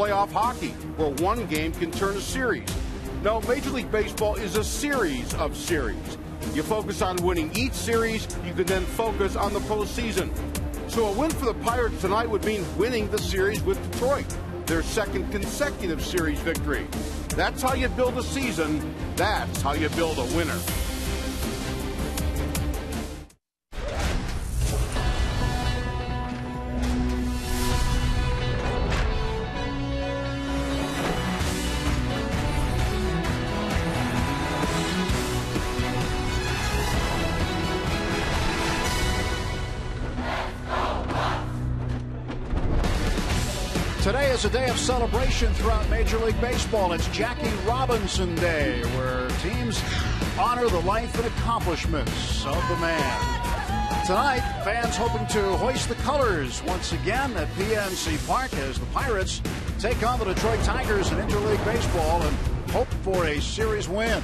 playoff hockey, where one game can turn a series. No, Major League Baseball is a series of series. You focus on winning each series, you can then focus on the postseason. So a win for the Pirates tonight would mean winning the series with Detroit, their second consecutive series victory. That's how you build a season. That's how you build a winner. Celebration throughout Major League Baseball. It's Jackie Robinson Day, where teams honor the life and accomplishments of the man. Tonight, fans hoping to hoist the colors once again at PNC Park as the Pirates take on the Detroit Tigers in Interleague Baseball and hope for a series win.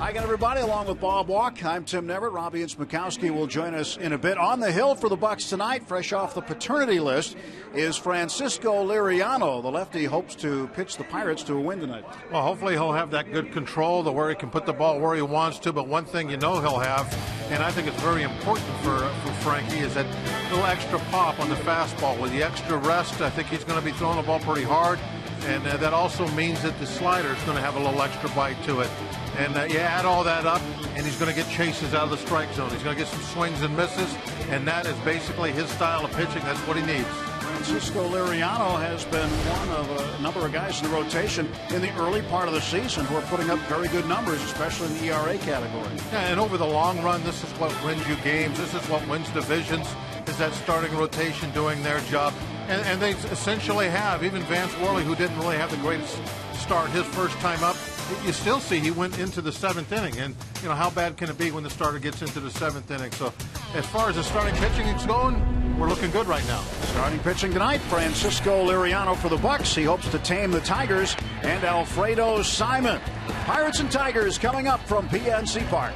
Hi again, everybody. Along with Bob Walk, I'm Tim Neverett. Robby Incmikoski will join us in a bit. On the hill for the Bucs tonight, fresh off the paternity list, is Francisco Liriano. The lefty hopes to pitch the Pirates to a win tonight. Well, hopefully he'll have that good control to where he can put the ball where he wants to. But one thing you know he'll have, and I think it's very important for for Frankie, is that little extra pop on the fastball with the extra rest. I think he's going to be throwing the ball pretty hard. And uh, that also means that the slider is going to have a little extra bite to it. And uh, you add all that up, and he's going to get chases out of the strike zone. He's going to get some swings and misses, and that is basically his style of pitching. That's what he needs. Francisco Liriano has been one of a number of guys in the rotation in the early part of the season who are putting up very good numbers, especially in the ERA category. Yeah, and over the long run, this is what wins you games. This is what wins divisions, is that starting rotation doing their job. And, and they essentially have. Even Vance Worley, who didn't really have the greatest start his first time up, you still see he went into the seventh inning. And, you know, how bad can it be when the starter gets into the seventh inning? So as far as the starting pitching is going, we're looking good right now. Starting pitching tonight, Francisco Liriano for the Bucs. He hopes to tame the Tigers and Alfredo Simon. Pirates and Tigers coming up from PNC Park.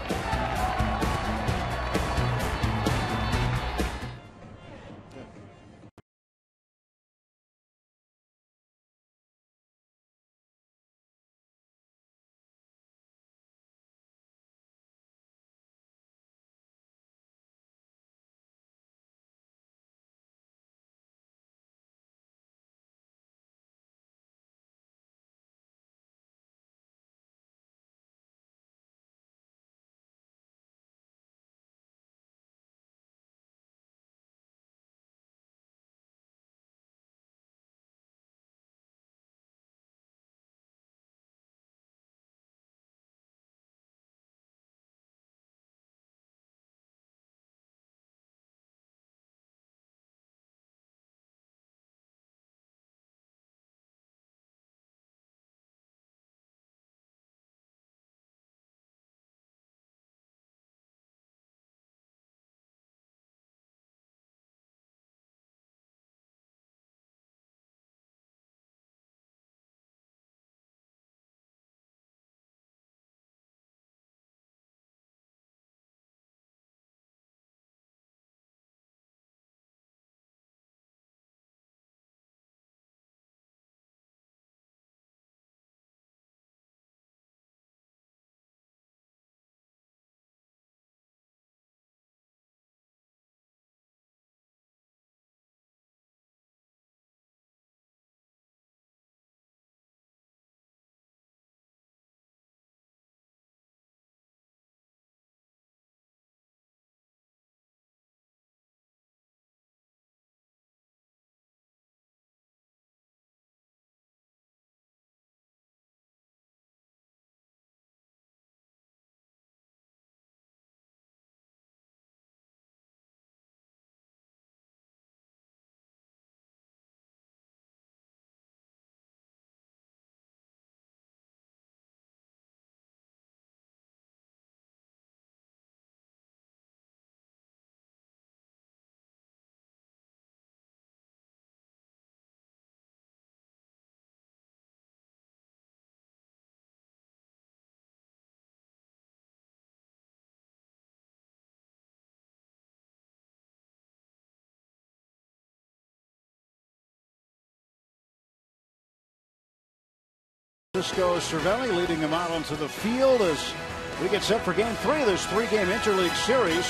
Francisco Cervelli leading them out onto the field as we get set for game three of this three game interleague series.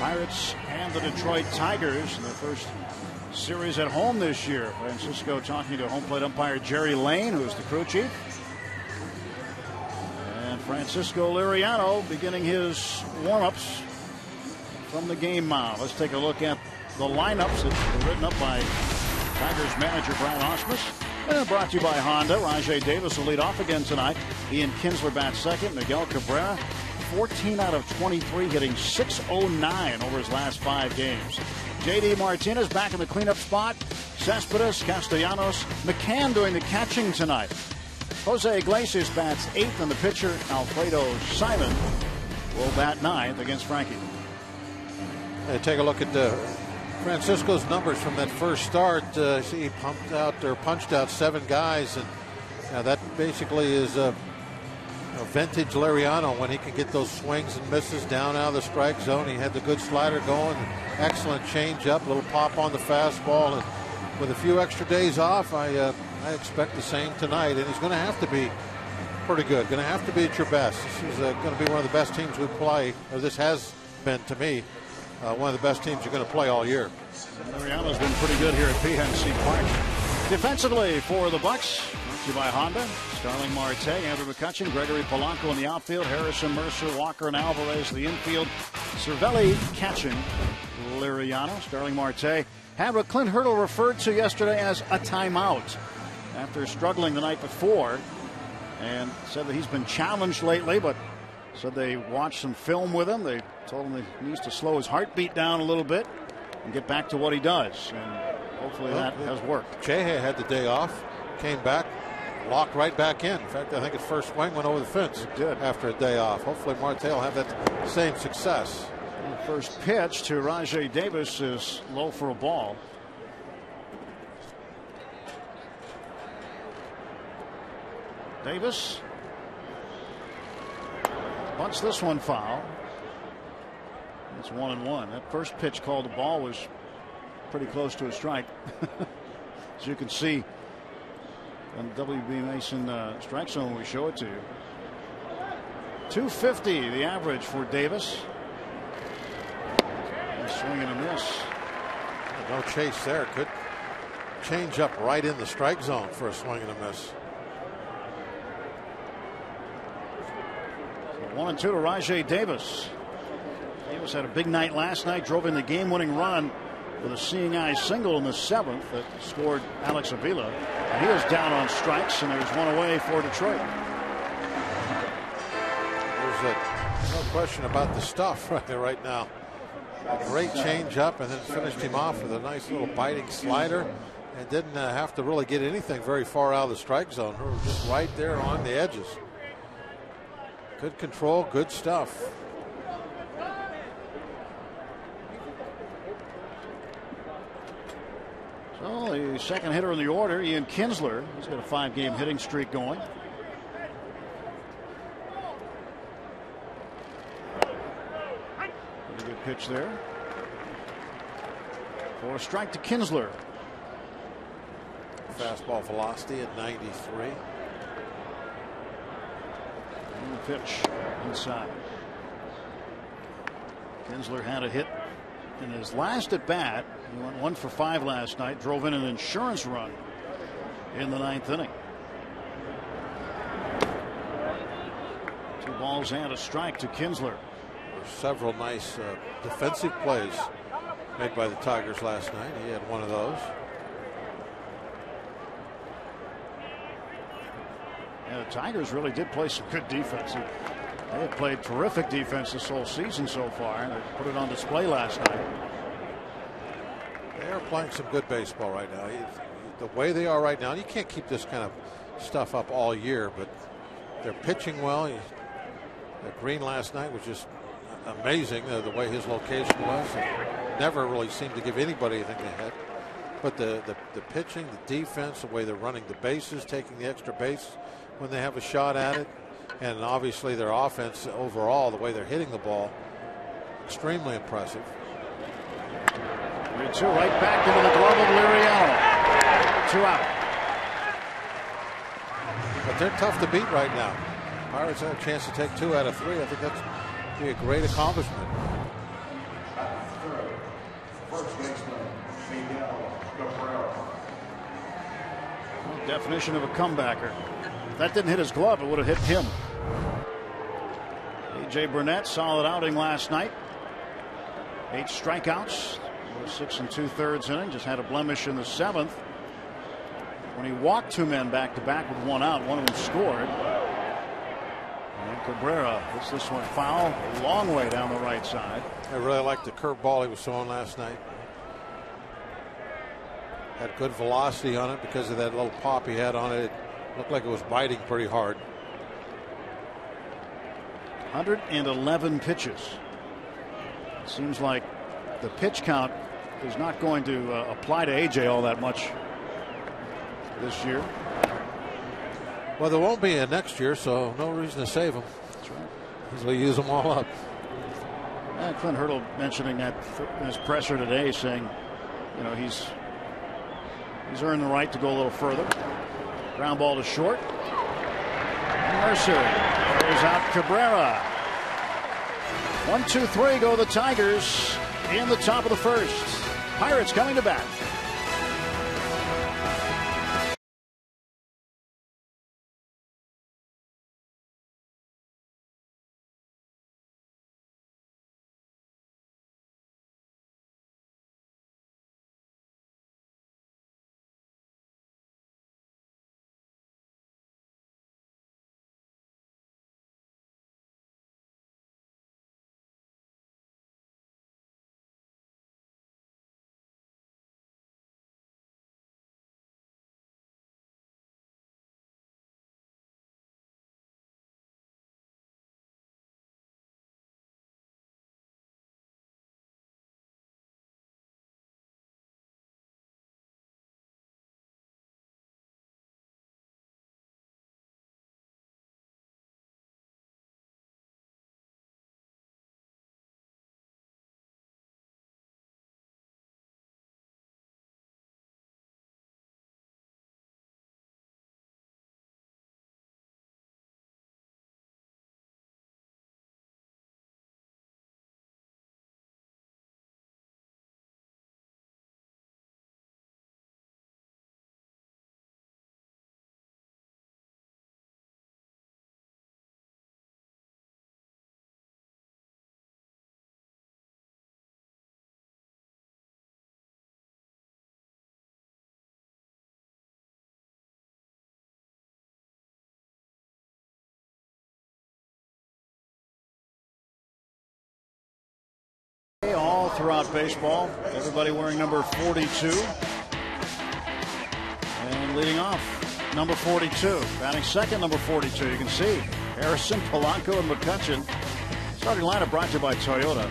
Pirates and the Detroit Tigers in their first series at home this year. Francisco talking to home plate umpire Jerry Layne, who's the crew chief. And Francisco Liriano beginning his warm ups from the game mound. Let's take a look at the lineups that were written up by Tigers manager Brad Ausmus. And brought to you by Honda. Rajai Davis will lead off again tonight. Ian Kinsler bats second. Miguel Cabrera, 14 out of 23, hitting 609 over his last five games. JD Martinez back in the cleanup spot. Cespedes, Castellanos, McCann doing the catching tonight. Jose Iglesias bats eighth, and the pitcher, Alfredo Simon, will bat ninth against Frankie. Hey, take a look at the Francisco's numbers from that first start, uh, he pumped out or punched out seven guys, and uh, that basically is a, a, vintage Liriano when he can get those swings and misses down out of the strike zone. He had the good slider going, excellent changeup, little pop on the fastball, and with a few extra days off, I uh, I expect the same tonight, and he's going to have to be pretty good. Going to have to be at your best. This is uh, going to be one of the best teams we play, or this has been to me uh, one of the best teams you're going to play all year. Mariano's been pretty good here at PNC Park. Defensively for the Bucs, you by Honda, Starling Marte, Andrew McCutchen, Gregory Polanco in the outfield, Harrison Mercer, Walker, and Alvarez the infield. Cervelli catching Liriano, Starling Marte. Had what Clint Hurdle referred to yesterday as a timeout after struggling the night before and said that he's been challenged lately, but Said they watched some film with him. They told him he needs to slow his heartbeat down a little bit and get back to what he does. And hopefully well, that has worked. Chehe had the day off, came back, locked right back in. In fact, I think his first swing went over the fence it did. after a day off. Hopefully Marte will have that same success. First pitch to Rajai Davis is low for a ball. Davis Bunts this one foul. It's one and one. That first pitch called the ball was pretty close to a strike. As you can see on WB Mason uh, strike zone, we show it to you. 250 the average for Davis. And swing and a miss. No chase there. Could change up right in the strike zone for a swing and a miss. One and two to Rajai Davis. Davis had a big night last night, drove in the game winning run with a seeing eye single in the seventh that scored Alex Avila. And he is down on strikes, and there's one away for Detroit. There's a, no question about the stuff right there right now. A great change up and then finished him off with a nice little biting slider and didn't uh, have to really get anything very far out of the strike zone. Just right there on the edges. Good control, good stuff. So the second hitter in the order, Ian Kinsler. He's got a five game hitting streak going. Pretty good pitch there. For a strike to Kinsler. Fastball velocity at 93 And the pitch inside. Kinsler had a hit in his last at bat. He went one for five last night, drove in an insurance run in the ninth inning. Two balls and a strike to Kinsler. Several nice uh, defensive plays made by the Tigers last night. He had one of those. the Tigers really did play some good defense. They have played terrific defense this whole season so far, and they put it on display last night. They are playing some good baseball right now. The way they are right now, you can't keep this kind of stuff up all year, but they're pitching well. Greene last night was just amazing uh, the way his location was. Never really seemed to give anybody anything to hit. But the, the, the pitching, the defense, the way they're running the bases, taking the extra base, when they have a shot at it. And obviously their offense overall, the way they're hitting the ball, extremely impressive. 3 2 right back into the glove of Liriano. Two out. But they're tough to beat right now. Pirates have a chance to take two out of three. I think that's be a great accomplishment. definition of a comebacker. If that didn't hit his glove, it would have hit him. A.J. Burnett, solid outing last night. Eight strikeouts, six and two thirds inning. Just had a blemish in the seventh. When he walked two men back to back with one out, one of them scored. And Cabrera hits this one foul a long way down the right side. I really liked the curve ball he was throwing last night. Had good velocity on it because of that little pop he had on it. It looked like it was biting pretty hard. 111 pitches. It seems like the pitch count is not going to uh, apply to AJ all that much this year. Well, there won't be a next year, so no reason to save him. That's right. Easily use them all up. And Clint Hurdle mentioning that in his presser today, saying, you know, he's he's earned the right to go a little further. Ground ball to short. Mercer throws out Cabrera. One, two, three go the Tigers in the top of the first. Pirates coming to bat. Throughout baseball, everybody wearing number 42. And leading off, number 42. Batting second, number 42. You can see Harrison, Polanco, and McCutchen. Starting lineup brought to you by Toyota.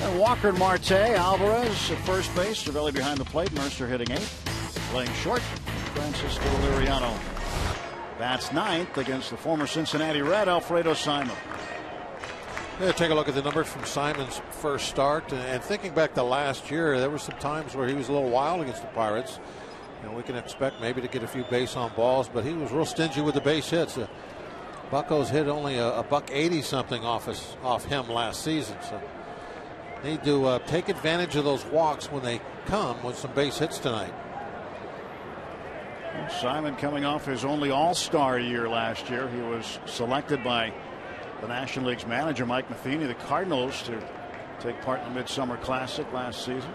And Walker and Marte, Alvarez at first base, Cervelli behind the plate, Mercer hitting eighth. Playing short, Francisco Liriano. Bats ninth against the former Cincinnati Red, Alfredo Simon. Yeah, take a look at the numbers from Simon's first start. And thinking back to last year, there were some times where he was a little wild against the Pirates. And we can expect maybe to get a few base on balls, but he was real stingy with the base hits. Uh, Buccos hit only a, a, buck 80 something off, his, off him last season. So need to uh, take advantage of those walks when they come with some base hits tonight. Simon coming off his only All Star year last year. He was selected by the National League's manager, Mike Matheny, the Cardinals, to take part in the Midsummer Classic last season.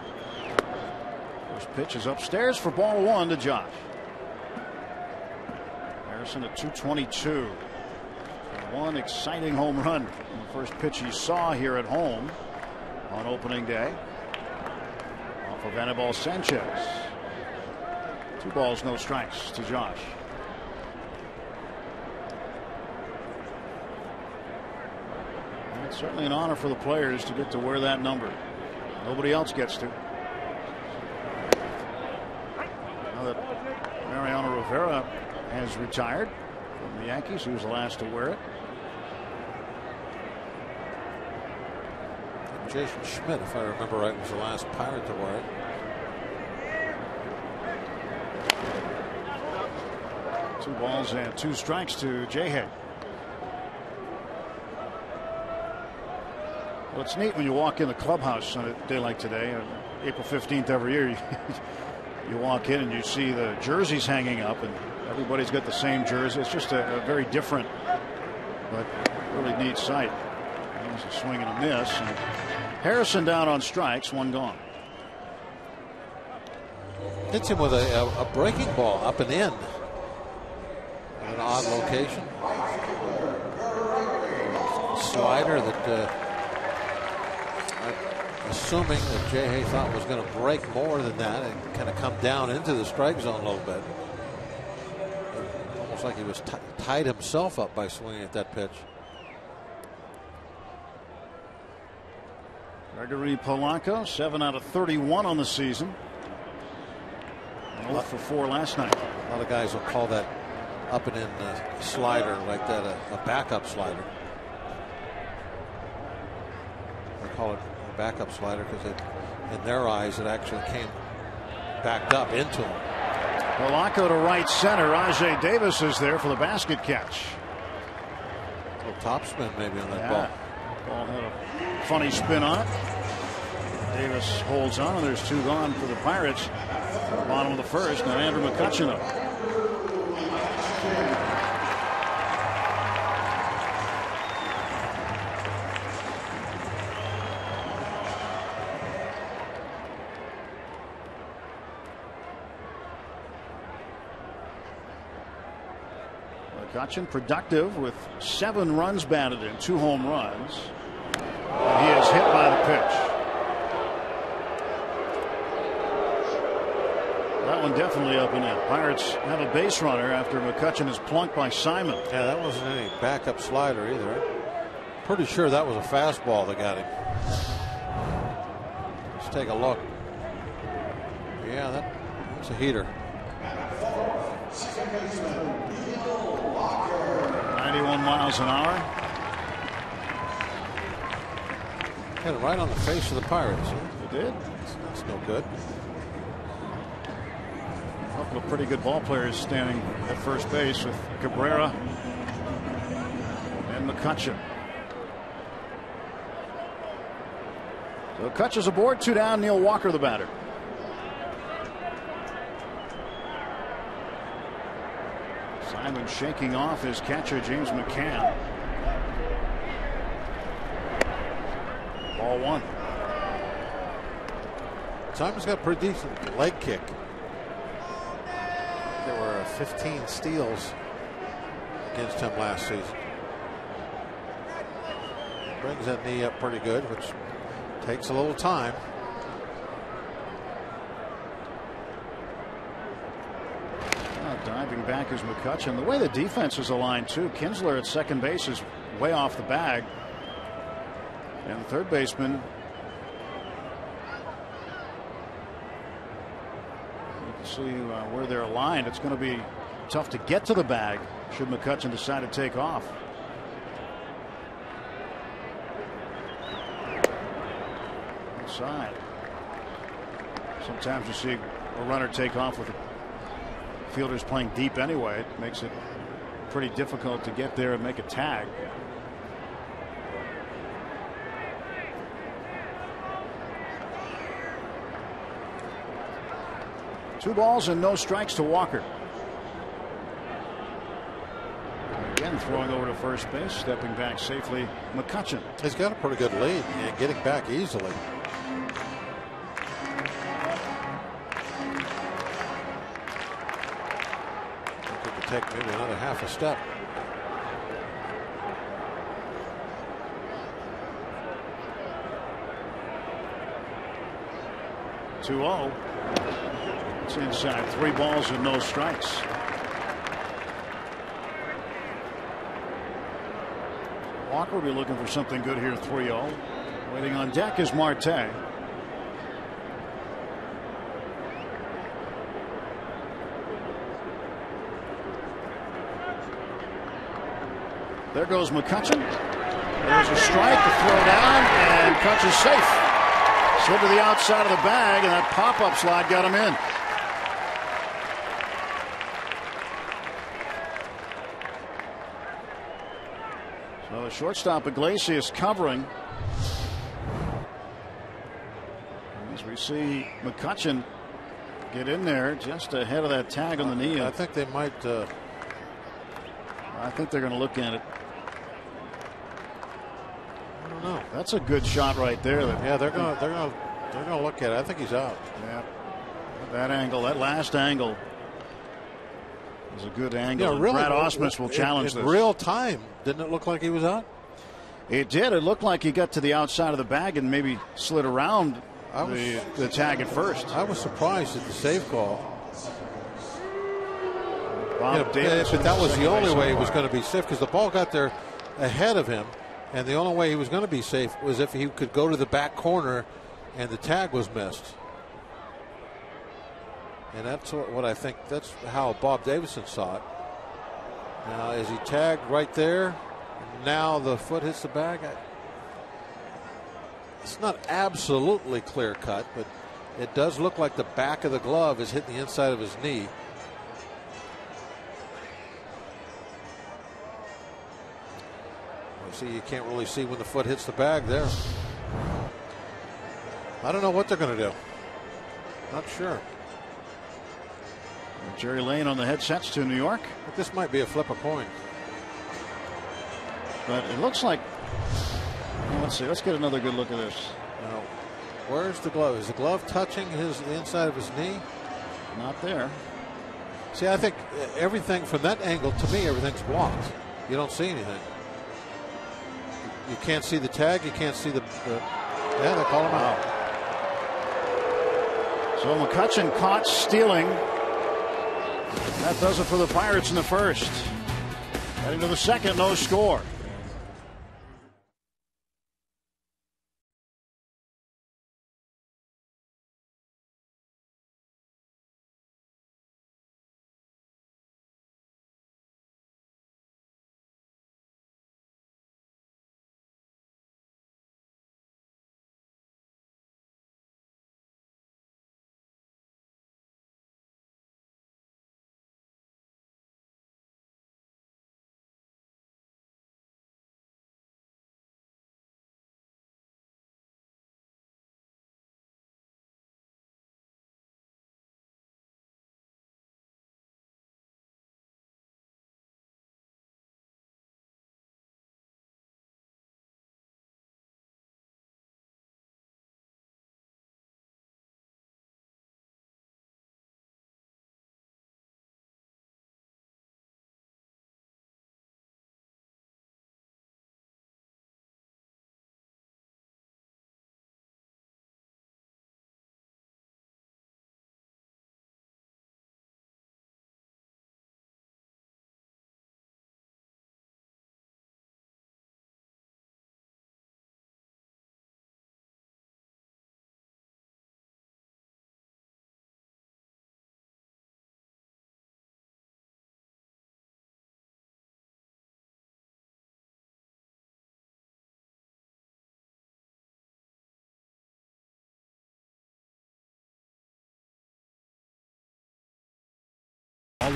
First pitch is upstairs for ball one to Josh. Harrison at 222. One exciting home run. The first pitch he saw here at home on opening day. Off of Anibal Sanchez. Two balls, no strikes to Josh. Certainly an honor for the players to get to wear that number. Nobody else gets to. Now that Mariano Rivera has retired from the Yankees, he was the last to wear it. Jason Schmidt, if I remember right, was the last Pirate to wear it. Two balls and two strikes to Jay Well, it's neat when you walk in the clubhouse on a day like today, April 15th every year. You, walk in and you see the jerseys hanging up, and everybody's got the same jersey. It's just a, a very different, but really neat sight. There's a swing and a miss. And Harrison down on strikes, one gone. Hits him with a, a, a breaking ball up and in. An odd location. Slider that. Uh, assuming that Jay Hay thought was going to break more than that and kind of come down into the strike zone a little bit. Almost like he was tied himself up by swinging at that pitch. Gregory Polanco, 7 out of 31 on the season. 0 for 4 last night. A lot of guys will call that up and in uh, slider like that a, a backup slider. They call it backup slider because in their eyes it actually came backed up into him. Polanco to right center. Rajai Davis is there for the basket catch. A little topspin maybe on that yeah. ball. Ball had a funny spin on it. Davis holds on, and there's two gone for the Pirates. Bottom of the first. Now Andrew McCutchen up. McCutchen productive with seven runs batted in, two home runs. And he is hit by the pitch. That one definitely up and in. Pirates have a base runner after McCutchen is plunked by Simon. Yeah, that wasn't any backup slider either. Pretty sure that was a fastball that got him. Let's take a look. Yeah, that, that's a heater. 91 miles an hour. Hit it right on the face of the Pirates. It did. That's, that's no good. A couple of pretty good ball players standing at first base with Cabrera and McCutchen. So Kutcher's aboard, two down. Neil Walker, the batter. Simon shaking off his catcher, James McCann. Ball one. Simon's got a pretty decent leg kick. There were 15 steals against him last season. Brings that knee up pretty good, which takes a little time. Diving back is McCutchen. The way the defense is aligned, too. Kinsler at second base is way off the bag. And the third baseman. You can see uh, where they're aligned. It's going to be tough to get to the bag should McCutchen decide to take off. Inside. Sometimes you see a runner take off with a fielders playing deep anyway. It makes it pretty difficult to get there and make a tag. Two balls and no strikes to Walker. Again, throwing over to first base, stepping back safely, McCutchen. He's got a pretty good lead getting back easily. Take maybe another half a step. Two zero. It's inside. Three balls and no strikes. Walker will be looking for something good here. 3 0. Waiting on deck is Marte. There goes McCutchen. There's a strike to throw down, and Cutch is safe. Slid to the outside of the bag, and that pop-up slide got him in. So the shortstop Iglesias covering. As we see McCutchen get in there just ahead of that tag on the knee. I think they might. Uh... I think they're going to look at it. That's a good shot right there. That, yeah, they're going. to They're to They're to look at it. I think he's out. Yeah. That angle, that last angle, is a good angle. Yeah, really, Brad Ausmus will challenge in, in this. real time, didn't it look like he was out? It did. It looked like he got to the outside of the bag and maybe slid around was, the, the tag at first. I was surprised at the save call. Bob yeah, Davis but that was the only way it was going to be safe because the ball got there ahead of him, and the only way he was going to be safe was if he could go to the back corner and the tag was missed. And that's what I think, that's how Bob Davidson saw it. Now, is he tagged right there? Now the foot hits the bag. It's not absolutely clear cut, but it does look like the back of the glove is hitting the inside of his knee. See, you can't really see when the foot hits the bag there. I don't know what they're going to do. Not sure. Jerry Layne on the headsets to New York. But this might be a flip a coin. But it looks like. Let's see. Let's get another good look at this. Now, where's the glove? Is the glove touching his the inside of his knee? Not there. See, I think uh, everything from that angle, to me, everything's blocked. You don't see anything. You can't see the tag. You can't see the. the yeah, they call him out. So McCutchen caught stealing. That does it for the Pirates in the first. Heading to the second, no score.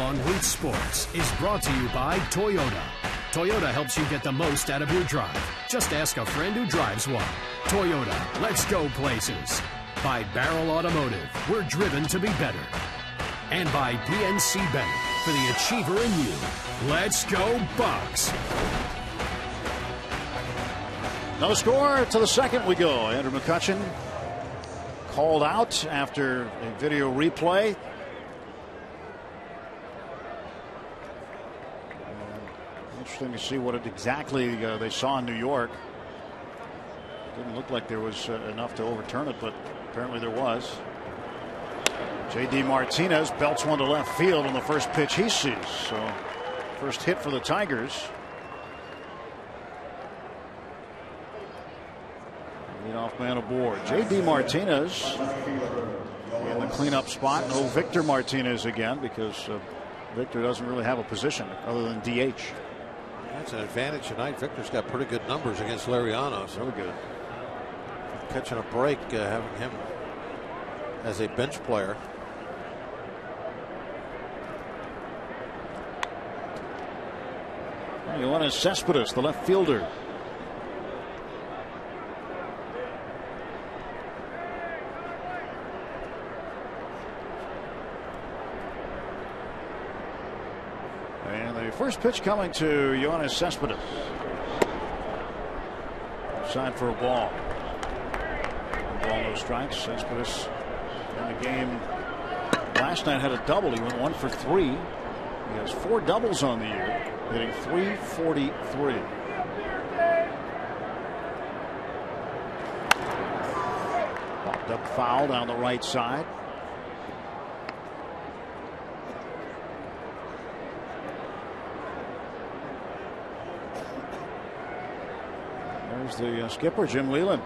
On Wheat Sports is brought to you by Toyota. Toyota helps you get the most out of your drive. Just ask a friend who drives one. Toyota, let's go places. By Baierl Automotive, we're driven to be better. And by PNC Bank, for the achiever in you. Let's go, Bucs. No score to the second we go. Andrew McCutchen called out after a video replay. Interesting to see what it exactly uh, they saw in New York. Didn't look like there was uh, enough to overturn it, but apparently there was. J.D. Martinez belts one to left field on the first pitch he sees. So, first hit for the Tigers. Leadoff man aboard. J.D. Martinez in the cleanup spot. No Victor Martinez again because uh, Victor doesn't really have a position other than DH. That's an advantage tonight. Victor's got pretty good numbers against Liriano. So good. Catching a break, uh, having him as a bench player. Yoenis Cespedes, the left fielder, First pitch coming to Yoenis Cespedes. Side for a ball. Ball no strikes. Cespedes in the game last night had a double. He went one for three. He has four doubles on the year, hitting 343. Popped up foul down the right side. There's the uh, skipper, Jim Leyland.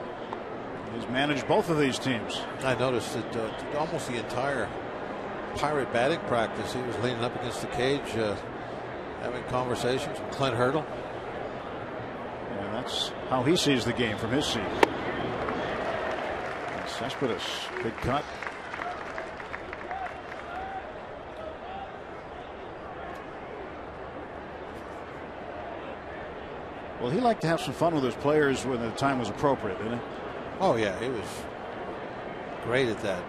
He's managed both of these teams. I noticed that uh, almost the entire Pirate batting practice, he was leaning up against the cage, uh, having conversations with Clint Hurdle. And that's how he sees the game from his seat. And Cespedes, big cut. Well, he liked to have some fun with his players when the time was appropriate, didn't he? Oh, yeah, he was great at that.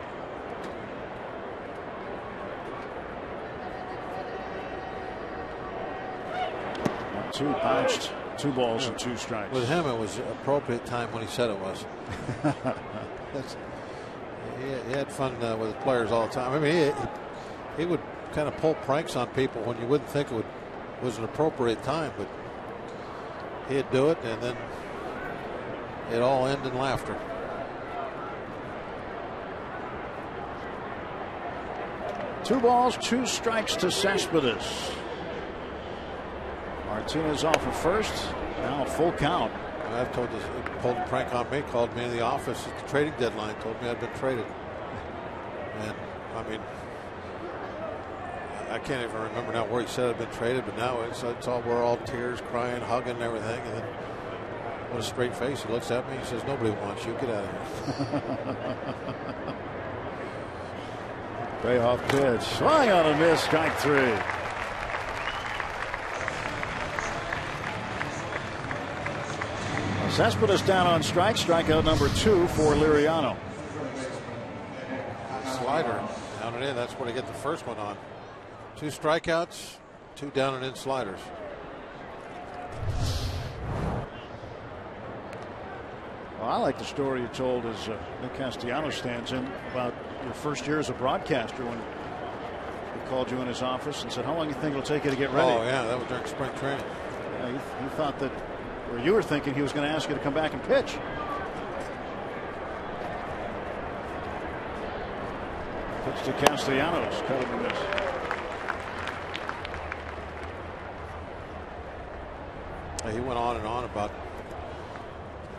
Two bounced, two balls and two strikes. With him, it was appropriate time when he said it was. he, he, had fun uh, with his players all the time. I mean, he, he would kind of pull pranks on people when you wouldn't think it would, was an appropriate time, but he'd do it, and then it all ended in laughter. Two balls, two strikes to Cespedes. Martinez off at first. Now full count. I've told this, pulled a prank on me, called me in the office at the trading deadline, told me I'd been traded. And I mean, I can't even remember now where he said I'd been traded, but now it's, it's all we're all tears, crying, hugging, and everything. And then with a straight face, he looks at me. He says, "Nobody wants you. Get out of here." Payoff pitch, swing on a miss, strike three. Cespedes down on strike. Strikeout number two for Liriano. Slider down and in. That's where they get the first one on. Two strikeouts, two down and in sliders. Well, I like the story you told as uh, Nick Castellanos stands in about your first year as a broadcaster when he called you in his office and said, "How long do you think it'll take you to get ready?" Oh yeah, that was during spring training. Yeah, he, he thought that or you were thinking he was going to ask you to come back and pitch. Pitch to Castellanos, cut him miss. He went on and on about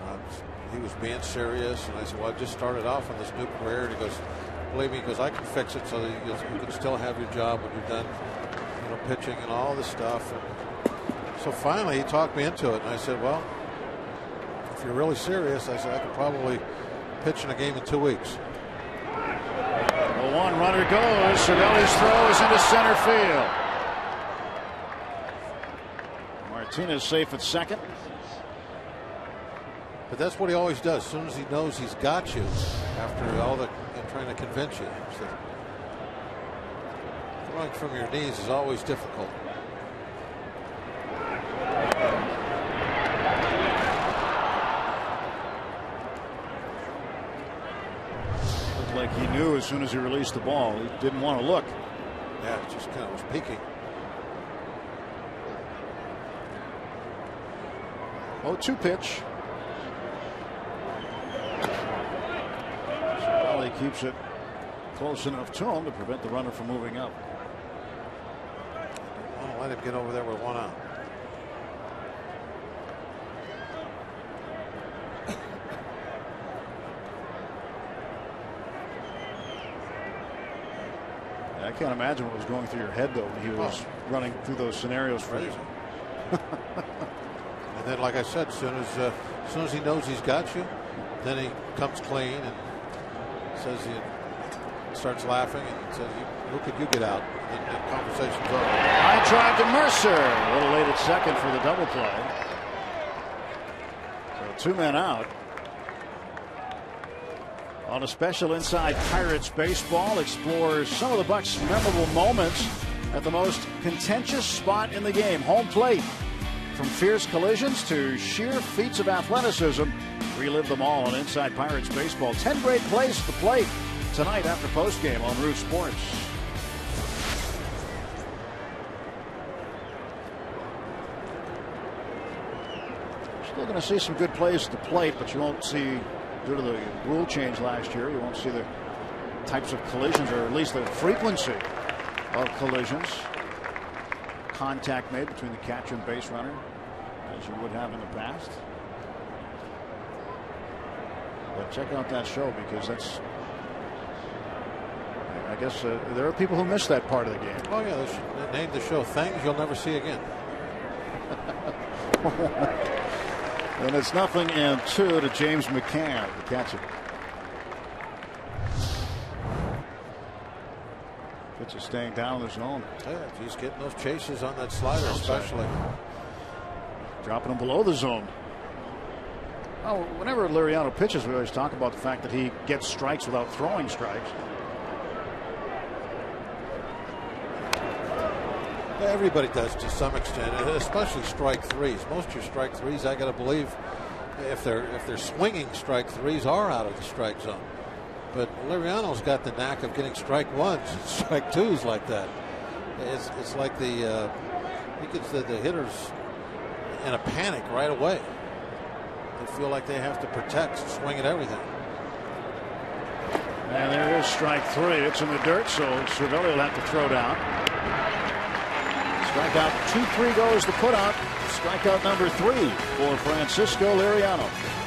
uh, he was being serious, and I said, "Well, I just started off on this new career." And he goes, "Believe me, because I can fix it so that you, you can still have your job when you're done, you know, pitching and all this stuff." And, so finally, he talked me into it, and I said, "Well, if you're really serious, I said I could probably pitch in a game in two weeks." The one runner goes. Cervelli's throw is into center field. Martinez safe at second. But that's what he always does. As soon as he knows he's got you, after all the trying to convince you, so throwing from your knees is always difficult. Looked like he knew as soon as he released the ball. He didn't want to look. Yeah, it just kind of was peeking. Oh, two pitch. Well, he keeps it close enough to him to prevent the runner from moving up. Don't let him get over there with one out. I can't imagine what was going through your head though when he was oh. running through those scenarios for you. and then, like I said, as soon as uh, as soon as he knows he's got you, then he comes clean and says he starts laughing and says, "Who could you get out?" And the conversation's over. I tried to Mercer, a little late at second for the double play. So two men out on a special Inside Pirates Baseball explores some of the Bucs' memorable moments at the most contentious spot in the game, home plate. From fierce collisions to sheer feats of athleticism, relive them all on Inside Pirates Baseball. 10 great plays at the plate tonight after postgame on Root Sports. Still going to see some good plays at the plate, but you won't see, due to the rule change last year, you won't see the types of collisions, or at least the frequency of collisions. Contact made between the catcher and base runner, as you would have in the past. But check out that show because that's. I guess uh, there are people who miss that part of the game. Oh yeah, they should name the show "Things You'll Never See Again." and it's nothing and two to James McCann, the catcher. Pitch is staying down in the zone. Yeah, he's getting those chases on that slider, especially. Dropping him below the zone. Oh, whenever Liriano pitches, we always talk about the fact that he gets strikes without throwing strikes. Everybody does to some extent, especially strike threes. Most of your strike threes, I got to believe, if they're if they're swinging strike threes, are out of the strike zone. But Liriano's got the knack of getting strike ones, strike twos like that. It's, it's like the uh, he gets the, the hitters in a panic right away. They feel like they have to protect, swing at everything. And there is strike three. It's in the dirt, so Cervelli will have to throw down. Strikeout two, three goes the put out. Strikeout number three for Francisco Liriano.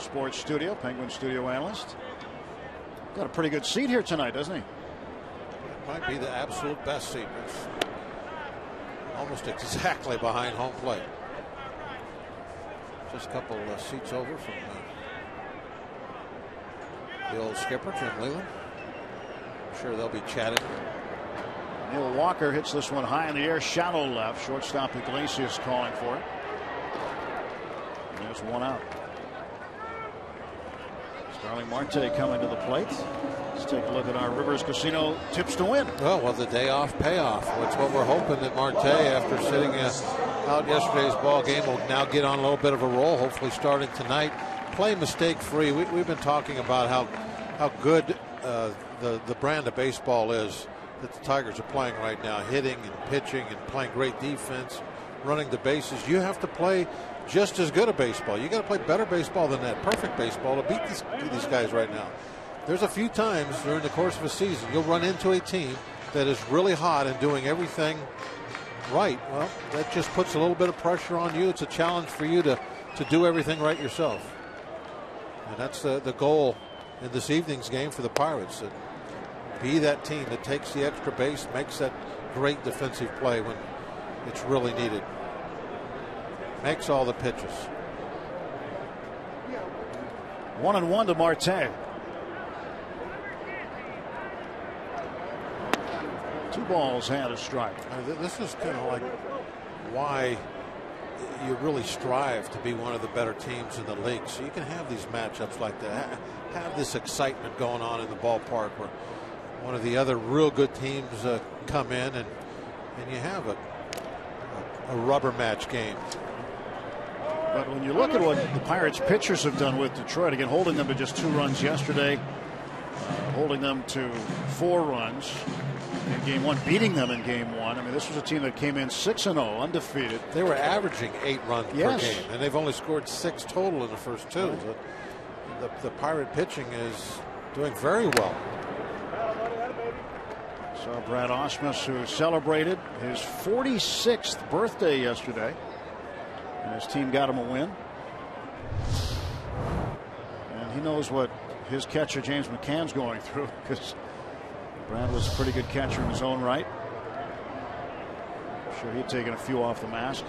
Sports studio, Penguin studio analyst. Got a pretty good seat here tonight, doesn't he? It Might be the absolute best seat. It's almost exactly behind home plate. Just a couple uh, seats over from uh, the old skipper, Jim Leyland. I'm sure they'll be chatting. Neil Walker hits this one high in the air, shallow left. Shortstop Iglesias calling for it. And there's one out. Starling Marte coming to the plate. Let's take a look at our Rivers Casino tips to win. Oh, well, the day off payoff. That's what we're hoping that Marte, after sitting uh, out yesterday's ball game, will now get on a little bit of a roll, hopefully starting tonight. Play mistake free. We, have been talking about how how good uh, the, the brand of baseball is that the Tigers are playing right now, hitting and pitching and playing great defense, running the bases. You have to play just as good a baseball. You got to play better baseball than that, perfect baseball to beat these, these guys right now. There's a few times during the course of a season you'll run into a team that is really hot and doing everything right. Well, that just puts a little bit of pressure on you. It's a challenge for you to, to do everything right yourself. And that's the, the goal in this evening's game for the Pirates. To be that team that takes the extra base, makes that great defensive play when it's really needed. Makes all the pitches. One and one to Marte. Two balls had a strike. This is kind of like why you really strive to be one of the better teams in the league. So you can have these matchups like that, have this excitement going on in the ballpark where one of the other real good teams uh, come in and and you have a, a rubber match game. But when you look at what the Pirates pitchers have done with Detroit, again holding them to just two runs yesterday, uh, holding them to four runs in game one, beating them in game one. I mean, this was a team that came in 6 and 0, undefeated. They were averaging eight runs yes. per game, and they've only scored six total in the first two. Right. The, the Pirate pitching is doing very well. So Brad Ausmus, who celebrated his 46th birthday yesterday, and his team got him a win. And he knows what his catcher James McCann's going through because Brad was a pretty good catcher in his own right. I'm sure he'd taken a few off the mask.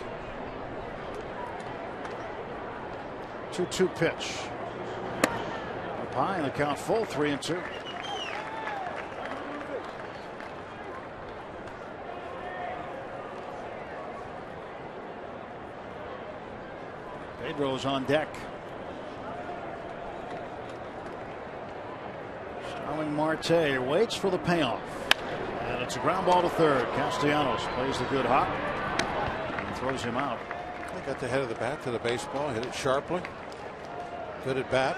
2 2 pitch. Up high and the count full, 3 and 2. Pedro's on deck. Starling Marte waits for the payoff. And it's a ground ball to third. Castellanos plays the good hop and throws him out. He got the head of the bat to the baseball, hit it sharply. Good at bat.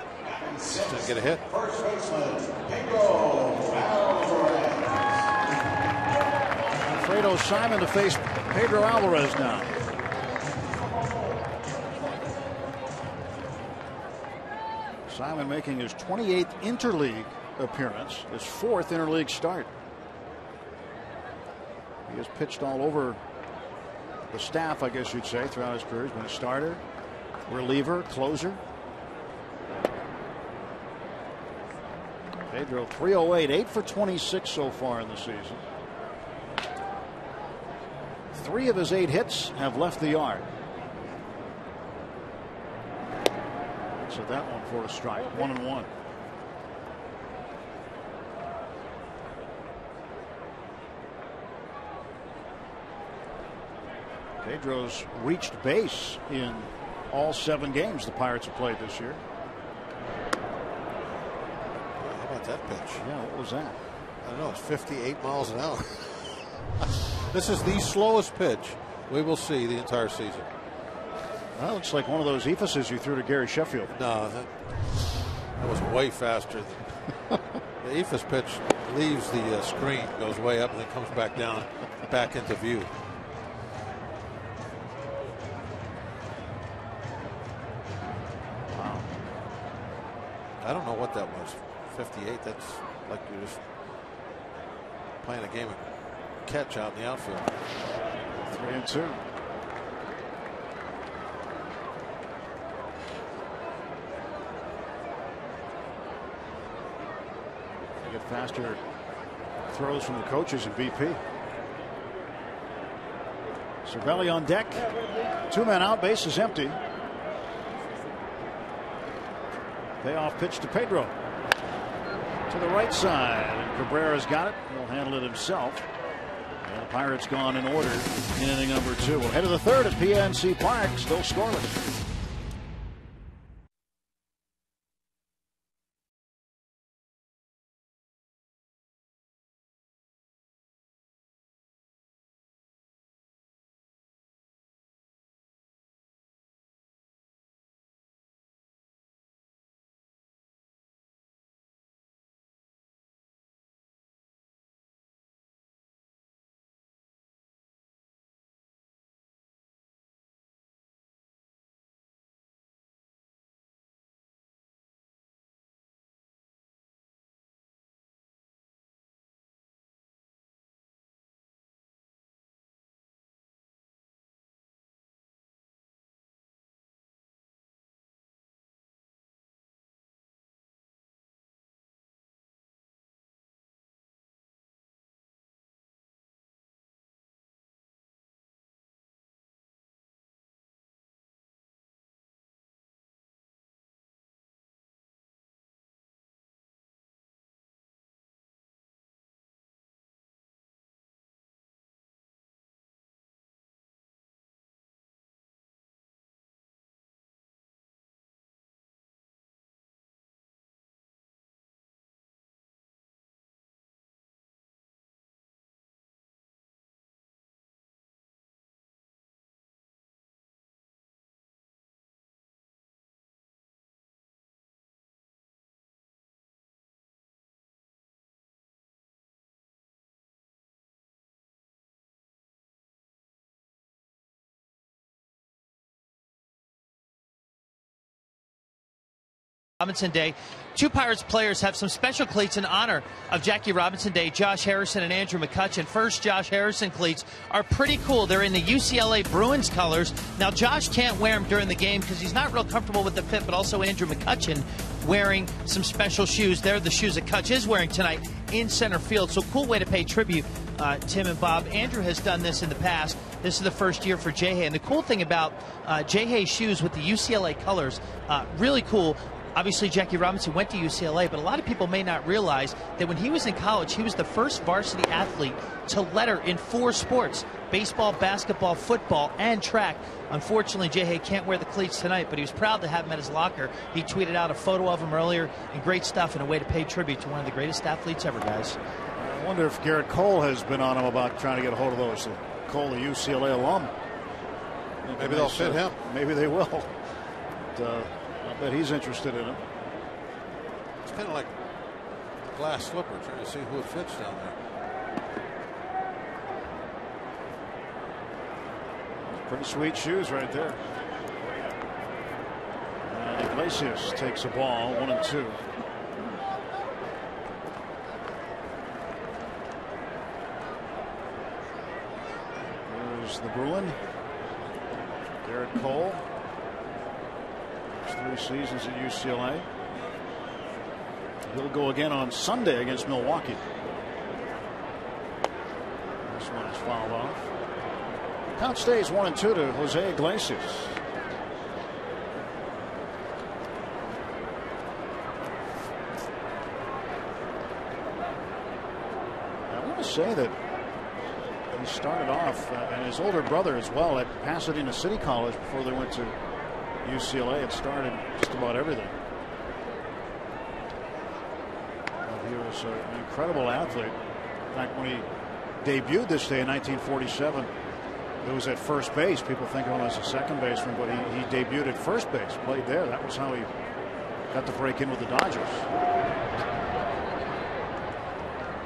Just didn't get a hit. First baseman, Alfredo Simon to face Pedro Alvarez now. Simon making his 28th interleague appearance, his fourth interleague start. He has pitched all over the staff, I guess you'd say, throughout his career. He's been a starter, reliever, closer. Pedro 308, 8 for 26 so far in the season. Three of his eight hits have left the yard. So that one for a strike, one and one. Pedro's reached base in all seven games the Pirates have played this year. How about that pitch? Yeah, what was that? I don't know. It's 58 miles an hour. this is the slowest pitch we will see the entire season. That looks like one of those eephuses you threw to Gary Sheffield. No, that, that was way faster. the eephus pitch leaves the uh, screen, goes way up, and then comes back down, back into view. Wow. I don't know what that was. 58. That's like you're just playing a game of catch out in the outfield. Three and two. Get faster throws from the coaches at BP. Cervelli on deck. Two men out, base is empty. Payoff pitch to Pedro. To the right side. And Cabrera's got it. He'll handle it himself. And the Pirates gone in order in inning number two. We'll head to the third at PNC Park. Still scoreless. Robinson Day. Two Pirates players have some special cleats in honor of Jackie Robinson Day, Josh Harrison and Andrew McCutchen. First, Josh Harrison cleats are pretty cool. They're in the UCLA Bruins colors. Now, Josh can't wear them during the game because he's not real comfortable with the fit, but also Andrew McCutchen wearing some special shoes. They're the shoes that Kutch is wearing tonight in center field. So, cool way to pay tribute, uh, Tim and Bob. Andrew has done this in the past. This is the first year for Jay Hay. And the cool thing about uh, Jay Hay's shoes with the UCLA colors, uh, really cool. Obviously, Jackie Robinson went to UCLA, but a lot of people may not realize that when he was in college, he was the first varsity athlete to letter in four sports baseball, basketball, football, and track. Unfortunately, Jay Hay can't wear the cleats tonight, but he was proud to have him at his locker. He tweeted out a photo of him earlier, and great stuff and a way to pay tribute to one of the greatest athletes ever, guys. I wonder if Gerrit Cole has been on him about trying to get a hold of those. Cole, the UCLA alum. Maybe they'll fit him. Maybe they will. But, uh, Bet he's interested in it. It's kind of like a glass slipper, trying to see who it fits down there. Pretty sweet shoes right there. And Iglesias takes a ball, one and two. There's the Bruin. Gerrit Cole. Three seasons at UCLA. He'll go again on Sunday against Milwaukee. This one is fouled off. Count stays one and two to Jose Iglesias. I want to say that he started off, uh, and his older brother as well, at Pasadena City College before they went to UCLA. It started just about everything. He was an incredible athlete. In fact, when he debuted this day in 1947, it was at first base. People think of him as a second baseman, but he, he debuted at first base, played there. That was how he got to break in with the Dodgers.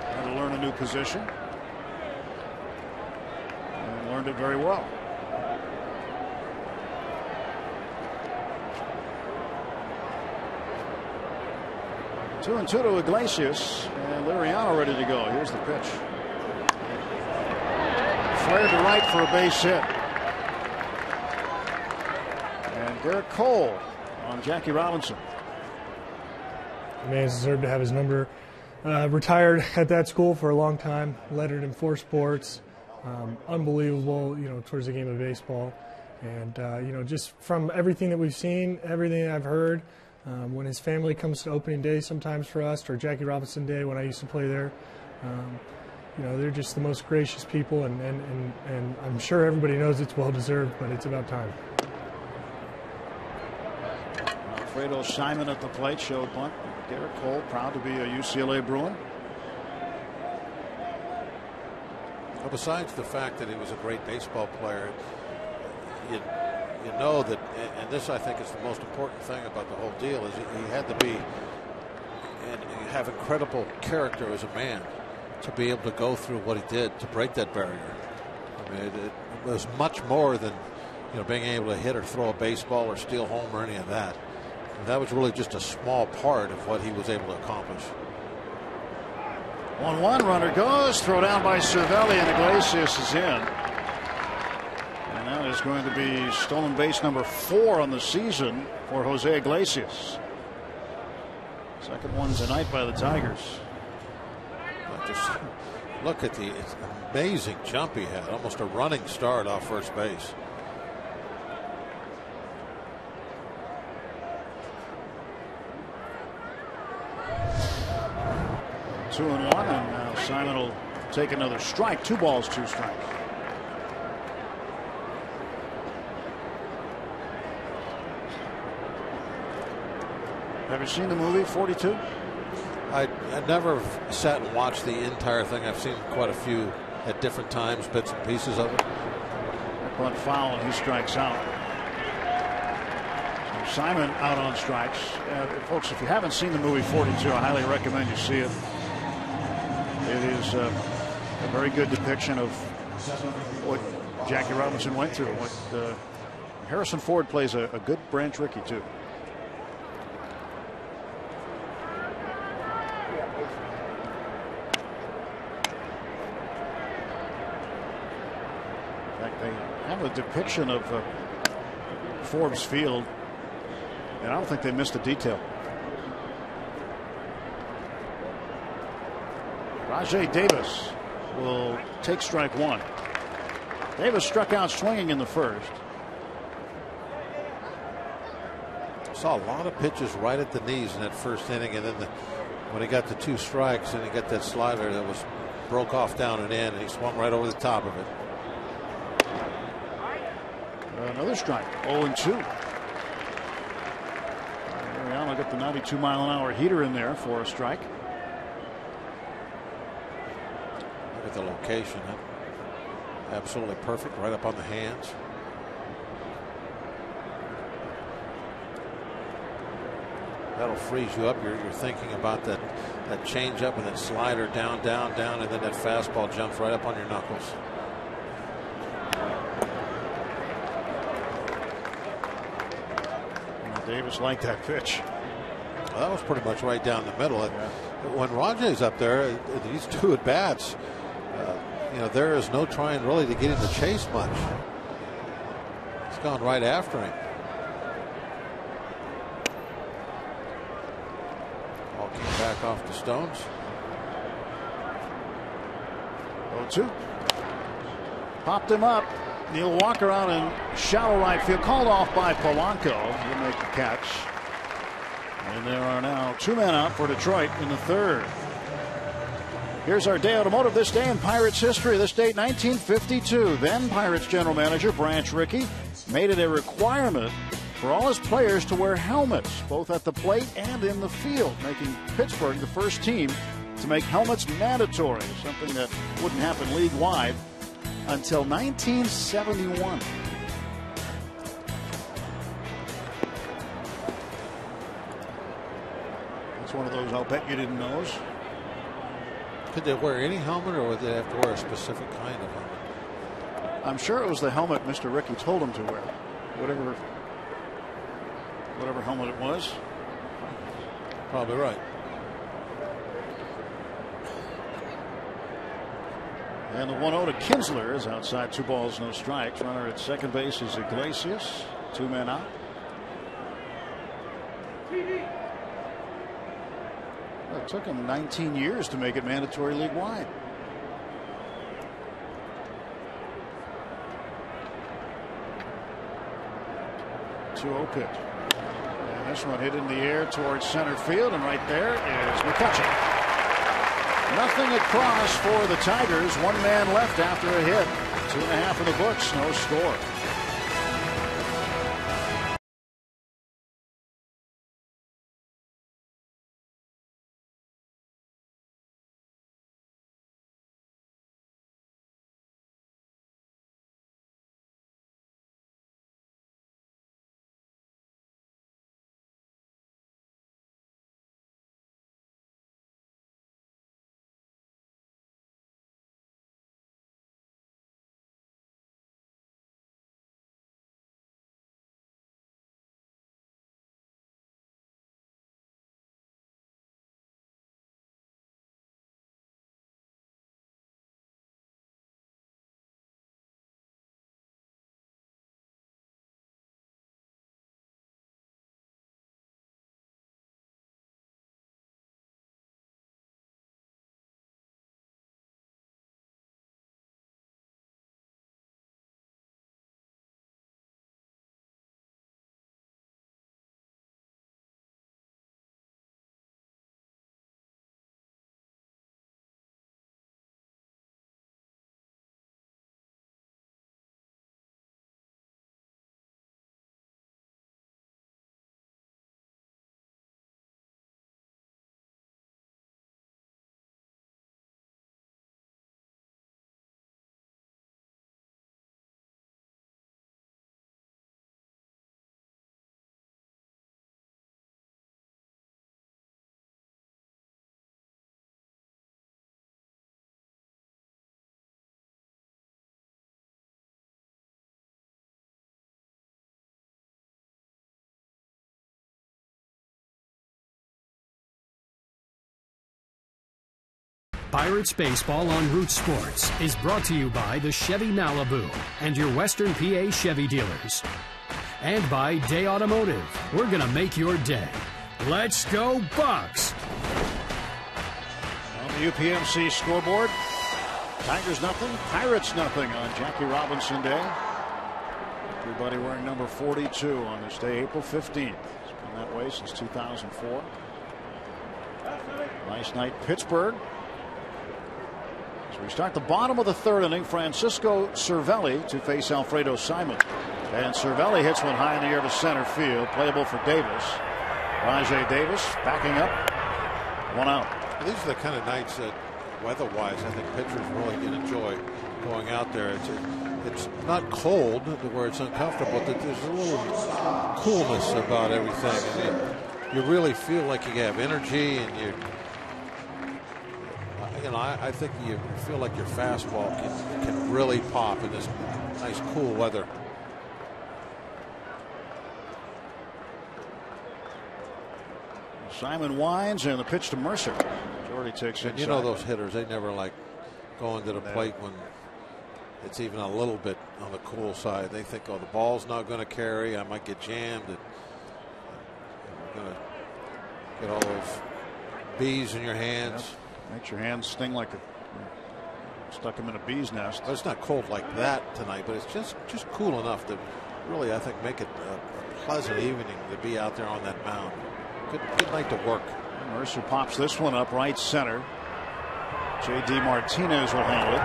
Had to learn a new position. And learned it very well. Two and two to Iglesias, and Liriano ready to go. Here's the pitch. Flared to right for a base hit. And Gerrit Cole on Jackie Robinson. The man deserved to have his number. Uh, retired at that school for a long time. Lettered in four sports. Um, unbelievable, you know, towards the game of baseball. And uh, you know, just from everything that we've seen, everything I've heard, um, when his family comes to opening day sometimes for us, or Jackie Robinson Day when I used to play there, um, you know, they're just the most gracious people, and, and, and, and I'm sure everybody knows it's well deserved, but it's about time. Alfredo Simon at the plate showed bunt. Gerrit Cole proud to be a UCLA Bruin. Well, besides the fact that he was a great baseball player, you, you know that, and this I think is the most important thing about the whole deal, is he had to be and have incredible character as a man to be able to go through what he did to break that barrier. I mean, it, it was much more than you know being able to hit or throw a baseball or steal home or any of that. And that was really just a small part of what he was able to accomplish. 1 1 runner goes, throw down by Cervelli, and Iglesias is in. Is going to be stolen base number four on the season for Jose Iglesias. Second one tonight by the Tigers. Just look at the amazing jump he had, almost a running start off first base. Two and one, and now Simon will take another strike. Two balls, two strikes. Have you seen the movie 42? I, I never sat and watched the entire thing. I've seen quite a few at different times, bits and pieces of it. Bunt foul, and he strikes out. So Simon out on strikes. Uh, folks, if you haven't seen the movie 42, I highly recommend you see it. It is uh, a very good depiction of what Jackie Robinson went through. What uh, Harrison Ford plays a, a good Branch Rickey too. of a depiction of uh, Forbes Field, and I don't think they missed a detail. Rajai Davis will take strike one. Davis struck out swinging in the first. Saw a lot of pitches right at the knees in that first inning, and then the, when he got the two strikes and he got that slider that was broke off down and in, and he swung right over the top of it. Another strike, 0 and 2. Liriano got the 92 mile an hour heater in there for a strike. Look at the location. Huh? Absolutely perfect, right up on the hands. That'll freeze you up. You're, you're thinking about that that change up and that slider down, down, down, and then that fastball jumps right up on your knuckles. Davis liked that pitch. Well, that was pretty much right down the middle. Yeah. When Rajai's up there, these two at bats, uh, you know, there is no trying really to get him to chase much. He's gone right after him. Ball came back off the stones. 0 2. Popped him up. Neil Walker out in shallow right field, called off by Polanco. He'll make the catch. And there are now two men out for Detroit in the third. Here's our day automotive this day in Pirates history. This date 1952. Then Pirates general manager Branch Rickey made it a requirement for all his players to wear helmets, both at the plate and in the field, making Pittsburgh the first team to make helmets mandatory, something that wouldn't happen league wide until 1971. It's one of those I'll bet you didn't know. Could they wear any helmet or would they have to wear a specific kind of helmet? I'm sure it was the helmet Mr. Rickey told him to wear. Whatever whatever helmet it was. Probably right. And the 1 0 to Kinsler is outside two balls, no strikes. Runner at second base is Iglesias. Two men out. Well, it took him 19 years to make it mandatory league wide. Two 0 pitch. And this one hit in the air towards center field, and right there is McCutchen. Nothing across for the Tigers. One man left after a hit. Two and a half in the books. No score. Pirates Baseball on Root Sports is brought to you by the Chevy Malibu and your Western PA Chevy dealers. And by Day Automotive. We're going to make your day. Let's go, Bucs! On the UPMC scoreboard, Tigers nothing, Pirates nothing on Jackie Robinson Day. Everybody wearing number 42 on this day, April 15th. It's been that way since 2004. Nice night, Pittsburgh. We start the bottom of the third inning. Francisco Cervelli to face Alfredo Simon. And Cervelli hits one high in the air to center field. Playable for Davis. Rajai Davis backing up. One out. These are the kind of nights that, weather-wise, I think pitchers really can enjoy going out there. It's, it's not cold to where it's uncomfortable, but there's a little coolness about everything. And you, you really feel like you have energy and you you know, I, I, think you feel like your fastball can, can really pop in this nice cool weather. Simon winds and the pitch to Mercer. Jordy takes it. You know those hitters, they never like going to the plate when it's even a little bit on the cool side. They think, oh, the ball's not going to carry. I might get jammed. And, you're going to get all those bees in your hands. Makes your hands sting like a stuck them in a bee's nest. Well, it's not cold like that tonight, but it's just just cool enough to really, I think, make it a pleasant evening to be out there on that mound. Good, good night to work. Mercer pops this one up right center. J.D. Martinez will handle it.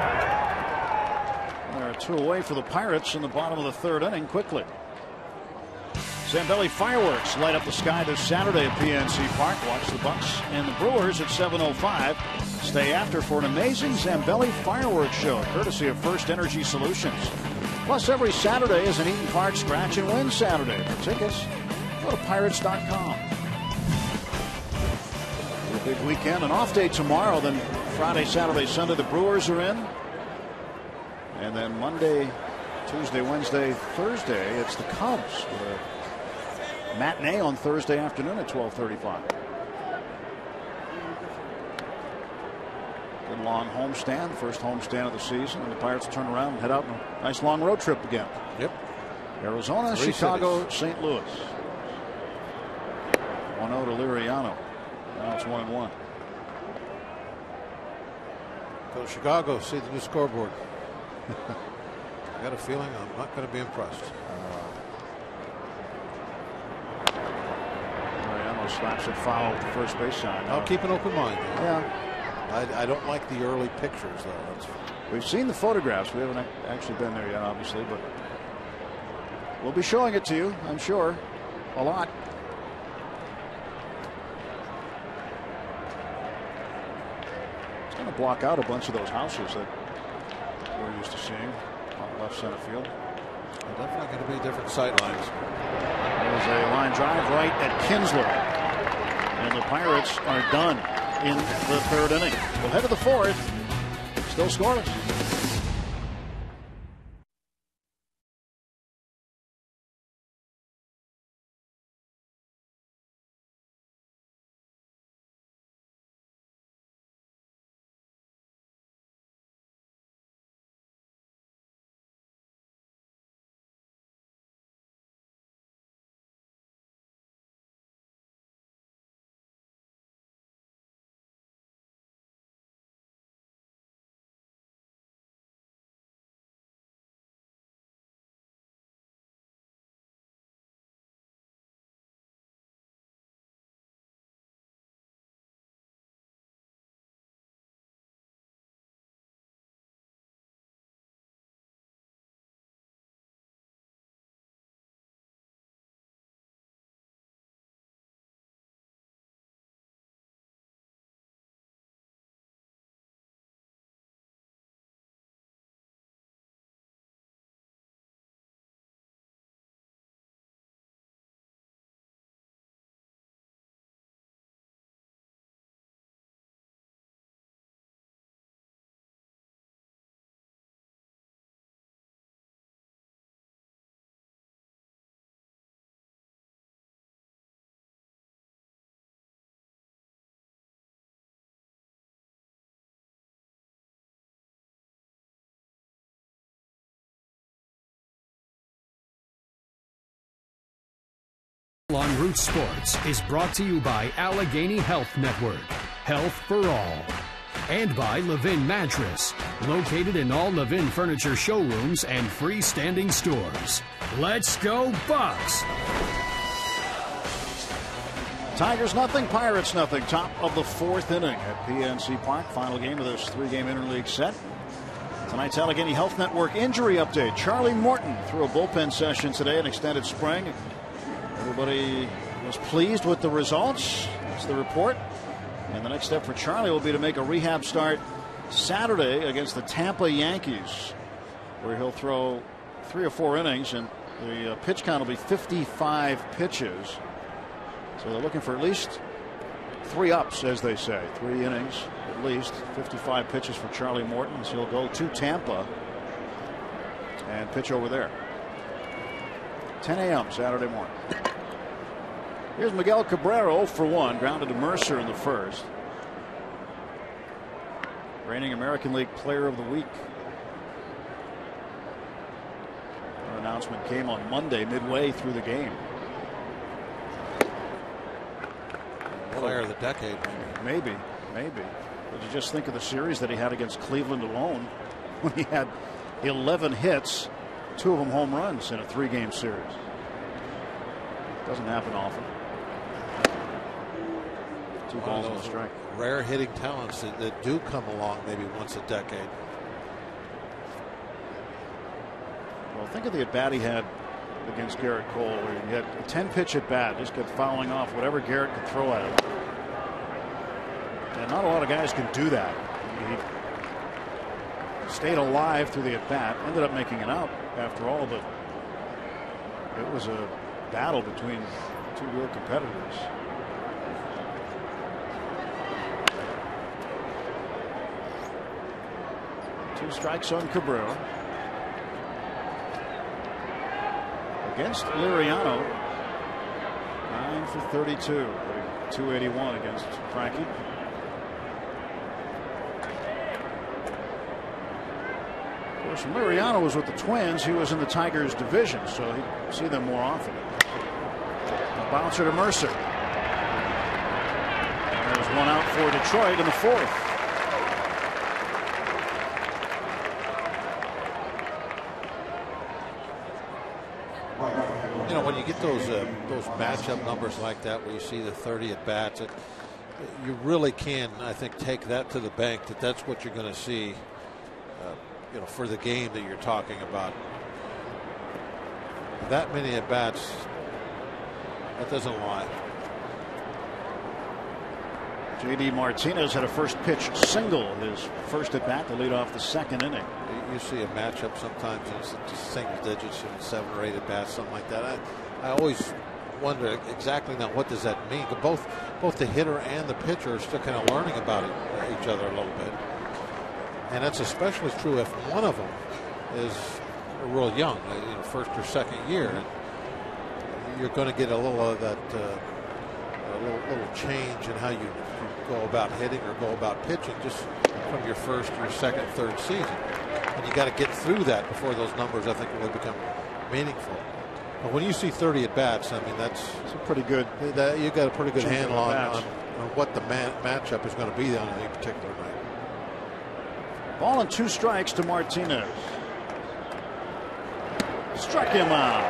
There are two away for the Pirates in the bottom of the third inning quickly. Zambelli fireworks light up the sky this Saturday at PNC Park. Watch the Bucs and the Brewers at 7:05. Stay after for an amazing Zambelli fireworks show, courtesy of First Energy Solutions. Plus, every Saturday is an Eat'n Park Scratch and Win Saturday. For tickets, go to Pirates.com. A big weekend, an off day tomorrow. Then Friday, Saturday, Sunday, the Brewers are in, and then Monday, Tuesday, Wednesday, Thursday, it's the Cubs matinee on Thursday afternoon at 12:35. Good long homestand, first homestand of the season, and the Pirates turn around and head out on a nice long road trip again. Yep. Arizona, Three Chicago, St. Louis. 1-0 to Liriano. Now it's 1 and 1. Go to Chicago, see the new scoreboard. I got a feeling I'm not going to be impressed. Slaps it foul at the first base side. I'll keep an open mind. Yeah. I, I don't like the early pictures, though. That's... We've seen the photographs. We haven't actually been there yet, obviously, but we'll be showing it to you, I'm sure, a lot. It's going to block out a bunch of those houses that we're used to seeing on left center field. They're definitely going to be different sight lines. There's a line drive right at Kinsler. And the Pirates are done in the third inning. We'll head to the fourth. Still scoreless. On Root Sports is brought to you by Allegheny Health Network. Health for all. And by Levin Mattress, located in all Levin furniture showrooms and freestanding stores. Let's go, Bucs! Tigers nothing, Pirates nothing. Top of the fourth inning at PNC Park. Final game of this three game interleague set. Tonight's Allegheny Health Network injury update. Charlie Morton threw a bullpen session today, an extended spring. Everybody was pleased with the results. That's the report. And the next step for Charlie will be to make a rehab start Saturday against the Tampa Yankees, where he'll throw three or four innings, and the uh, pitch count will be 55 pitches. So they're looking for at least three ups, as they say, three innings at least. 55 pitches for Charlie Morton. So he'll go to Tampa and pitch over there. 10 a.m. Saturday morning. Here's Miguel Cabrera 0 for 1, grounded to Mercer in the first. Reigning American League Player of the Week. Our announcement came on Monday, midway through the game. Player of the decade, maybe. Maybe, maybe. But you just think of the series that he had against Cleveland alone when he had 11 hits, two of them home runs in a three game series. Doesn't happen often. Two balls and a strike. Rare hitting talents that, that do come along maybe once a decade. Well, think of the at bat he had against Gerrit Cole, where he had a 10 pitch at bat, just kept fouling off whatever Gerrit could throw at him. And not a lot of guys can do that. He stayed alive through the at bat, ended up making it out after all, but it was a battle between two real competitors. Two strikes on Cabrera. Against Liriano. 9 for 32. 281 against Frankie. Of course, when Liriano was with the Twins, he was in the Tigers division, so he'd see them more often. A bouncer to Mercer. There's one out for Detroit in the fourth. You know, when you get those uh, those matchup numbers like that, where you see the 30 at bats, it, you really can, I think, take that to the bank that that's what you're going to see, uh, you know, for the game that you're talking about. That many at bats, that doesn't lie. JD Martinez had a first pitch single, his first at bat to lead off the second inning. You, see a matchup sometimes and it's just single digits and seven or eight at bats, something like that. I, I always wonder exactly now what does that mean. Both both the hitter and the pitcher are still kind of learning about it, each other a little bit, and that's especially true if one of them is real young, uh, you know, first or second year. You're going to get a little of that. Uh, a little, little change in how you, go about hitting or go about pitching just from your first, your second, third season. And you got to get through that before those numbers, I think, will become meaningful. But when you see 30 at bats, I mean, that's it's a pretty good. That, you got a pretty good handle on, on, on, what the man, matchup is going to be on any particular night. Ball and two strikes to Martinez. Struck him out.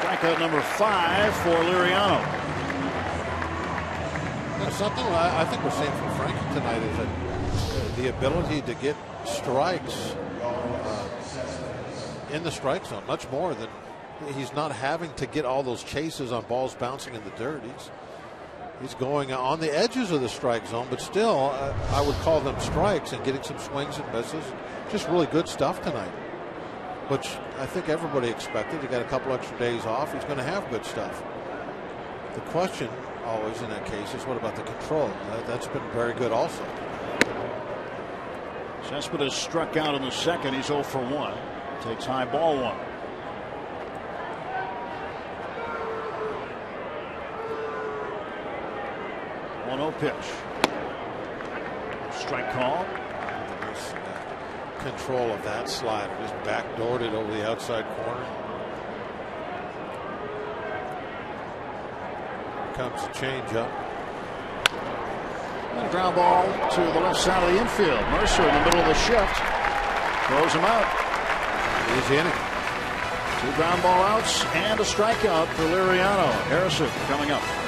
Strikeout number five for Liriano. Now, something I, I think we're seeing from Frankie tonight is that the ability to get strikes in the strike zone much more than he's not having to get all those chases on balls bouncing in the dirt. He's he's going on the edges of the strike zone, but still, uh, I would call them strikes and getting some swings and misses. Just really good stuff tonight which I think everybody expected. He got a couple extra days off. He's going to have good stuff. The question always in that case is what about the control? That's been very good also. Cespedes struck out in the second. He's 0 for 1. Takes high ball one. One 0 pitch. Strike call uh, control of that slider. Just backdoored it over the outside corner. comes the changeup. And ground ball to the left side of the infield. Mercer in the middle of the shift throws him out. Easy inning. Two ground ball outs and a strikeout for Liriano. Harrison coming up.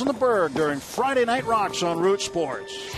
In the Burgh during Friday Night Rocks on Root Sports.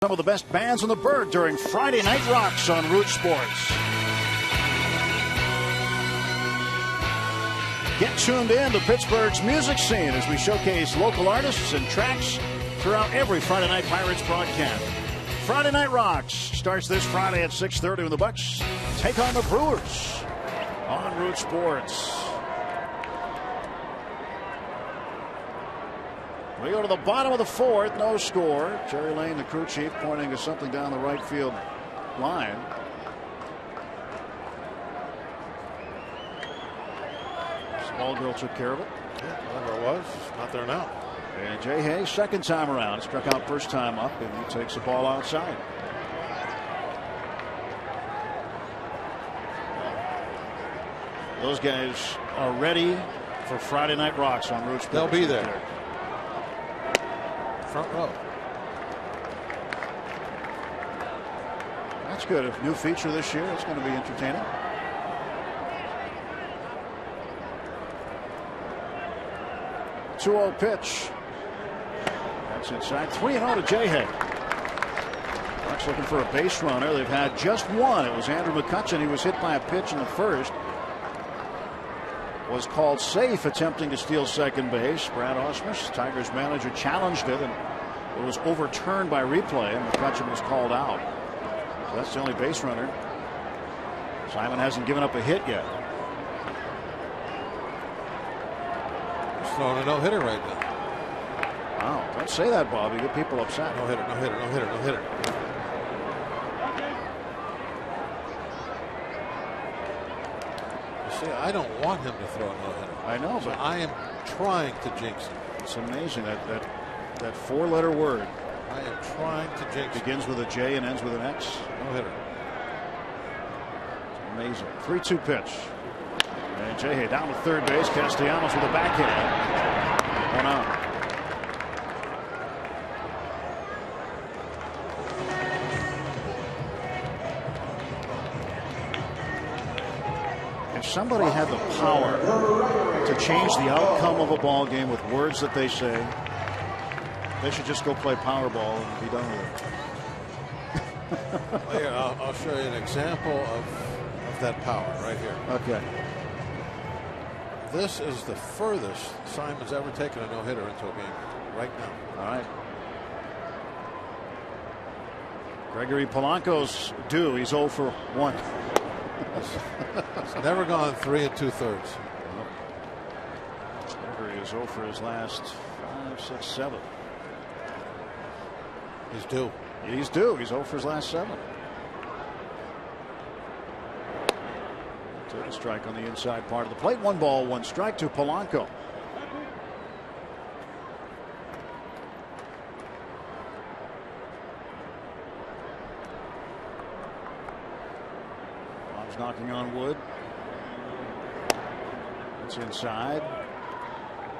Some of the best bands in the Burgh during Friday Night Rocks on Root Sports. Get tuned in to Pittsburgh's music scene as we showcase local artists and tracks throughout every Friday Night Pirates broadcast. Friday Night Rocks starts this Friday at 6:30 when the Bucs take on the Brewers on Root Sports. We go to the bottom of the fourth, no score. Jerry Layne, the crew chief, pointing to something down the right field line. Small girl took care of it. Yeah, whatever it was, it's not there now. And Jay Hayes, second time around, struck out first time up, and he takes the ball outside. Those guys are ready for Friday Night Rocks on Roots. They'll be there. Front row. That's good. A new feature this year. It's going to be entertaining. Two zero pitch. That's inside. Three and zero to Jay Hay. Bucs looking for a base runner. They've had just one. It was Andrew McCutchen. He was hit by a pitch in the first. Was called safe attempting to steal second base. Brad Ausmus, Tigers manager, challenged it and it was overturned by replay and McCutchen was called out. So that's the only base runner. Simon hasn't given up a hit yet. He's throwing a no hitter right now. Wow, don't say that, Bobby. Get people upset. No hitter, no hitter, no hitter, no hitter. See, I don't want him to throw a no hitter. I know, So but I am trying to jinx him. it's amazing that that that four-letter word I am trying to jinx him. begins with a J and ends with an X. No hitter. It's Amazing. 3 2 pitch. And Jay down to third base. Castellanos with a backhand. One out. Somebody had the power to change the outcome of a ball game with words that they say, they should just go play Powerball and be done with it. Well, here, I'll, I'll show you an example of, of that power right here. Okay. This is the furthest Simon's ever taken a no hitter into a game right now. All right. Gregory Polanco's due. He's 0 for 1. It's never gone three and two thirds. is over his last five, six, seven. He's due. He's due. He's over his last seven. Took a strike on the inside part of the plate. One ball, one strike to Polanco. Bob's knocking on wood. It's inside.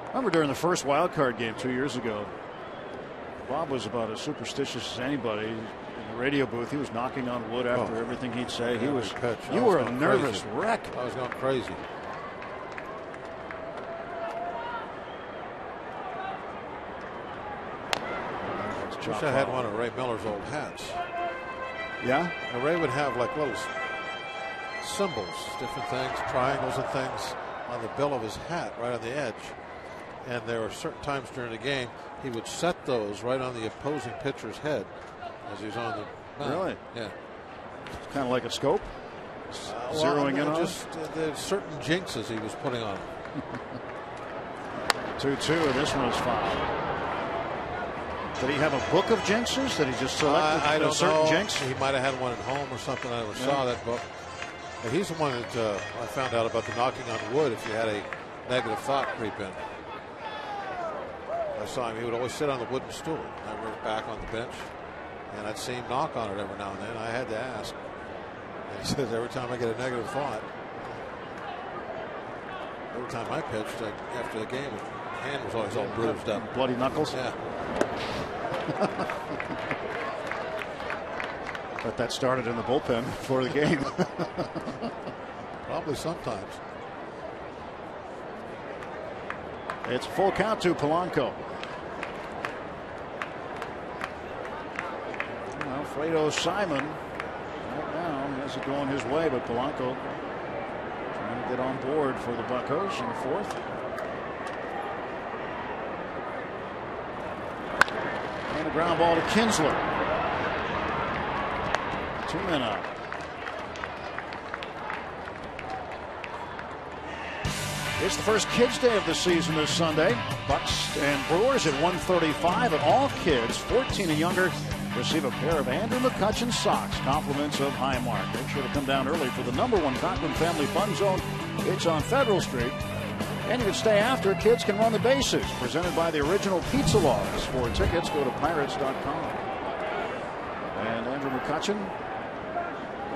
Remember during the first wild card game two years ago, Bob was about as superstitious as anybody. In the radio booth, he was knocking on wood after Oh. everything he'd say. He was. pitch. I You was were a nervous crazy. wreck. I was going crazy. Wish I had one of Ray Miller's old hats. Yeah. Now, Ray would have like little symbols, different things, triangles and things on the bill of his hat, right on the edge. And there were certain times during the game he would set those right on the opposing pitcher's head as he's on the mound. Really? Yeah. It's kind of like a scope. Uh, Zeroing well, in on just uh, there's certain jinxes he was putting on. 2 2, and this one is foul. Did he have a book of jinxes? that he just select I don't certain know. jinx? He might have had one at home or something. I never Yeah. saw that book. But he's the one that uh, I found out about the knocking on wood if you had a negative thought creep in. I saw him. He would always sit on the wooden stool, never back on the bench. And I'd see him knock on it every now and then. I had to ask. And he says, every time I get a negative thought, every time I pitched I, after the game, my hand was always all bruised up. Bloody knuckles? Yeah. But that started in the bullpen for the game. Probably sometimes. it's full count to Polanco. Alfredo Simon right now has it going his way, but Polanco trying to get on board for the Buccos in the fourth. And a ground ball to Kinsler. Two men up. It's the first Kids Day of the season this Sunday. Bucs and Brewers at 135, and all kids 14 and younger receive a pair of Andrew McCutchen socks, compliments of Highmark. Make sure to come down early for the number one Cochran Family Fun Zone. It's on Federal Street. And you can stay after. Kids can run the bases. Presented by the original Pizza Logs. For tickets, go to pirates.com. And Andrew McCutchen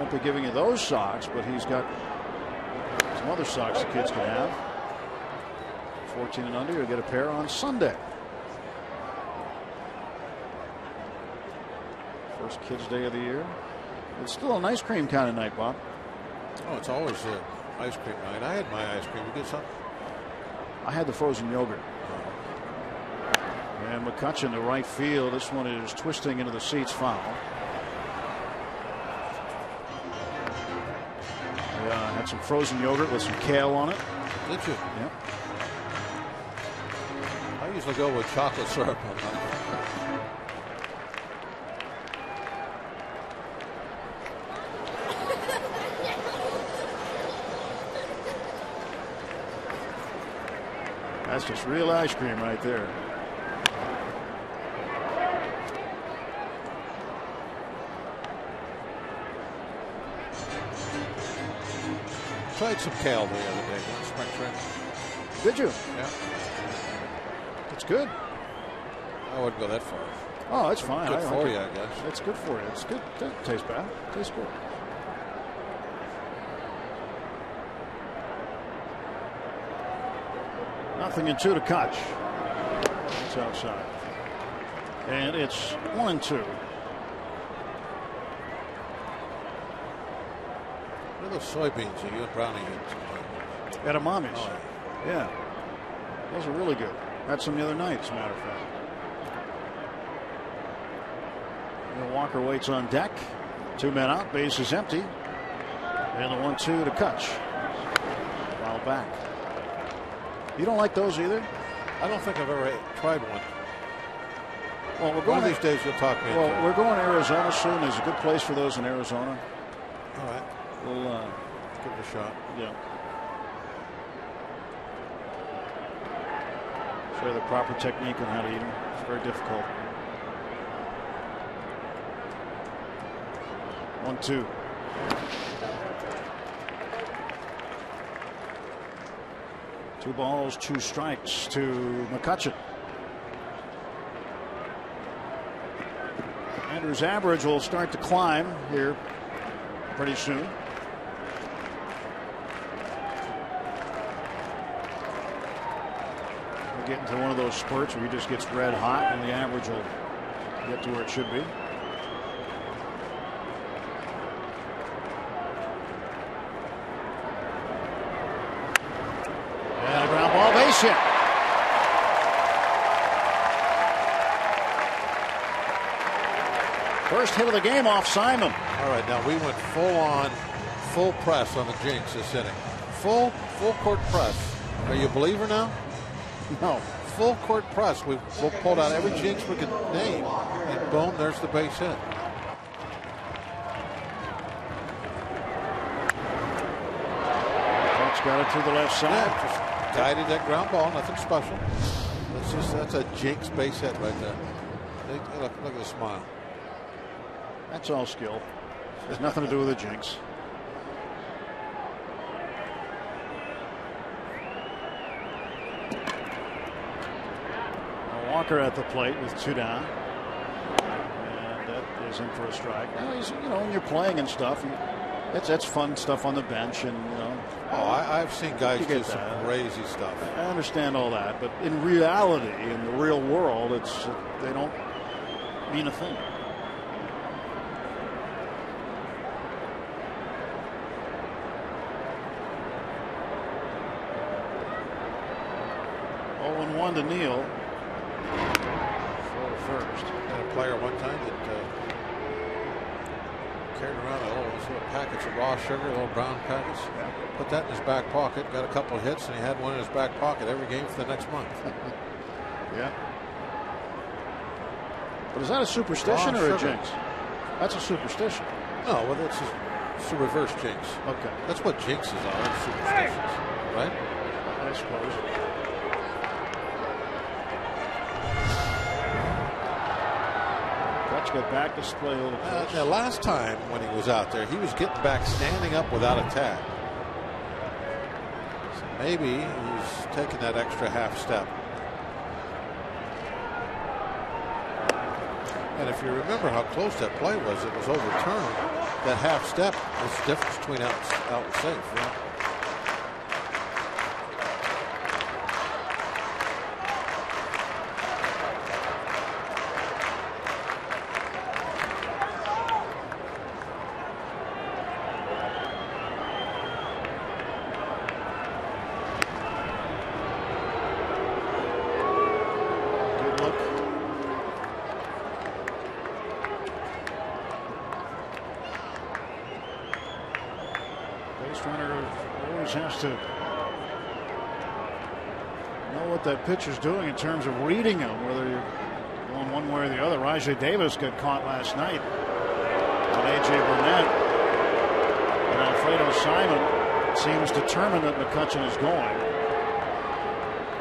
won't be giving you those socks, but he's got some other socks the kids can have. 14 and under, you'll get a pair on Sunday. First Kids Day of the year. It's still an ice cream kind of night, Bob. Oh, it's always an ice cream night. I had my ice cream. You get some? I had the frozen yogurt. Oh. And McCutchen to right field. This one is twisting into the seats foul. Yeah, some frozen yogurt with some kale on it. Did you? Yep. I usually go with chocolate syrup on mine. That's just real ice cream right there. Tried some kale the other day. in Spring training. Did you? Yeah. It's good. I wouldn't go that far. Oh, it's fine. Good I for like you, it. I guess. It's good for you. It's good. Doesn't taste bad. Tastes good. Nothing in two to catch. It's outside. And it's one and two. What are those soybeans that you and Brownie sometimes? Edamames. Oh, Yeah. Those are really good. Had some the other night, as a matter of fact. And Walker waits on deck. Two men out, base is empty. And the one two to Cutch. While back. You don't like those either? I don't think I've ever tried one. Well, we're One going of these days you'll talk me Well, we're going to Arizona soon. There's a good place for those in Arizona. We'll uh, Give it a shot. yeah. Play the proper technique on how to eat them. It's very difficult. One, two. Two balls, two strikes to McCutchen. Andrew's average will start to climb here pretty soon. One of those spurts where he just gets red hot and the average will get to where it should be. And a ground ball base hit. First hit of the game off Simon. All right, now we went full on, full press on the Jinx this inning. Full, full court press. Are you a believer now? No. Full court press. We pulled out every Jinx we could name, and boom, there's the base hit. Coach got it to the left side. Yeah, just guided that ground ball. Nothing special. That's just that's a Jinx base hit right there. Look, look, look at the smile. That's all skill. It Has nothing to do with the jinx. Walker at the plate with two down. And that is in for a strike. Well, he's, you know, when you're playing and stuff, that's that's fun stuff on the bench, and you know. Oh, I, I've seen guys do some that. crazy stuff. I understand all that, but in reality, in the real world, it's they don't mean a thing. Oh, and one to Neil for the first. Had a player one time that uh, carried around a little sort of package of raw sugar, little brown packets. Put that in his back pocket. Got a couple hits, and he had one in his back pocket every game for the next month. Yeah. But is that a superstition Raw or a jinx? That's a superstition. No, well, that's just, it's a reverse jinx. Okay. That's what jinxes are, superstitions, right? I suppose. Got back display a little Uh, now, last time when he was out there, he was getting back standing up without a tag. Maybe he's taking that extra half step. And if you remember how close that play was, it was overturned. That half step was the difference between out, out and safe. Good look. Base runner always has to know what that pitcher's doing in terms of reading him, whether you're going one way or the other. Rajai Davis got caught last night on AJ Burnett. And Alfredo Simon seems determined that McCutchen is going.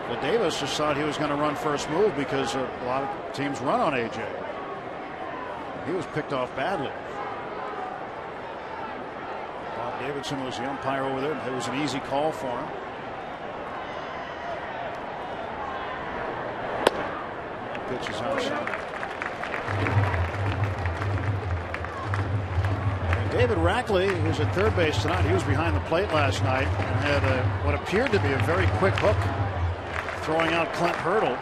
But Davis just thought he was going to run first move because a lot of teams run on AJ. He was picked off badly. Bob Davidson was the umpire over there. It was an easy call for him. Rackley, who's at third base tonight, he was behind the plate last night and had a, what appeared to be a very quick hook throwing out Clint Hurdle.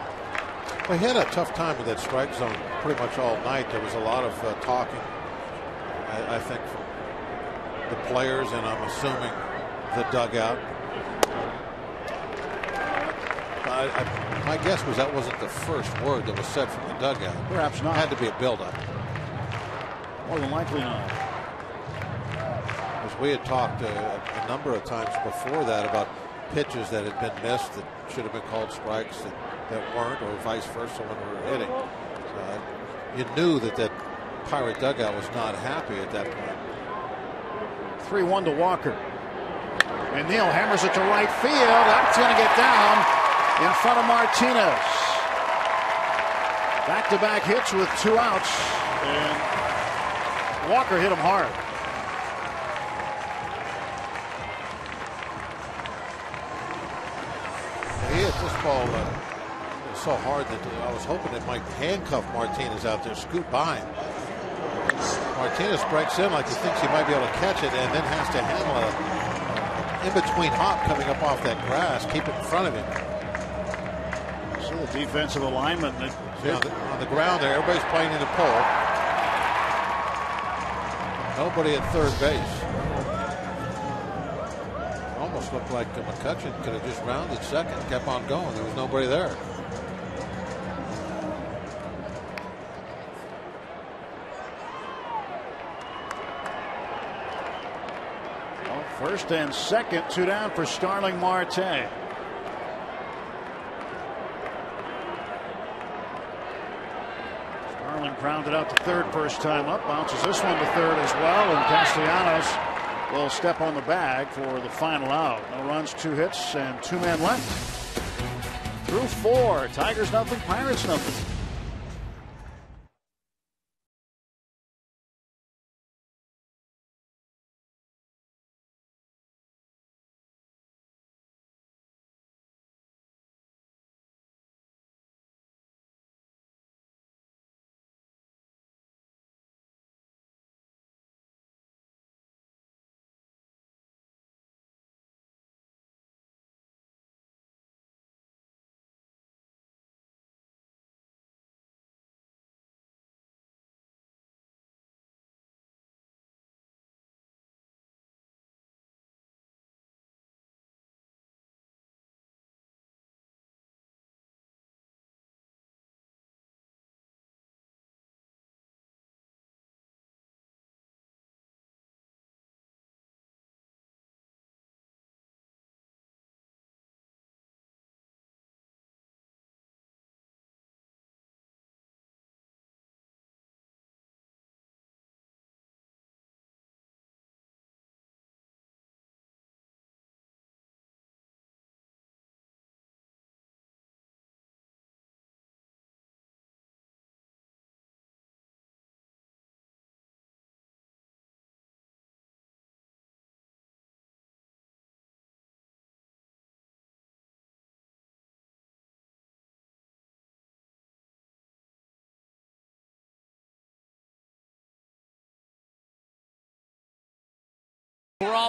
Well, he had a tough time with that strike zone pretty much all night. There was a lot of uh, talking, I, I think, from the players, and I'm assuming the dugout. I, I, my guess was that wasn't the first word that was said from the dugout. Perhaps not. It had to be a buildup. More than likely not. We had talked uh, a number of times before that about pitches that had been missed that should have been called strikes that, that weren't, or vice versa when we were hitting. Uh, you knew that that Pirate dugout was not happy at that point. 3 1 to Walker. And Neil hammers it to right field. That's going to get down. in front of Martinez. Back to back hits with two outs, and Walker hit him hard. Hit uh, so hard that I was hoping it might handcuff Martinez out there, scoot by him. Martinez breaks in like he thinks he might be able to catch it and then has to handle a in between hop coming up off that grass, keep it in front of him. So the defensive alignment. See, on, the, on the ground there, everybody's playing in the pole. Nobody at third base. Almost looked like McCutchen could have just rounded second, kept on going. There was nobody there. First and second, two down for Starling Marte. Starling grounded out to third first time up, bounces this one to third as well, and Castellanos will step on the bag for the final out. No runs, two hits, and two men left. Through four, Tigers nothing, Pirates nothing.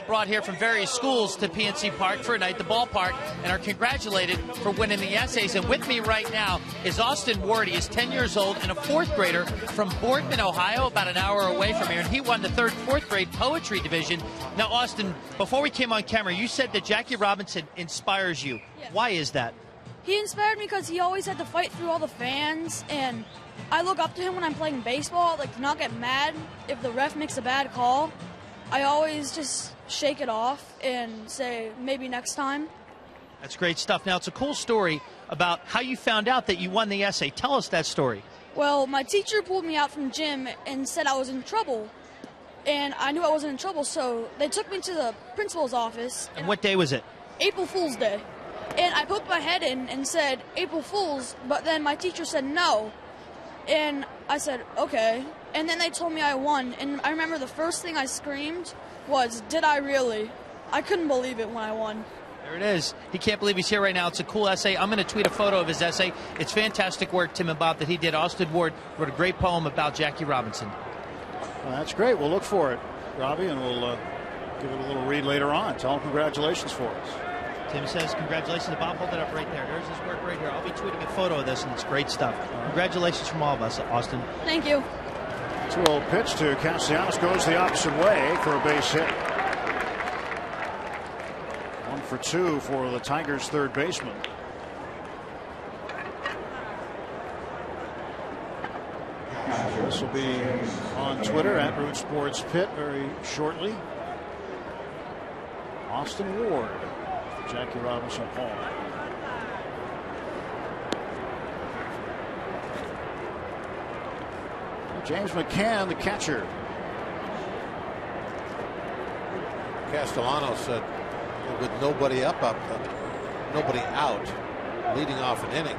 All brought here from various schools to PNC Park for a night, the ballpark, and are congratulated for winning the essays. And with me right now is Austin Ward. He is 10 years old and a fourth grader from Boardman, Ohio, about an hour away from here. And he won the third, fourth grade poetry division. Now, Austin, before we came on camera, you said that Jackie Robinson inspires you. Yes. Why is that? He inspired me because he always had to fight through all the fans, and I look up to him when I'm playing baseball, like to not get mad if the ref makes a bad call. I always just shake it off and say maybe next time. That's great stuff. Now, it's a cool story about how you found out that you won the essay. Tell us that story. Well, my teacher pulled me out from gym and said I was in trouble. And I knew I wasn't in trouble, so they took me to the principal's office. And what day was it? April Fool's Day. And I poked my head in and said, April Fool's, but then my teacher said no. And I said, okay. And then they told me I won. And I remember the first thing I screamed was, did I really? I couldn't believe it when I won. There it is. He can't believe he's here right now. It's a cool essay. I'm going to tweet a photo of his essay. It's fantastic work, Tim and Bob, that he did. Austin Ward wrote a great poem about Jackie Robinson. Well, that's great. We'll look for it, Robby, and we'll uh, give it a little read later on. Tell him congratulations for us. Tim says, Congratulations. To Bob, hold it up right there. There's his work right here. I'll be tweeting a photo of this, and it's great stuff. Congratulations from all of us, Austin. Thank you. 2 0 pitch to Castellanos goes the opposite way for a base hit. One for two for the Tigers' third baseman. This will be on Twitter at Root Sports Pit very shortly. Austin Ward, Jackie Robinson Hall. James McCann, the catcher. Castellanos said with nobody up, up, up nobody out. leading off an inning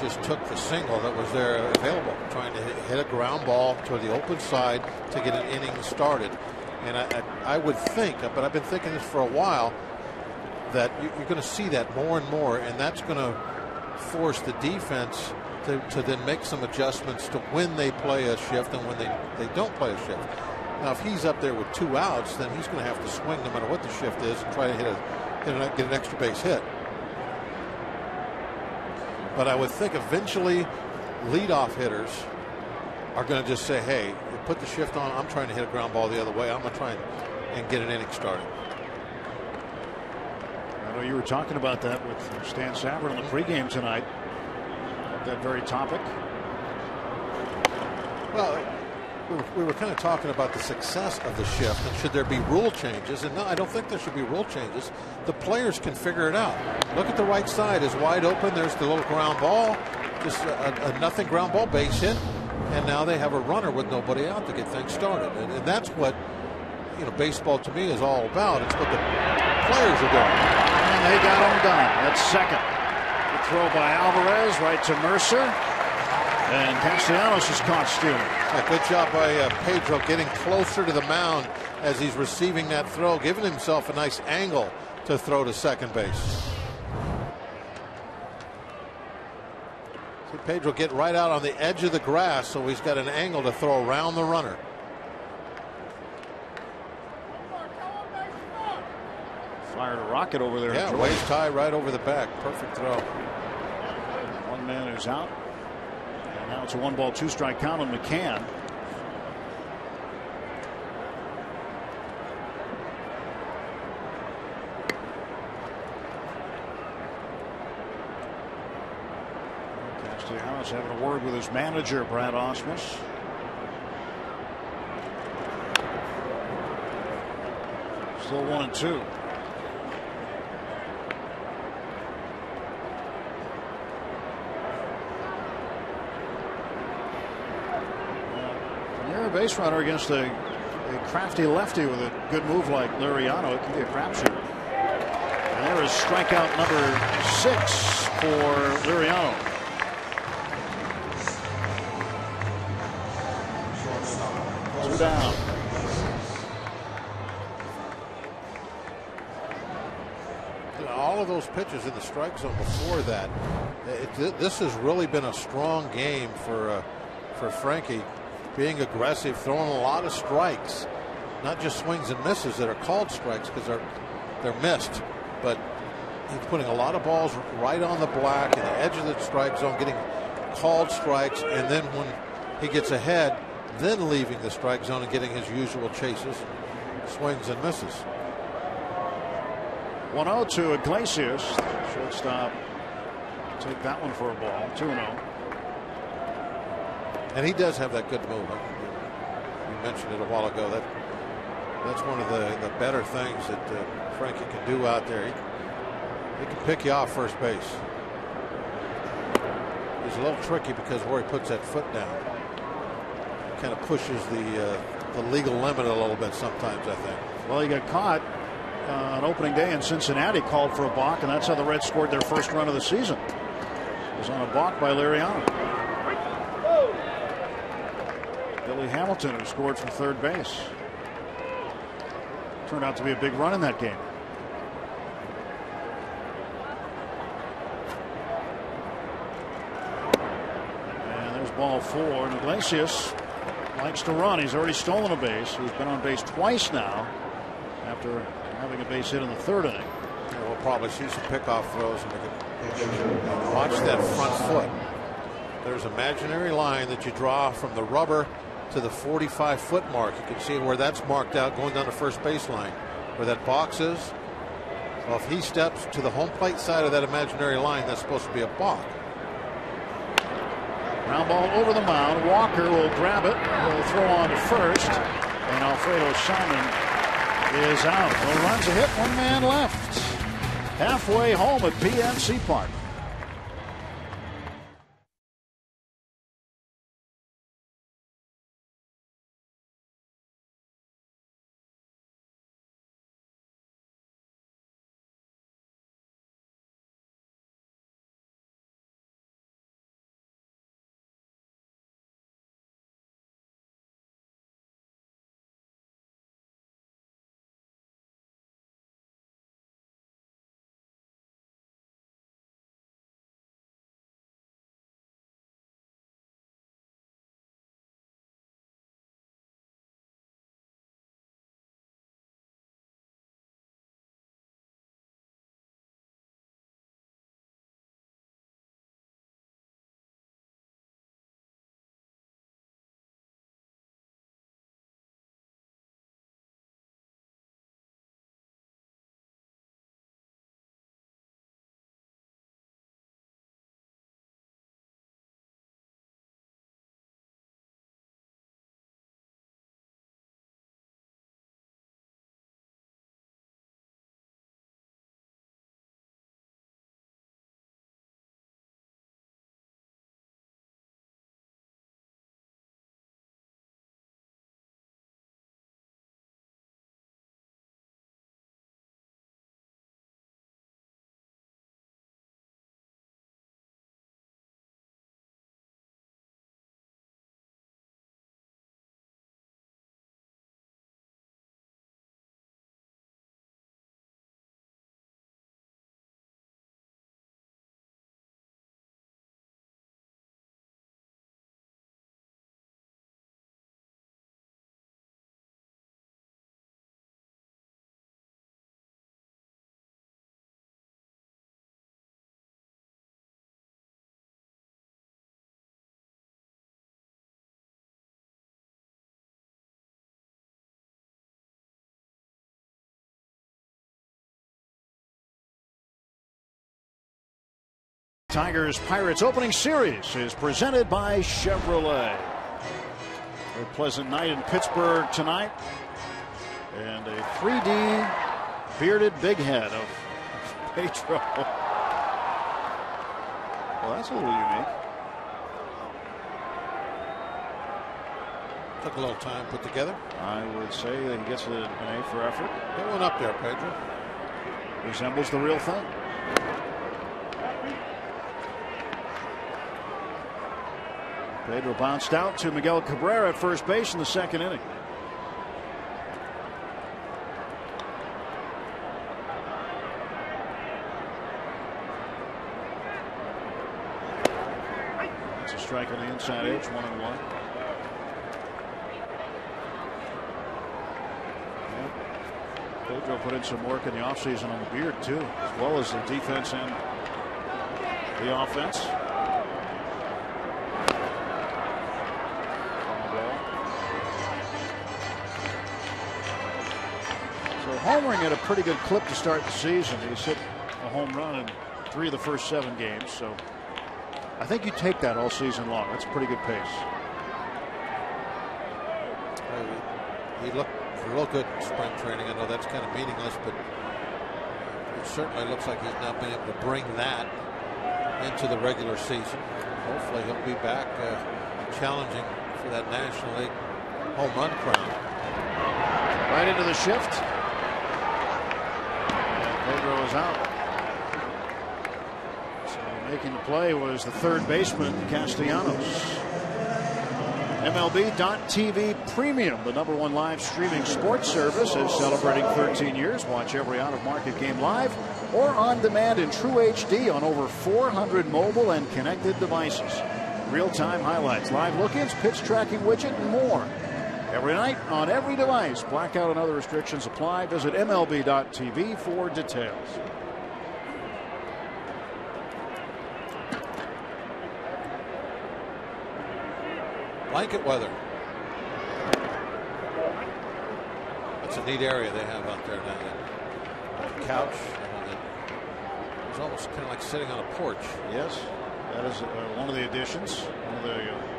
just took the single that was there available, trying to hit, hit a ground ball to the open side to get an inning started. And I, I, I would think, but I've been thinking this for a while, that you're going to see that more and more, and that's going to force the defense to, to then make some adjustments to when they play a shift and when they, they don't play a shift. Now, if he's up there with two outs, then he's going to have to swing no matter what the shift is and try to hit a, hit a get an extra base hit. But I would think eventually leadoff hitters are going to just say, hey, put the shift on. I'm trying to hit a ground ball the other way. I'm going to try and, and get an inning started. I know you were talking about that with Stan Savran in the pregame tonight. That very topic. Well, we were, kind of talking about the success of the shift and should there be rule changes. And no, I don't think there should be rule changes. The players can figure it out. Look at the right side is wide open. There's the little ground ball, just a, a nothing ground ball base hit, and now they have a runner with nobody out to get things started. And, and that's what you know baseball to me is all about. It's what the players are doing. And they got him done. That's second. The throw by Alvarez right to Mercer. And Castellanos is caught stealing. Yeah, good job by uh, Pedro getting closer to the mound as he's receiving that throw, giving himself a nice angle to throw to second base. See Pedro get right out on the edge of the grass, so he's got an angle to throw around the runner. Fired a rocket over there. Yeah, waist high right over the back. Perfect throw. One man is out. And Now it's a one ball, two strike count on McCann. Castellanos having a word with his manager, Brad Ausmus. Still one and two. Base runner against a, a, crafty lefty with a good move like Liriano, it can be a crapshoot. And there is strikeout number six for Liriano. Two down. All of those pitches in the strike zone before that, it, this has really been a strong game for uh, for Frankie being aggressive, throwing a lot of strikes, not just swings and misses that are called strikes because they're they're missed, but he's putting a lot of balls right on the black and the edge of the strike zone, getting called strikes, and then when he gets ahead, then leaving the strike zone and getting his usual chases, swings and misses. 1 0 to Iglesias. Shortstop. Take that one for a ball. 2 0. And he does have that good move. You mentioned it a while ago. That that's one of the, the better things that uh, Frankie can do out there. He, he can pick you off first base. He's a little tricky because where he puts that foot down kind of pushes the uh, the legal limit a little bit sometimes. I think. Well, he got caught uh, on opening day in Cincinnati, called for a balk, and that's how the Reds scored their first run of the season. It was on a balk by Liriano. Hamilton, who scored from third base. Turned out to be a big run in that game. And there's ball four. And Iglesias likes to run. He's already stolen a base. He's been on base twice now after having a base hit in the third inning. Yeah, we'll probably see some pickoff throws. And watch that front foot. There's imaginary line that you draw from the rubber to the 45 foot mark. You can see where that's marked out going down the first baseline, where that box is. Well, if he steps to the home plate side of that imaginary line, that's supposed to be a balk. Ground ball over the mound. Walker will grab it. Will throw on to first. And Alfredo Simon is out. No runs a hit. One man left. Halfway home at PNC Park. Tigers Pirates opening series is presented by Chevrolet. A pleasant night in Pittsburgh tonight. And a 3D bearded big head of Pedro. Well, that's a little unique. Took a little time put together. I would say that he gets an A for effort. Get one up there, Pedro. Resembles the real thing. Pedro bounced out to Miguel Cabrera at first base in the second inning. It's a strike on the inside edge, one and one. Pedro put in some work in the offseason on the beard, too, as well as the defense and the offense. So homering at a pretty good clip to start the season. He's hit a home run in three of the first seven games. So I think you take that all season long. That's a pretty good pace. He looked real good in spring training. I know that's kind of meaningless, but it certainly looks like he's not been able to bring that into the regular season. Hopefully he'll be back uh, challenging for that National League home run crown. Right into the shift. Is out. So making the play was the third baseman, Castellanos. MLB.TV Premium, the number one live streaming sports service, is celebrating 13 years. Watch every out of market game live or on demand in true HD on over 400 mobile and connected devices. Real time highlights, live look ins, pitch tracking widget, and more. Every night on every device. Blackout and other restrictions apply. Visit MLB.TV for details. Blanket weather. That's a neat area they have out there now. That couch. It's almost kind of like sitting on a porch. Yes, that is uh, one of the additions. One of the uh,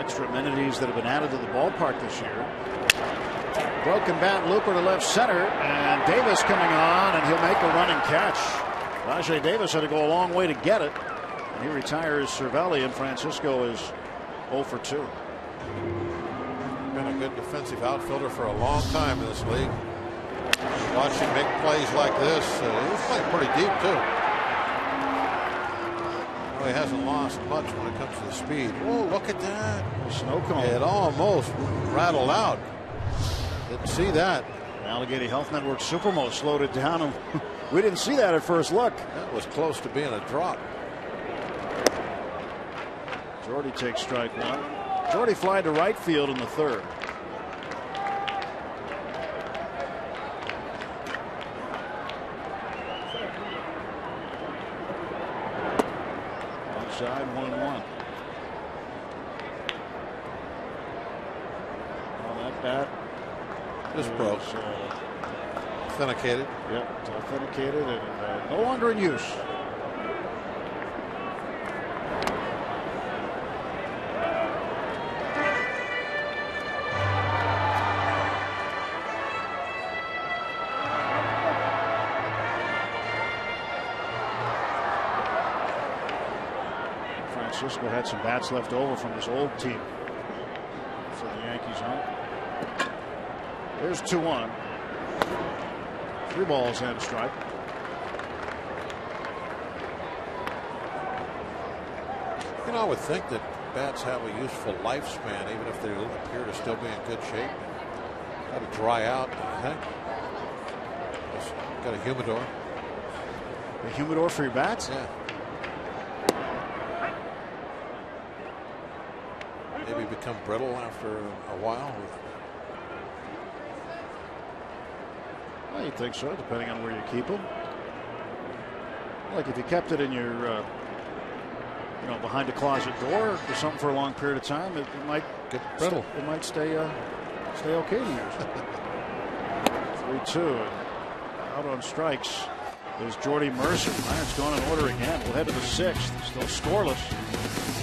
extra amenities that have been added to the ballpark this year. Broken bat looper to left center, and Davis coming on, and he'll make a running catch. Rajai Davis had to go a long way to get it. And he retires Cervelli, and Francisco is 0 for 2. Been a good defensive outfielder for a long time in this league. Watching make plays like this. Uh, he's playing pretty deep, too. Well, he hasn't lost much when it comes to the speed. Oh, look at that. Snow cone. It almost rattled out. Didn't see that. Allegheny Health Network Supermo slowed it down. And we didn't see that at first look. That was close to being a drop. Jordy takes strike one. Jordy fly to right field in the third. Outside one and one. Well, that bat Just broke. is, uh, Authenticated. Yep, it's authenticated and uh, no longer in use. Francisco had some bats left over from his old team. So the Yankees home. There's 2 1. Three balls and a strike. You know, I would think that bats have a useful lifespan, even if they appear to still be in good shape. Got to dry out, I think. Just Got a humidor. The humidor for your bats? Yeah. Maybe become brittle after a while. Well, you'd think so, depending on where you keep them. Like if you kept it in your, uh, you know, behind a closet door or something for a long period of time, it, it might Get brittle. It might stay, uh, stay okay to use. Three two, and out on strikes. There's Jordy Mercer. Pirates going in order again. We'll head to the sixth. Still scoreless.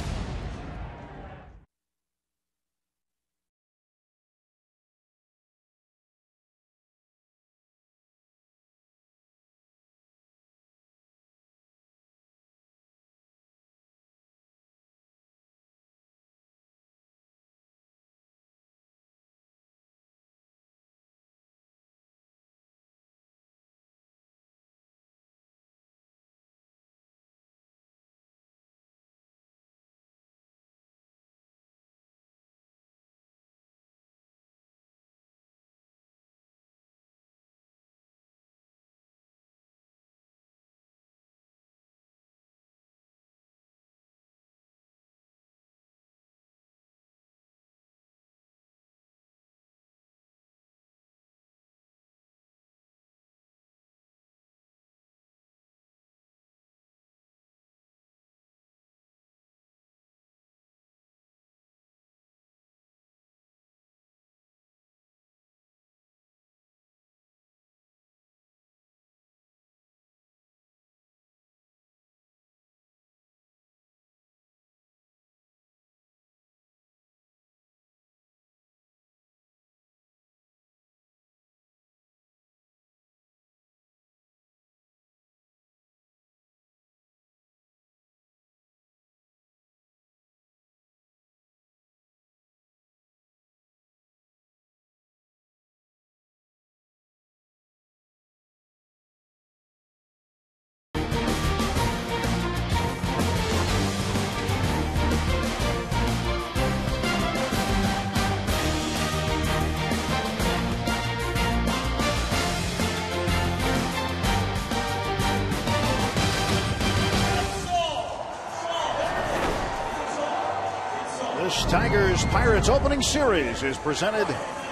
This Tigers Pirates opening series is presented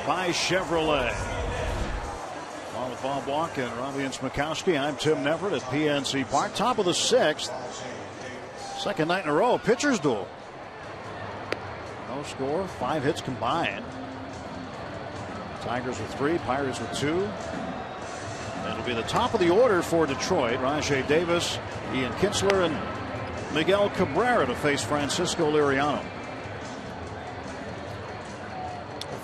by Chevrolet. Along with Bob Walk and Robby and I'm Tim Neverett at PNC Park. Top of the sixth. Second night in a row, pitcher's duel. No score, five hits combined. Tigers with three, Pirates with two. It'll be the top of the order for Detroit. Rajai Davis, Ian Kinsler, and Miguel Cabrera to face Francisco Liriano.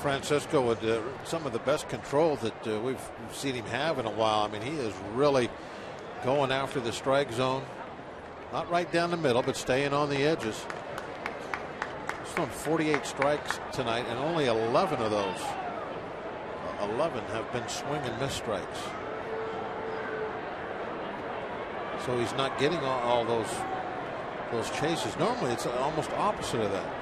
Francisco with uh, some of the best control that uh, we've seen him have in a while. I mean, he is really going after the strike zone. Not right down the middle, but staying on the edges. He's thrown 48 strikes tonight, and only 11 of those, 11 have been swing and miss strikes. So he's not getting all, all those those chases. Normally, it's almost opposite of that.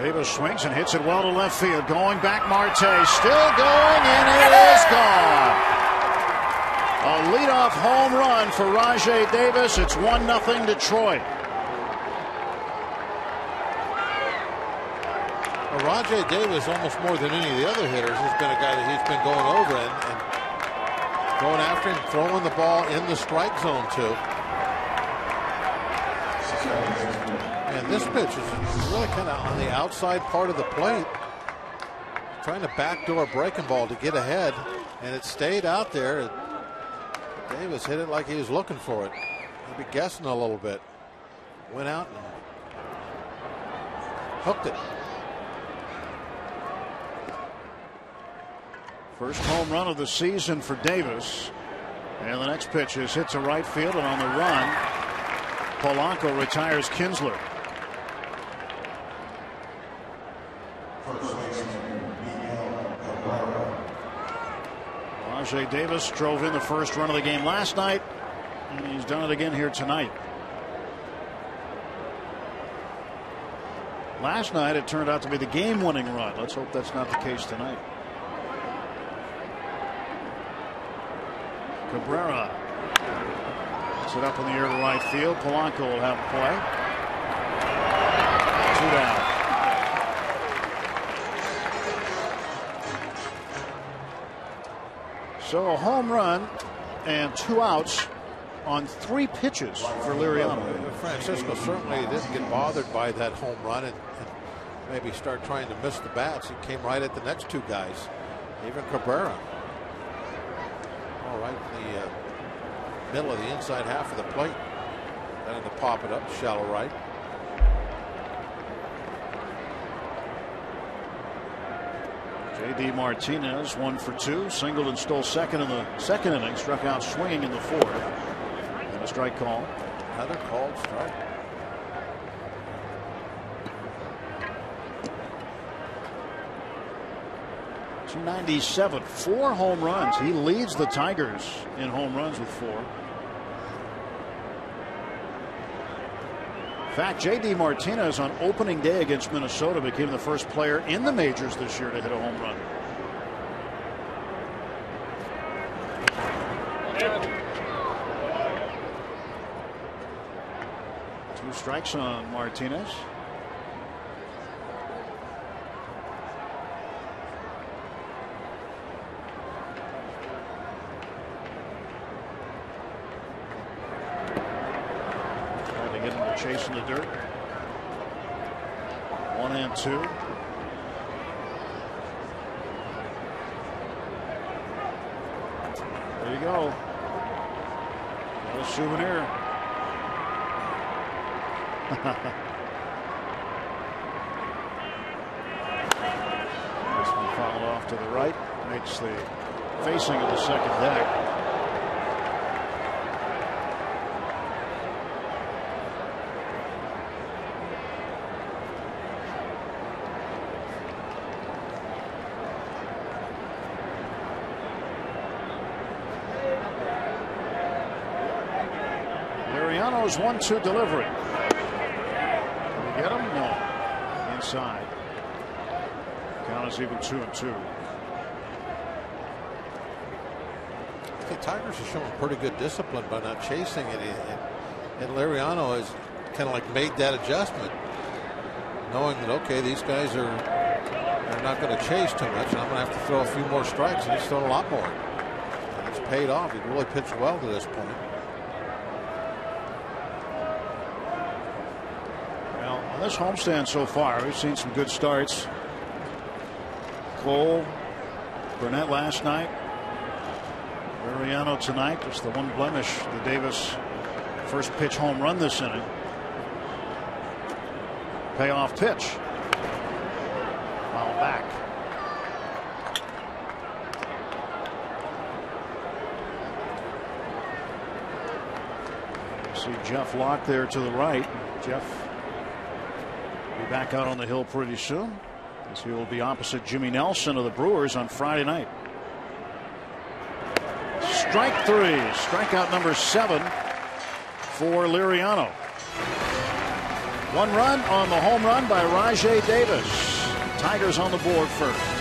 Davis swings and hits it well to left field. Going back, Marte. Still going, and it is gone. A leadoff home run for Rajai Davis. It's 1 0 Detroit. Well, Rajai Davis, almost more than any of the other hitters, has been a guy that he's been going over and, and going after him, throwing the ball in the strike zone, too. This pitch is really kind of on the outside part of the plate, trying to backdoor breaking ball to get ahead, and it stayed out there. Davis hit it like he was looking for it. Maybe guessing a little bit. Went out and hooked it. First home run of the season for Davis. And the next pitch is hit to right field, and on the run, Polanco retires Kinsler. Rajai Davis drove in the first run of the game last night, and he's done it again here tonight. Last night it turned out to be the game winning run. Let's hope that's not the case tonight. Cabrera puts it up in the air to right field. Polanco will have a play. Two down. So a home run and two outs on three pitches for Liriano. Francisco certainly didn't get bothered by that home run and, and, maybe start trying to miss the bats. He came right at the next two guys, even Cabrera. All right, in the uh, middle of the inside half of the plate. Then to pop it up shallow right. J.D. Martinez, one for two, singled and stole second in the second inning, struck out swinging in the fourth. And a strike call. Another called strike. Two ninety seven, four home runs. He leads the Tigers in home runs with four. In fact, J.D. Martinez on opening day against Minnesota became the first player in the majors this year to hit a home run. Two strikes on Martinez. Trying to get him to chase in the dirt. One and two. There you go. A souvenir. this one fouled off to the right. Makes the facing of the second deck. Liriano's one-two delivery. Can we get him? No. Inside. Count is even two and two. The Tigers are showing pretty good discipline by not chasing it. And, Liriano has kind of like made that adjustment, knowing that okay, these guys are are not going to chase too much, and I'm going to have to throw a few more strikes, and he's thrown a lot more. And it's paid off. He's really pitched well to this point. Well, on this homestand so far, we've seen some good starts. Cole, Burnett last night. Liriano tonight. Just the one blemish, the Davis first pitch home run this inning. Payoff pitch. Foul back. See Jeff Locke there to the right. Jeff back out on the hill pretty soon as he will be opposite Jimmy Nelson of the Brewers on Friday night. Strike three, strikeout number seven for Liriano. One run on the home run by Rajai Davis. Tigers on the board first.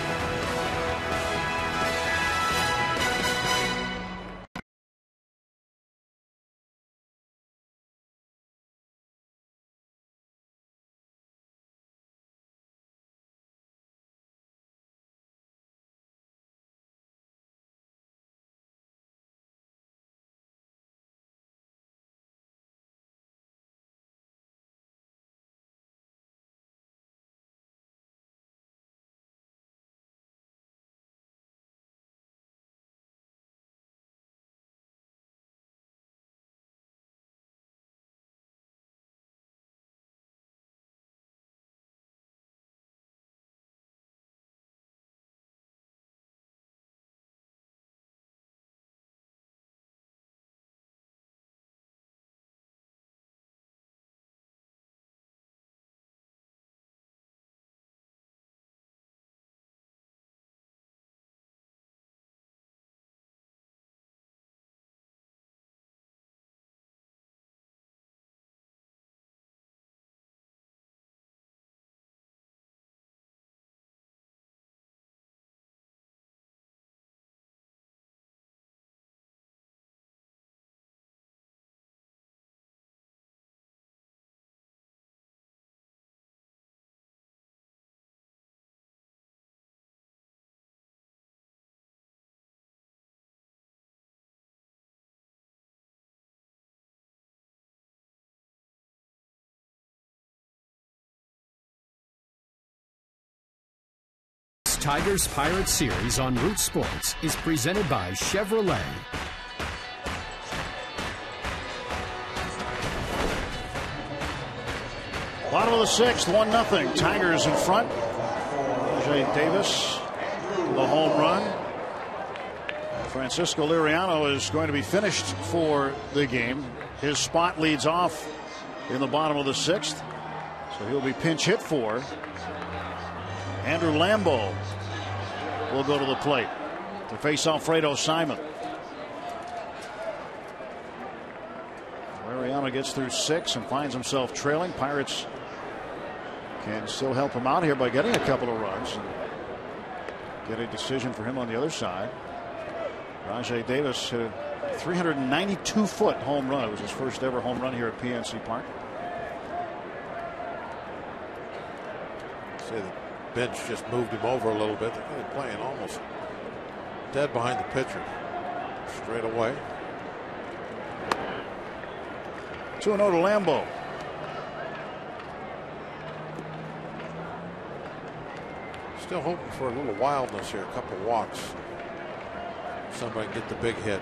Tigers Pirates series on Root Sports is presented by Chevrolet. Bottom of the sixth, 1 0. Tigers in front. Jay Davis, the home run. Francisco Liriano is going to be finished for the game. His spot leads off in the bottom of the sixth. So he'll be pinch hit for. Andrew Lambo will go to the plate to face Alfredo Simon. Liriano gets through six and finds himself trailing. Pirates can still help him out here by getting a couple of runs get a decision for him on the other side. Rajai Davis hit a 392 foot home run. It was his first ever home run here at PNC Park. Say the bench just moved him over a little bit. They're really playing almost dead behind the pitcher. Straight away. 2 0 to Lambo. Still hoping for a little wildness here, a couple walks. Somebody get the big hit.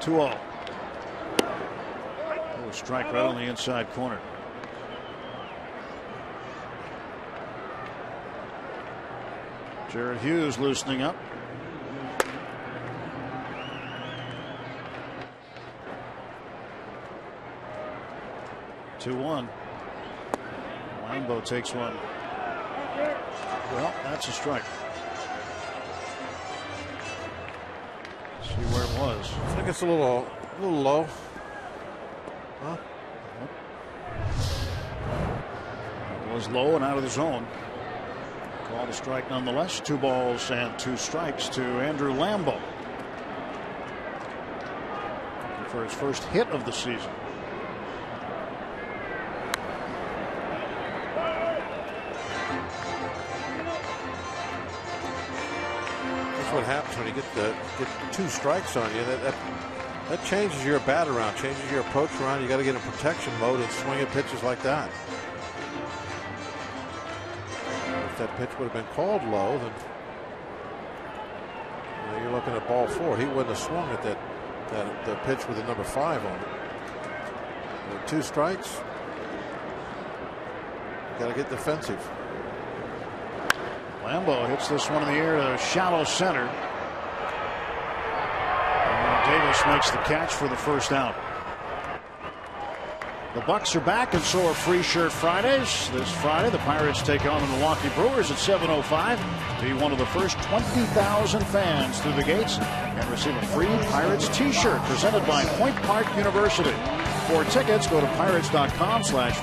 Two zero. Oh, strike right on the inside corner. Jared Hughes loosening up. Two one. Lambo takes one. Well, that's a strike. See where it was. I think it's a little, a little low. Huh? Was low and out of the zone. Called a strike nonetheless. Two balls and two strikes to Andrew Lambo. For his first hit of the season. That's what happens when you get the get two strikes on you. That that, that changes your bat around, changes your approach around. You got to get in protection mode and swing at pitches like that. If that pitch would have been called low, then you know, you're looking at ball four. He wouldn't have swung at that that the pitch with the number five on it. Two strikes, got to get defensive. Lambo hits this one in the air to shallow center. Makes the catch for the first out. The Bucs are back, and so are Free Shirt Fridays. This Friday, the Pirates take on the Milwaukee Brewers at 7:05. Be one of the first 20,000 fans through the gates and receive a free Pirates T-shirt presented by Point Park University. For tickets, go to pirates.com/slash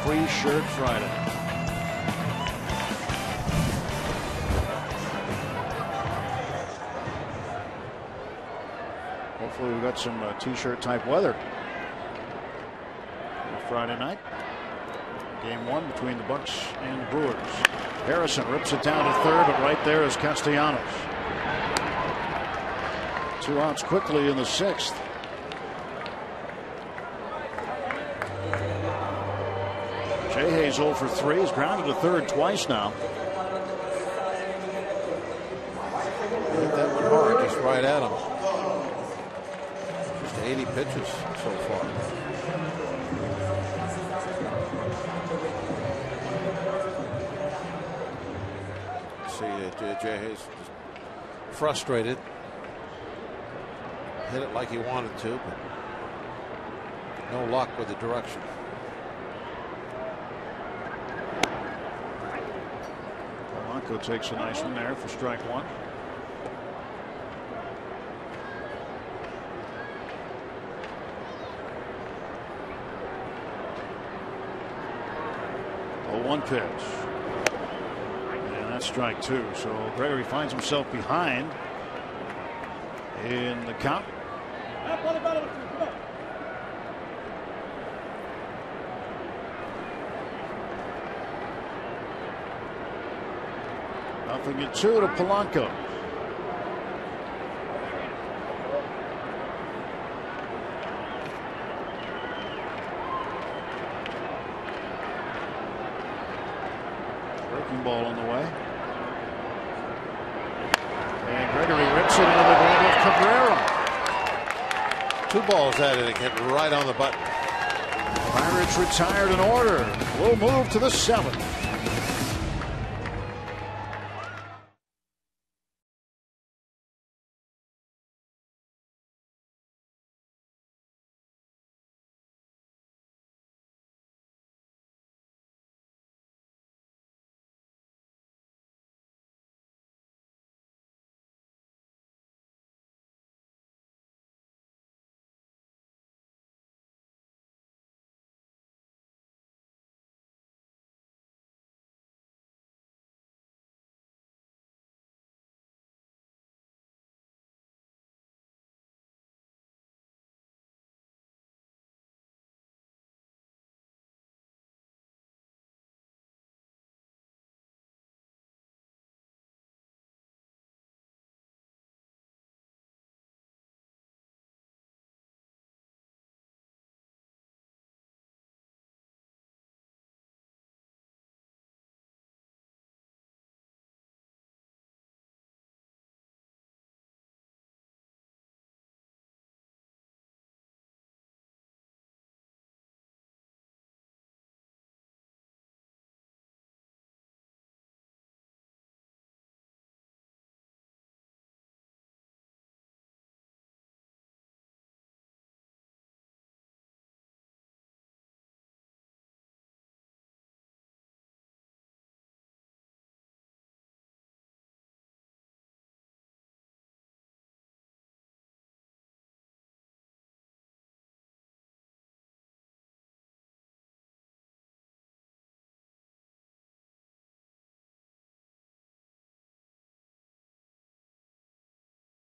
Hopefully, we've got some uh, T-shirt type weather. Friday night. Game one between the Bucs and the Brewers. Harrison rips it down to third, but right there is Castellanos. Two outs quickly in the sixth. Jay Hayes 0 for 3. He's grounded to third twice now. That one hard, just right at him. Just 80 pitches so far. See, uh, Jay Hayes frustrated. Hit it like he wanted to, but no luck with the direction. Polanco takes a nice one there for strike one. Pitch. And that's strike two. So Gregory finds himself behind in the count. Nothing at two to Polanco. breaking ball on the way. And Gregory rips it into the glove of Cabrera. At it and hit right on the button. Pirates retired in order. We'll move to the seventh.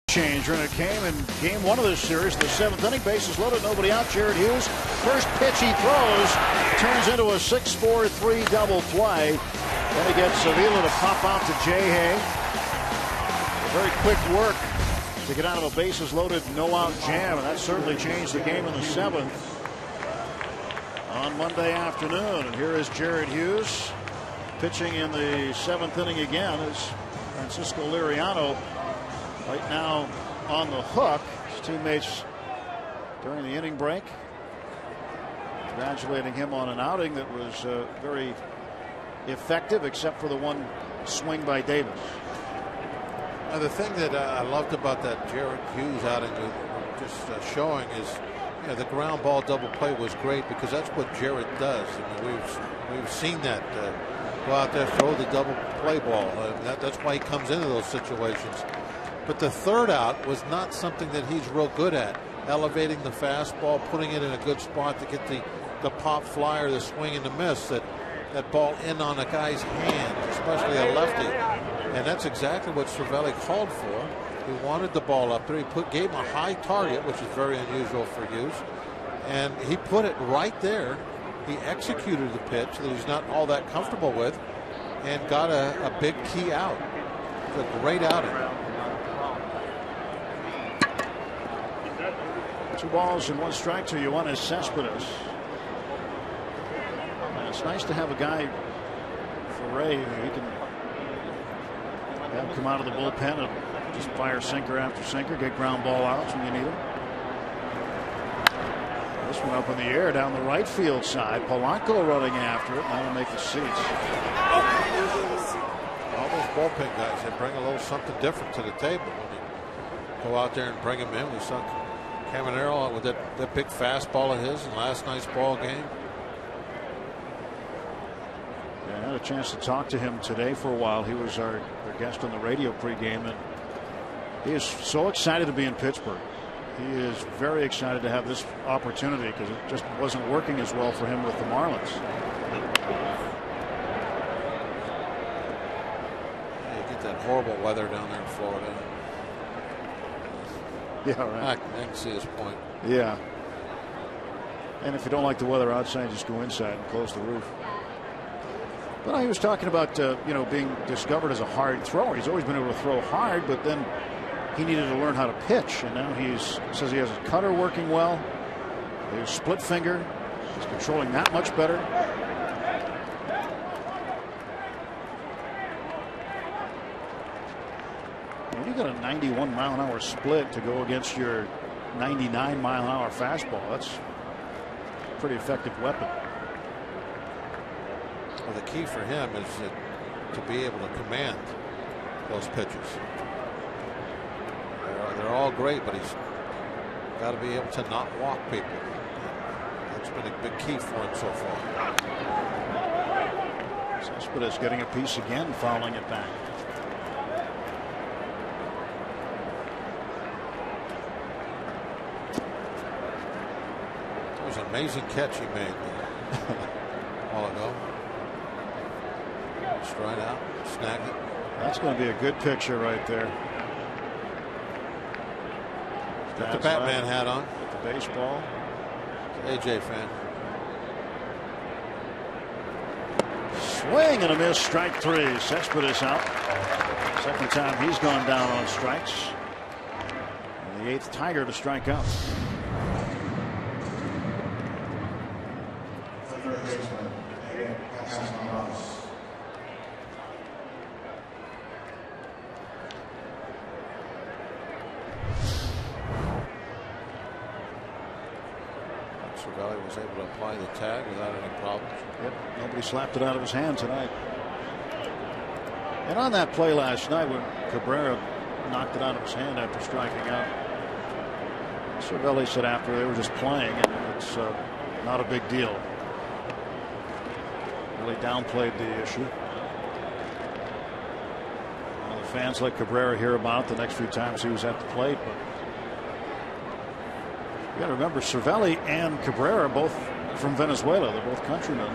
Changer, and it came in game one of this series. In the seventh inning, bases loaded, nobody out. Jared Hughes, first pitch he throws, turns into a 6-4-3 double play. Then he gets Avila to pop out to Jay Hay. Very quick work to get out of a bases loaded, no out jam, and that certainly changed the game in the seventh on Monday afternoon. And here is Jared Hughes pitching in the seventh inning again as Francisco Liriano right now on the hook. His teammates during the inning break congratulating him on an outing that was uh, very effective except for the one swing by Davis. Now, the thing that uh, I loved about that Jared Hughes outing, just uh, showing is you know, the ground ball double play was great because that's what Jared does. I mean, we've we've seen that uh, go out there throw the double play ball. Uh, that, that's why he comes into those situations. But the third out was not something that he's real good at. Elevating the fastball, putting it in a good spot to get the, the pop fly or the swing and the miss. That that ball in on a guy's hand, especially a lefty. And that's exactly what Cervelli called for. He wanted the ball up there. He put gave him a high target, which is very unusual for Hughes. And he put it right there. He executed the pitch that he's not all that comfortable with and got a, a big key out. It's a great outing. Two balls and one strike to you Yoenis Cespedes. And it's nice to have a guy for Ray who he can have come out of the bullpen and just fire sinker after sinker, get ground ball outs when you need them. This one up in the air down the right field side. Polanco running after it. Now to make the seats. All those bullpen guys, they bring a little something different to the table when you go out there and bring them in. We saw Caminero with that, that big fastball of his in last night's ball game. Yeah, I had a chance to talk to him today for a while. He was our, our guest on the radio pregame, and he is so excited to be in Pittsburgh. He is very excited to have this opportunity because it just wasn't working as well for him with the Marlins. Yeah, you get that horrible weather down there in Florida. Yeah, right. I, I can see his point. Yeah. And if you don't like the weather outside, just go inside and close the roof. But he was talking about uh, you know being discovered as a hard thrower. He's always been able to throw hard, but then he needed to learn how to pitch, and now he's says he has a cutter working well. His split finger, he's controlling that much better. Got a 91 mile an hour split to go against your 99 mile an hour fastball. That's a pretty effective weapon. Well, the key for him is to be able to command those pitches. They're, they're all great, but he's got to be able to not walk people. That's been a big key for him so far. Cespedes getting a piece again, fouling it back. It was an amazing catch he made a while ago. Stride out, snag it. That's going to be a good picture right there. Got the Batman hat on. With the baseball. AJ fan. Swing and a miss, strike three. Cespedes out. Second time he's gone down on strikes. And the eighth Tiger to strike out. Cervelli was able to apply the tag without any problems. Yep, nobody slapped it out of his hand tonight. And on that play last night when Cabrera knocked it out of his hand after striking out, Cervelli said after they were just playing and it's uh, not a big deal. Really downplayed the issue. Well, the fans let Cabrera hear about it the next few times he was at the plate, but you got to remember Cervelli and Cabrera both from Venezuela. They're both countrymen.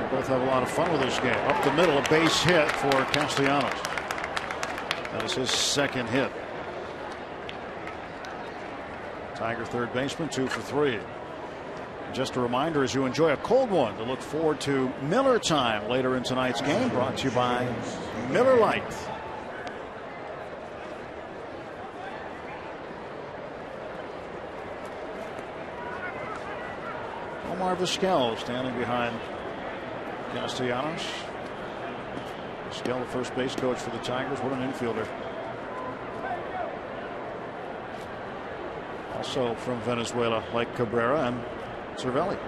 They both have a lot of fun with this game. Up the middle, a base hit for Castellanos. That is his second hit. Tiger third baseman, two for three. Just a reminder as you enjoy a cold one to look forward to Miller time later in tonight's game, brought to you by Miller Lite. Vizquel standing behind Castellanos. Vizquel, the first base coach for the Tigers. What an infielder. Also from Venezuela, like Cabrera and Cervelli.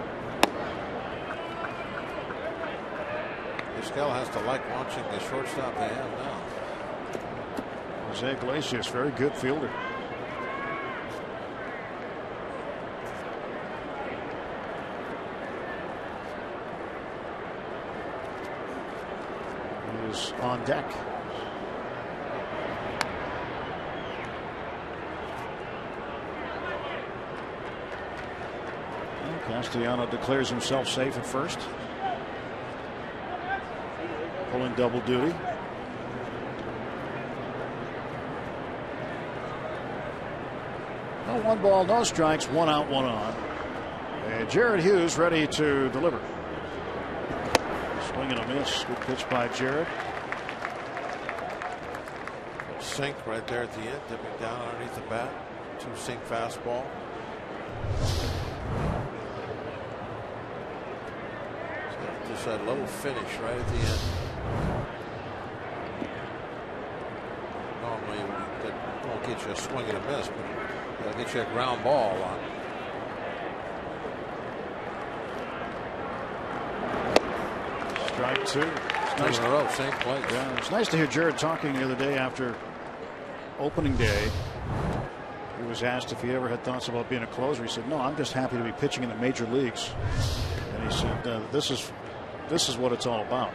Vizquel has to like watching the shortstop they have now. Jose Iglesias, very good fielder. He deck. Castellano declares himself safe at first. Pulling double duty. No one ball, no strikes, one out, one on. And Jared Hughes ready to deliver. Swing and a miss. Good pitch by Jared. Sink right there at the end, dipping down underneath the bat. Two sink fastball. Just that little finish right at the end. Normally that won't get you a swing and a miss, but it'll get you a ground ball a lot. Strike two. It's Two nice in a row, same place. Yeah, it's nice to hear Jared talking the other day after opening day. He was asked if he ever had thoughts about being a closer. He said, "No, I'm just happy to be pitching in the major leagues." And he said, uh, "This is this is what it's all about."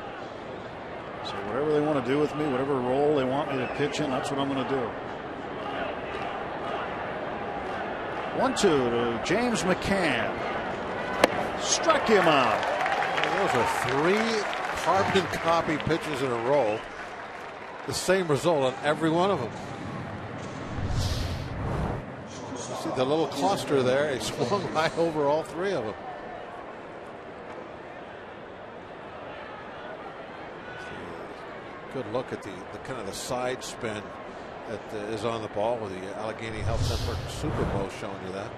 So whatever they want to do with me, whatever role they want me to pitch in, that's what I'm going to do. One two to James McCann. Struck him out. Those are three carbon copy pitches in a row. The same result on every one of them. You see the little cluster there. He swung right over all three of them. Good look at the, the kind of the side spin that uh, is on the ball with the Allegheny Health Network Super Bowl showing you that.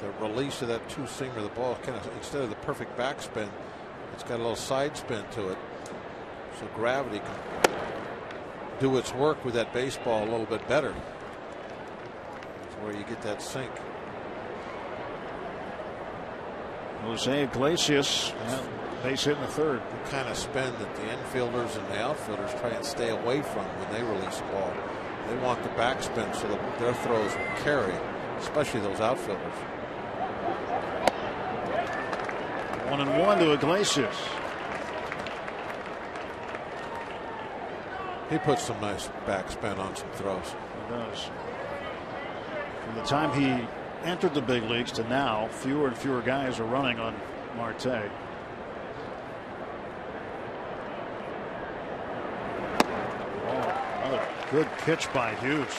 The release of that two seamer, the ball kind of instead of the perfect backspin, it's got a little side spin to it. so gravity can do its work with that baseball a little bit better. Where you get that sink. Jose Iglesias, base hit in the third. The kind of spin that the infielders and the outfielders try and stay away from when they release the ball. They want the backspin so that their throws will carry, especially those outfielders. One and one to Iglesias. He puts some nice backspin on some throws. He does. From the time he entered the big leagues to now, fewer and fewer guys are running on Marte. Oh, another good pitch by Hughes.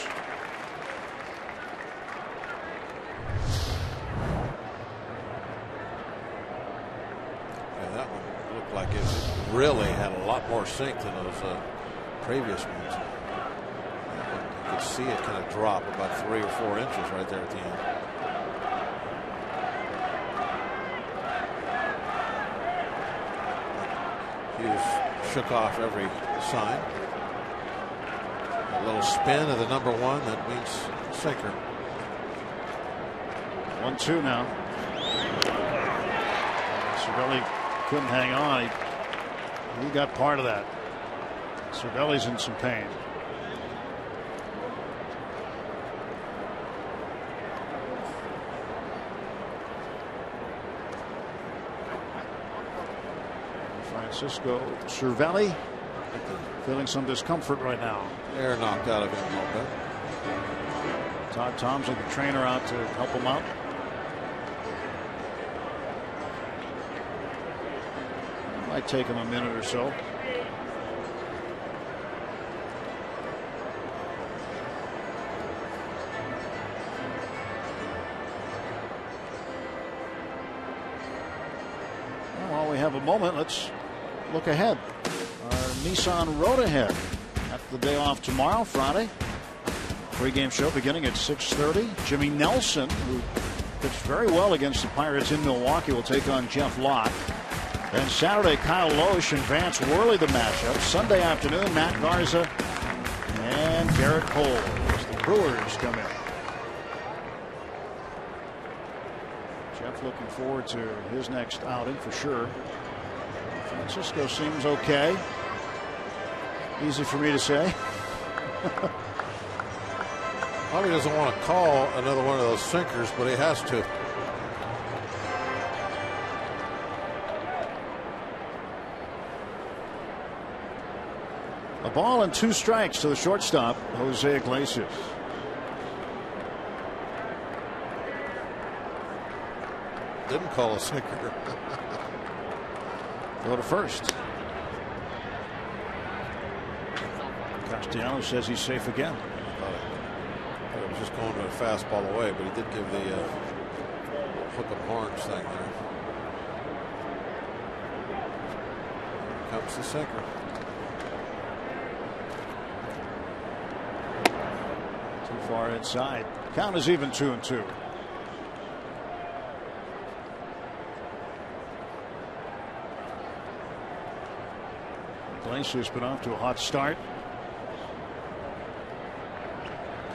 Like it really had a lot more sink than those uh, previous ones. See it kind of drop about three or four inches right there at the end. Hughes shook off every sign. A little spin of the number one, that means sinker. One two now. Cervelli couldn't hang on. He, he got part of that. Cervelli's in some pain. Francisco Cervelli feeling some discomfort right now. Air knocked out of him a little bit. Todd Thompson, the trainer, out to help him out. Might take him a minute or so. Look ahead. Our Nissan Road ahead after the day off tomorrow, Friday. Pre-game show beginning at 6:30. Jimmy Nelson, who pitched very well against the Pirates in Milwaukee, will take on Jeff Locke. Then Saturday, Kyle Lohse and Vance Worley the matchup. Sunday afternoon, Matt Garza and Gerrit Cole as the Brewers come in. Jeff looking forward to his next outing for sure. Francisco seems okay. Easy for me to say. Probably doesn't want to call another one of those sinkers, but he has to. A ball and two strikes to the shortstop, Jose Iglesias. Didn't call a sinker. Go to first. Castellanos says he's safe again. It was just going to a fastball away, but he did give the uh, hook 'em horns thing there. Here comes the sinker. Too far inside. Count is even two and two. Iglesias been off to a hot start.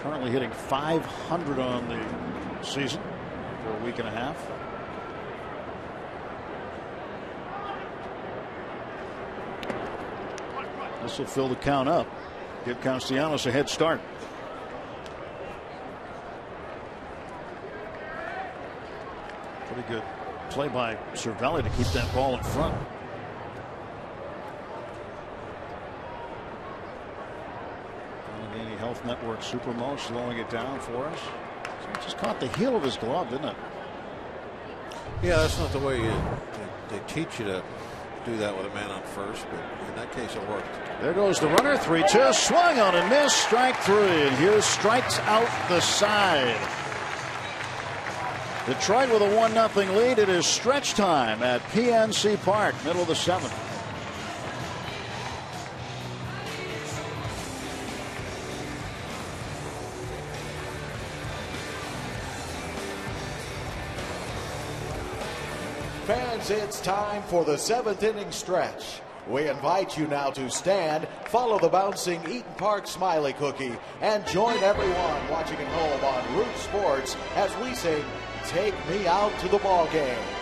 Currently hitting 500 on the season for a week and a half. This will fill the count up. Give Castellanos a head start. Pretty good play by Cervelli to keep that ball in front. Allegheny Network Supermo slowing it down for us. So just caught the heel of his glove, didn't it? Yeah, that's not the way you, they, they teach you to do that with a man on first, but in that case it worked. There goes the runner. 3 2. Swung on and missed. Strike three. And here's strikes out the side. Detroit with a 1 0 lead. It is stretch time at PNC Park, middle of the seventh. It's time for the seventh inning stretch. We invite you now to stand, follow the bouncing Eat'n Park Smiley Cookie, and join everyone watching at home on Root Sports as we sing Take Me Out to the Ball Game.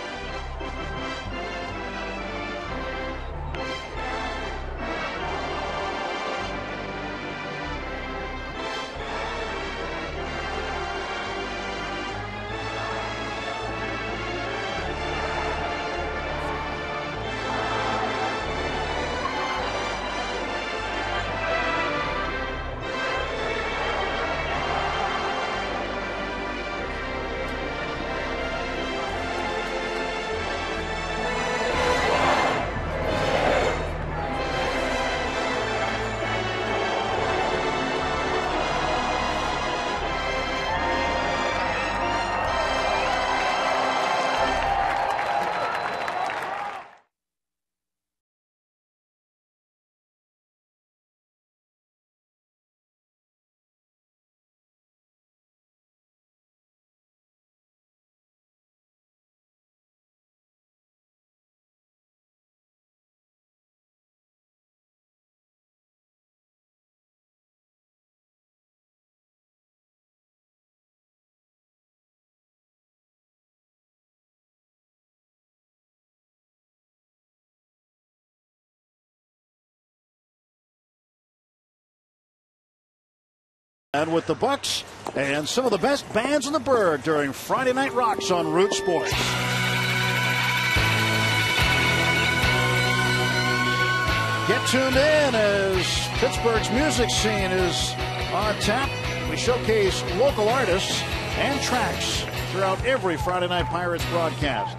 And with the Bucs and some of the best bands in the Burgh during Friday Night Rocks on Root Sports. Get tuned in as Pittsburgh's music scene is on tap. We showcase local artists and tracks throughout every Friday Night Pirates broadcast.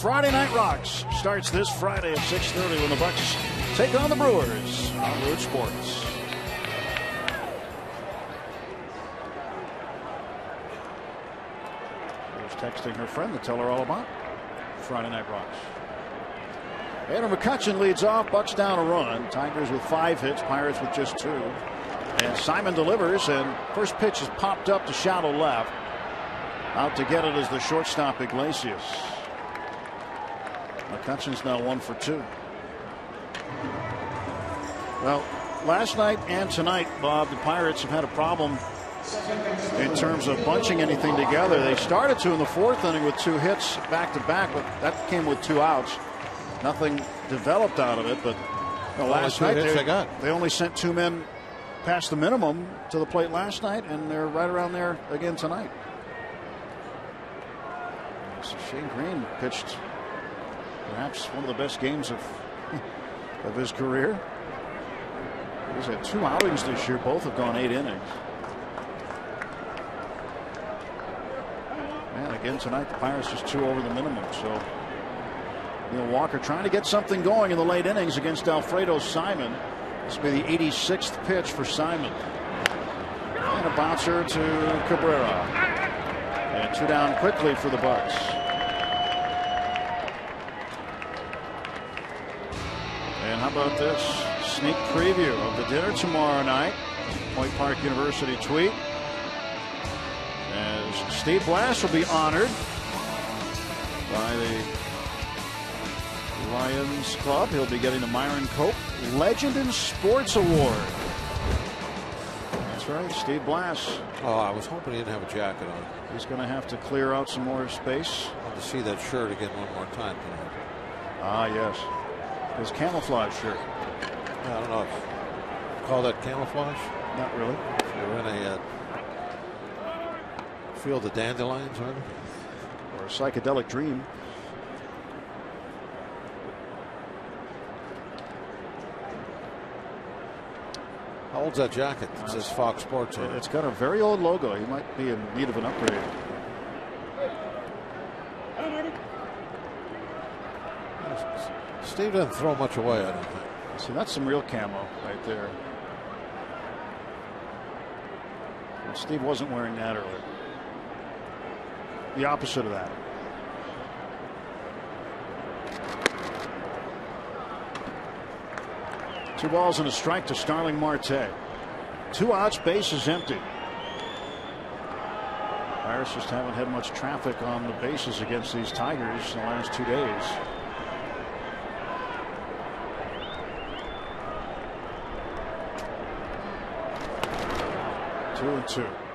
Friday Night Rocks starts this Friday at 6:30 when the Bucs take on the Brewers on Root Sports. Texting her friend to tell her all about Friday Night Rocks. Andrew McCutchen leads off. Bucs down a run. Tigers with five hits. Pirates with just two. And Simon delivers, and first pitch is popped up to shallow left. Out to get it is the shortstop Iglesias. McCutchen's now one for two. Well, last night and tonight, Bob, the Pirates have had a problem in terms of bunching anything together. They started to in the fourth inning with two hits back to back, but that came with two outs. Nothing developed out of it, but last night they, they, they only sent two men past the minimum to the plate last night, and they're right around there again tonight. So Shane Greene pitched perhaps one of the best games of of his career. He's had two outings this year. Both have gone eight innings. And again tonight, the Pirates just two over the minimum. So Neil Walker trying to get something going in the late innings against Alfredo Simon. This will be the 86th pitch for Simon. And a bouncer to Cabrera. And two down quickly for the Bucs. And how about this sneak preview of the dinner tomorrow night? Point Park University tweet. As Steve Blass will be honored by the Lions Club. He'll be getting the Myron Cope Legend in Sports Award. That's right, Steve Blass. Oh, I was hoping he didn't have a jacket on. He's going to have to clear out some more space. I want to see that shirt again one more time tonight. Ah, yes. His camouflage shirt. I don't know if call that camouflage. Not really. You're in a uh, field of dandelions, right? Or a psychedelic dream. How old's that jacket? It says Fox Sports on it. It's got a very old logo. He might be in need of an upgrade. Steve doesn't throw much away, I don't think. See, that's some real camo right there. And Steve wasn't wearing that earlier the opposite of that. Two balls and a strike to Starling Marte. Two outs, base is empty. Pirates just haven't had much traffic on the bases against these Tigers in the last two days. Two and two.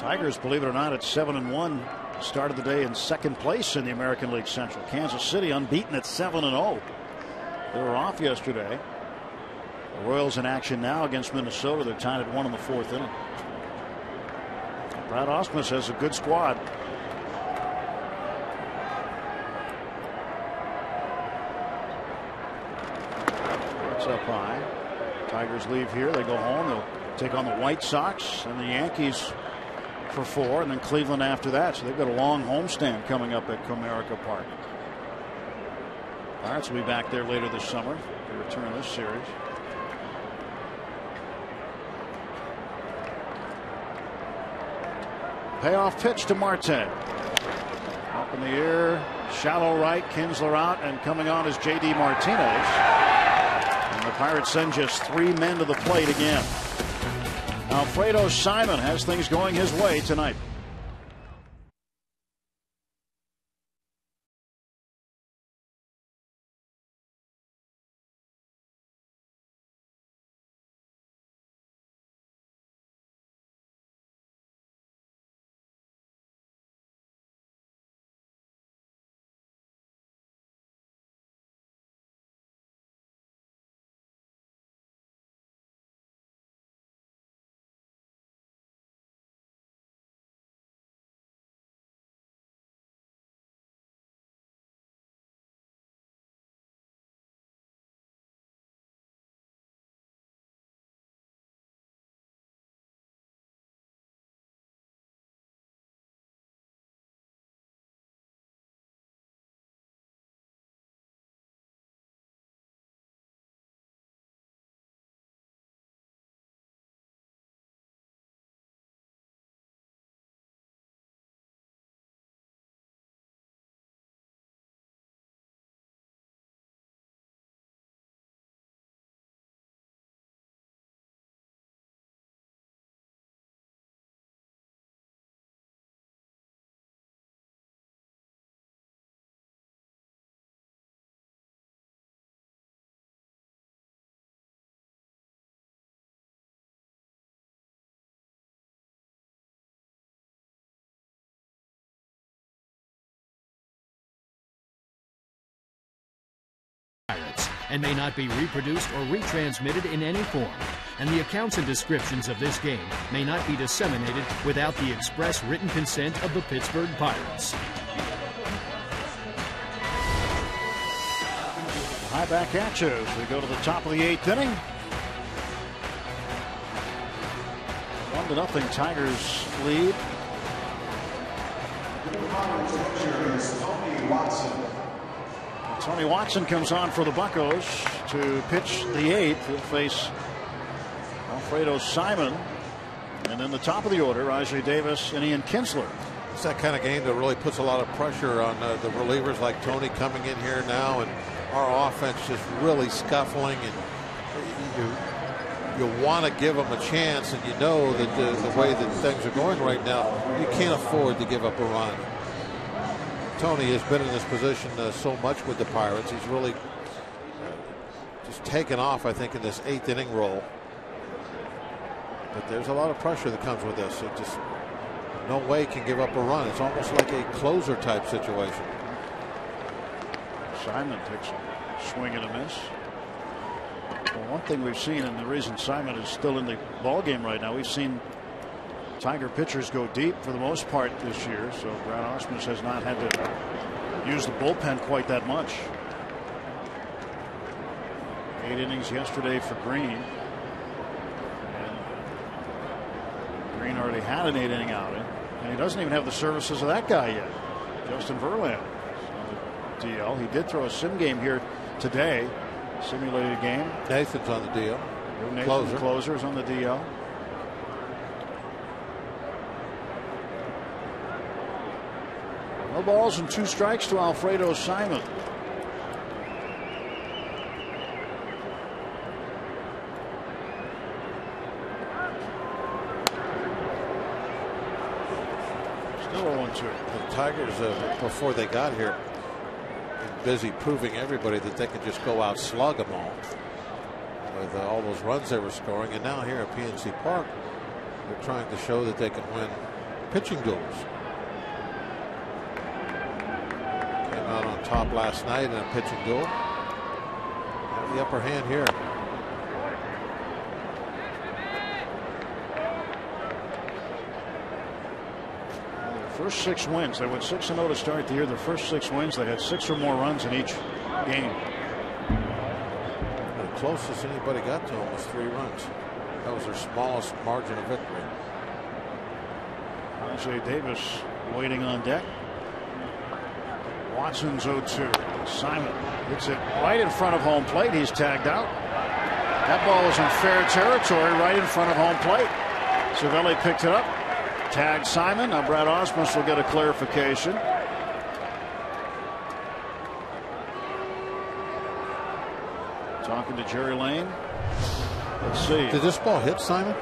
Tigers, believe it or not, at seven and one, started the day in second place in the American League Central. Kansas City unbeaten at seven and zero. They were off yesterday. The Royals in action now against Minnesota. They're tied at one in the fourth inning. Brad Ausmus has a good squad. It's up high. Tigers leave here. They go home. They'll take on the White Sox and the Yankees for four, and then Cleveland after that. So they've got a long homestand coming up at Comerica Park. Pirates will be back there later this summer to return this series. Payoff pitch to Marte. Up in the air, shallow right, Kinsler out, and coming on is J.D. Martinez. And the Pirates send just three men to the plate again. Alfredo Simon has things going his way tonight. And may not be reproduced or retransmitted in any form. And the accounts and descriptions of this game may not be disseminated without the express written consent of the Pittsburgh Pirates. High back at you as we go to the top of the eighth inning. One to nothing Tigers lead. Tony Watson comes on for the Buccos to pitch the eighth. He'll face Alfredo Simon. And then the top of the order, Rajai Davis and Ian Kinsler. It's that kind of game that really puts a lot of pressure on uh, the relievers like Tony coming in here now and our offense just really scuffling and you you want to give them a chance and you know that the way that things are going right now you can't afford to give up a run. Tony has been in this position uh, so much with the Pirates. He's really uh, just taken off, I think, in this eighth inning role. But there's a lot of pressure that comes with this. It just no way can give up a run. It's almost like a closer type situation. Simon takes a swing and a miss. Well, one thing we've seen, and the reason Simon is still in the ball game right now, we've seen Tiger pitchers go deep for the most part this year, so Brad Ausmus has not had to use the bullpen quite that much. Eight innings yesterday for Greene. And Greene already had an eight inning outing, and he doesn't even have the services of that guy yet. Justin Verlander on the DL. He did throw a sim game here today, simulated game. Nathan's on the DL. Nathan Closer. Closers on the DL. No balls and two strikes to Alfredo Simon. Still 0 2. The Tigers, uh, before they got here, busy proving everybody that they could just go out slug them all. with uh, all those runs they were scoring. And now here at PNC Park, they're trying to show that they can win pitching duels. Came out on top last night in a pitching duel. Have the upper hand here. First six wins. They went 6 0 to start the year. The first six wins, they had six or more runs in each game. The closest anybody got to them was three runs. That was their smallest margin of victory. Rajai Davis waiting on deck. Watson's 0 2. Simon hits it right in front of home plate. He's tagged out. That ball is in fair territory right in front of home plate. Cervelli picked it up. Tagged Simon. Now Brad Ausmus will get a clarification. Talking to Jerry Layne. Let's see. Did this ball hit Simon?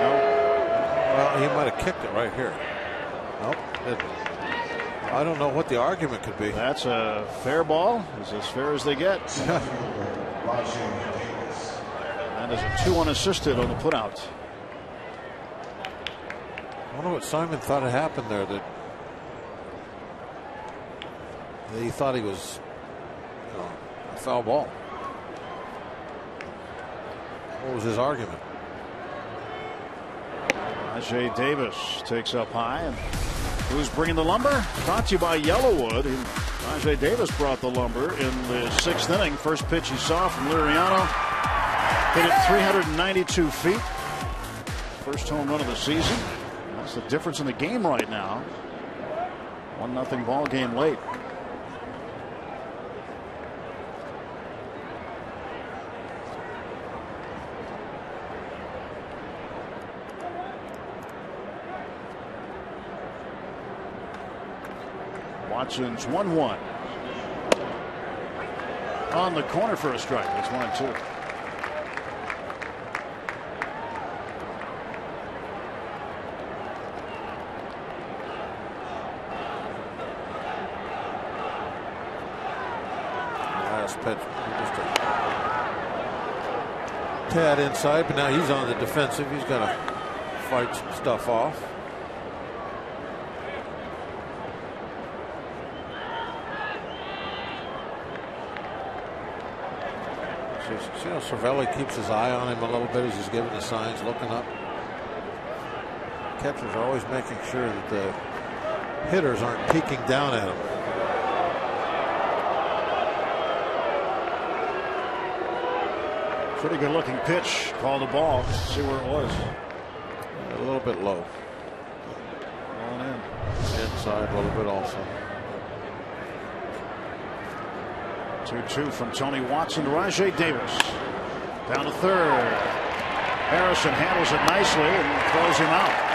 No. Well, he might have kicked it right here. Nope. It, I don't know what the argument could be. That's a fair ball. It's as fair as they get. that is a two unassisted on the putout. I wonder what Simon thought had happened there. That he thought he was you know, a foul ball. What was his argument? Ajay Davis takes up high. And who's bringing the lumber? Brought to you by Yellowwood. And Davis brought the lumber in the sixth inning. First pitch he saw from Liriano. Hit it 392 feet. First home run of the season. That's the difference in the game right now. One nothing ball game late. Watson's 1 1. On the corner for a strike. It's 1 2. Last pitch. Tad inside, but now he's on the defensive. He's got to fight some stuff off. So, you know, Cervelli keeps his eye on him a little bit as he's giving the signs, looking up. Catchers are always making sure that the hitters aren't peeking down at him. Pretty good looking pitch. Called a ball. See where it was. A little bit low. On in. Inside a little bit also. 2-2 from Tony Watson to Rajai Davis. Down to third. Harrison handles it nicely and throws him out.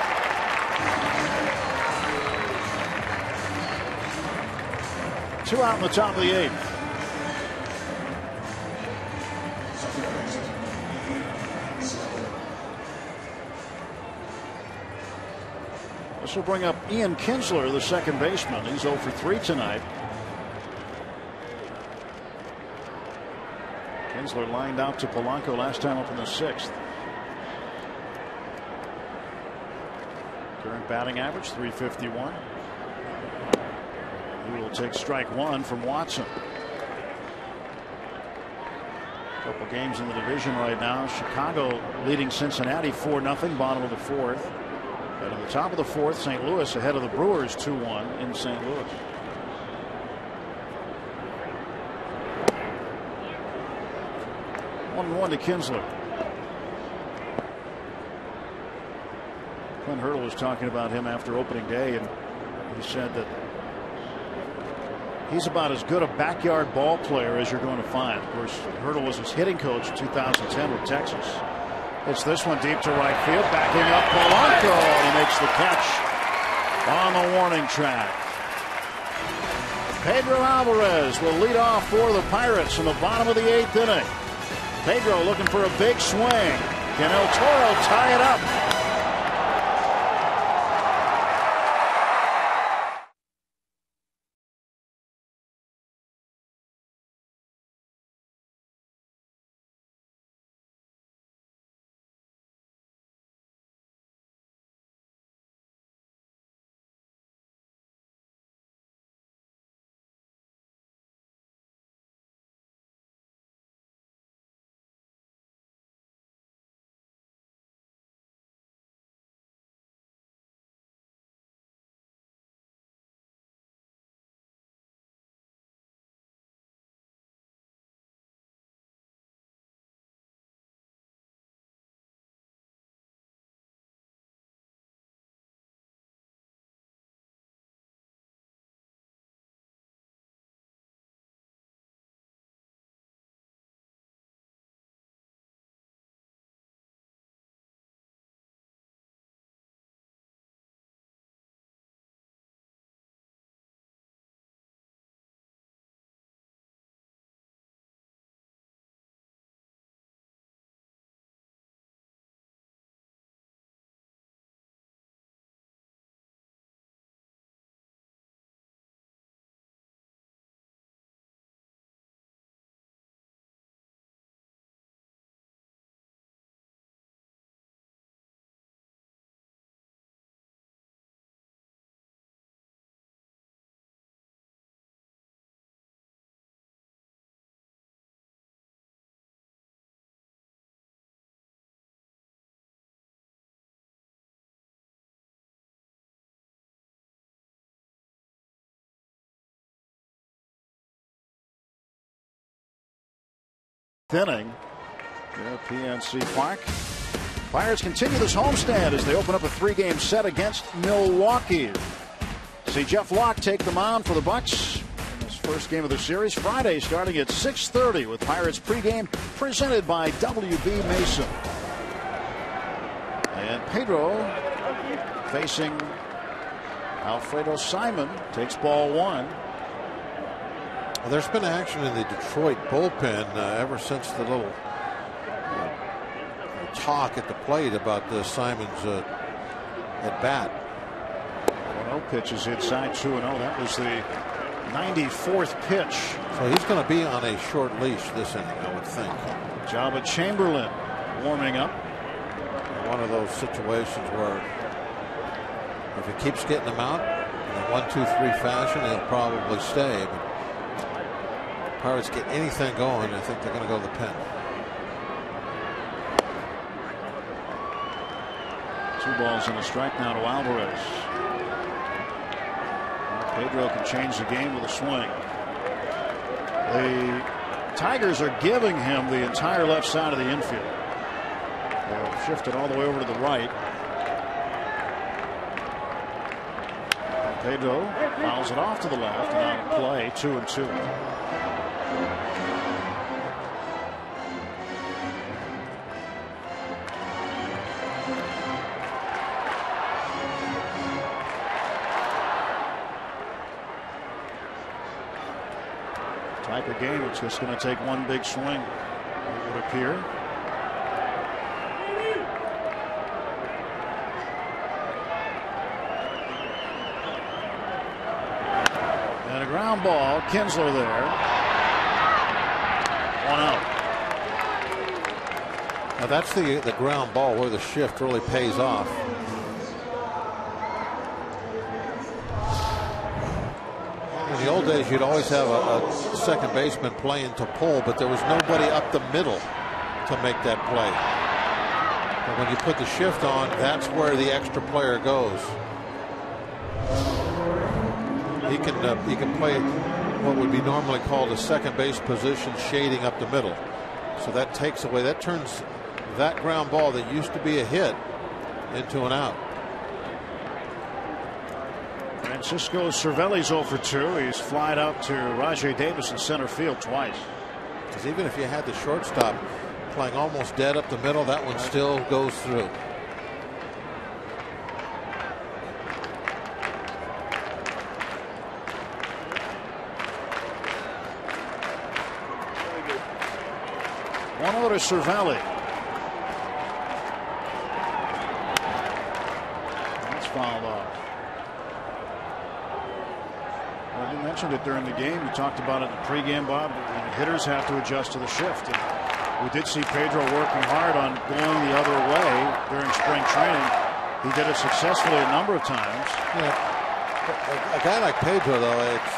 Two out in the top of the eighth. This will bring up Ian Kinsler, the second baseman. He's 0 for 3 tonight. Kinsler lined out to Polanco last time up in the sixth. Current batting average 351. He will take strike one from Watson. Couple games in the division right now. Chicago leading Cincinnati 4 0, bottom of the fourth. But at the top of the fourth, St. Louis ahead of the Brewers 2 1 in St. Louis. One to Kinsler. Clint Hurdle was talking about him after opening day, and he said that he's about as good a backyard ball player as you're going to find. Of course, Hurdle was his hitting coach in 2010 with Texas. It's this one deep to right field, backing up Polanco, and he makes the catch on the warning track. Pedro Alvarez will lead off for the Pirates in the bottom of the eighth inning. Pedro looking for a big swing. Can El Toro tie it up? Inning PNC Park. Pirates continue this homestand as they open up a three-game set against Milwaukee. See Jeff Locke take the mound for the Bucs in this first game of the series Friday, starting at 6:30 with Pirates pregame presented by WB Mason. And Pedro facing Alfredo Simon takes ball one. Well, there's been action in the Detroit bullpen uh, ever since the little uh, talk at the plate about the Simon's uh, at bat. 1 pitches inside 2 0. That was the 94th pitch. So he's going to be on a short leash this inning, I would think. Joba Chamberlain warming up. One of those situations where if he keeps getting them out in a one, two, three fashion, he'll probably stay. But Pirates get anything going, I think they're going to go to the pen. Two balls and a strike now to Alvarez. Pedro can change the game with a swing. The Tigers are giving him the entire left side of the infield. They've shifted all the way over to the right. Pedro fouls it off to the left and out of play, two and two. It's just going to take one big swing, it would appear. And a ground ball, Kinsler there. One out. Now that's the the ground ball where the shift really pays off. Old days, you'd always have a, a second baseman playing to pull, but there was nobody up the middle to make that play. But when you put the shift on, that's where the extra player goes. He can uh, he can play what would be normally called a second base position, shading up the middle. So that takes away that turns that ground ball that used to be a hit into an out. Francisco Cervelli's 0 for 2. He's flied out to Rajai Davis in center field twice. Because even if you had the shortstop playing almost dead up the middle, that one still goes through. One over to Cervelli. That's fouled off. Well, you mentioned it during the game. You talked about it in the pregame, Bob. hitters have to adjust to the shift. And we did see Pedro working hard on going the other way during spring training. He did it successfully a number of times. Yeah. A, guy like Pedro, though, it's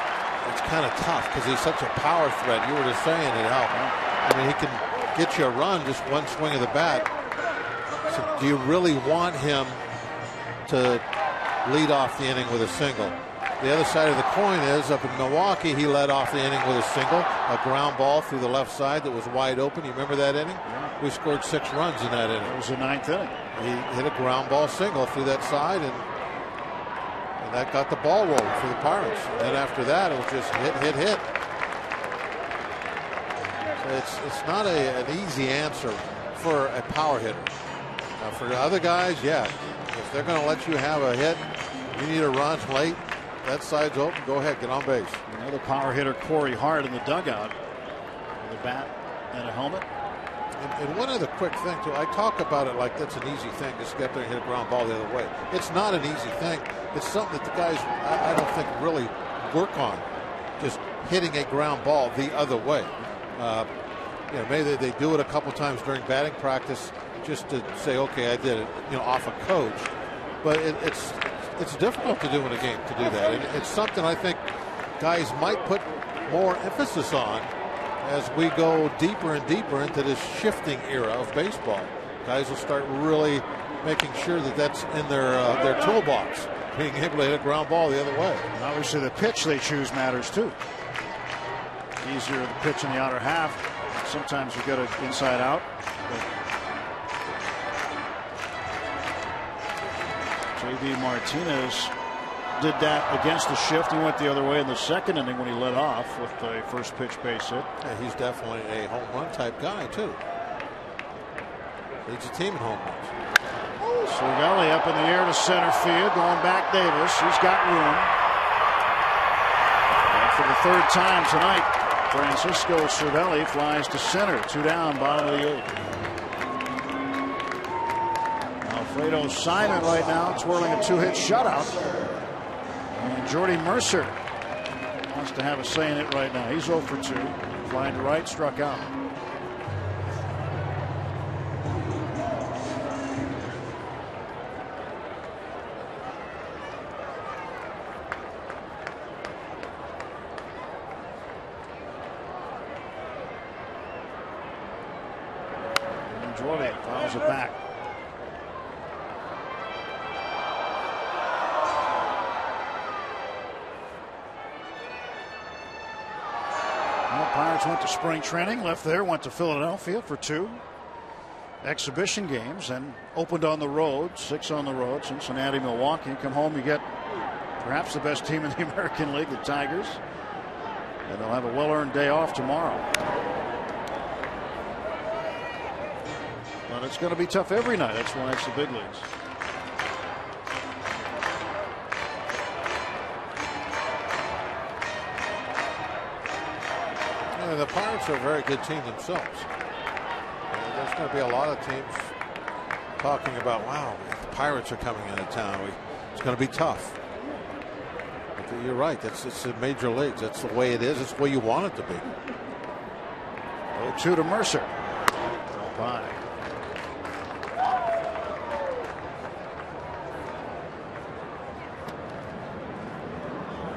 it's kind of tough because he's such a power threat. You were just saying it, how I mean, he can get you a run just one swing of the bat. So do you really want him to lead off the inning with a single? The other side of the coin is up in Milwaukee, he led off the inning with a single, a ground ball through the left side that was wide open. You remember that inning? Yeah. We scored six runs in that inning. It was the ninth inning. He hit a ground ball single through that side, and and that got the ball rolling for the Pirates. And then after that, it was just hit, hit, hit. So it's it's not a, an easy answer for a power hitter. Now for the other guys, yeah, if they're going to let you have a hit, you need a run late. That side's open. Go ahead, get on base. Another power hitter, Corey Hart, in the dugout with a bat and a helmet. And, and, one other quick thing too, I talk about it like that's an easy thing, just get there and hit a ground ball the other way. It's not an easy thing. It's something that the guys, I, I don't think, really work on. Just hitting a ground ball the other way. Uh, you know, maybe they, they do it a couple times during batting practice just to say, okay, I did it, you know, off a coach. But it, it's it's difficult to do in a game to do that. And it's something I think guys might put more emphasis on as we go deeper and deeper into this shifting era of baseball. Guys will start really making sure that that's in their uh, their toolbox, being able to hit a ground ball the other way. And obviously, the pitch they choose matters too. Easier to pitch in the outer half. Sometimes you get it inside out. JD Martinez did that against the shift. He went the other way in the second inning when he led off with a first pitch base hit. Yeah, he's definitely a home run type guy, too. Leads a team in home runs. Cervelli up in the air to center field, going back Davis. He's got room. And for the third time tonight, Francisco Cervelli flies to center. Two down, bottom of the eighth. Alfredo Simon right now twirling a two-hit shutout. And Jordy Mercer wants to have a say in it right now. He's 0 for 2. Flying to right, struck out. Jordy fouls it back. Went to spring training, left there, went to Philadelphia for two exhibition games, and opened on the road, six on the road, Cincinnati, Milwaukee. Come home, you get perhaps the best team in the American League, the Tigers. And they'll have a well earned day off tomorrow. But it's going to be tough every night. That's why it's the big leagues. Pirates are a very good team themselves. And there's going to be a lot of teams talking about, wow, the Pirates are coming into town. We, it's going to be tough. But you're right. That's it's the major leagues. That's the way it is. It's the way you want it to be. 0 2 to Mercer. Oh, Bye.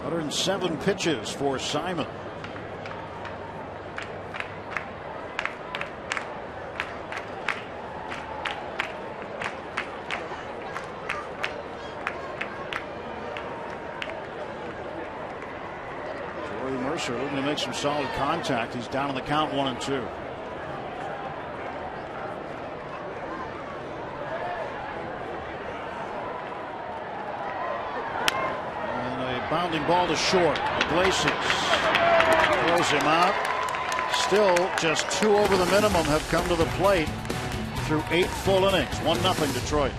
Hundred and seven pitches for Simon. Joey Mercer looking to make some solid contact. He's down on the count, one and two. And a bounding ball to short. Iglesias throws him out. Still, just two over the minimum have come to the plate through eight full innings. One nothing Detroit.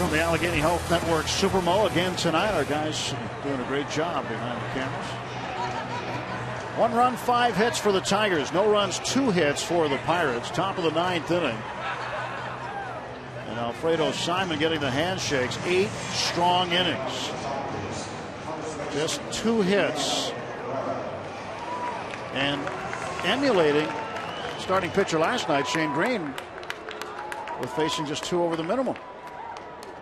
From the Allegheny Health Network Supermo again tonight. Our guys doing a great job behind the cameras. One run, five hits for the Tigers. No runs, two hits for the Pirates. Top of the ninth inning. And Alfredo Simon getting the handshakes. Eight strong innings. Just two hits. And emulating starting pitcher last night, Shane Greene, with facing just two over the minimum.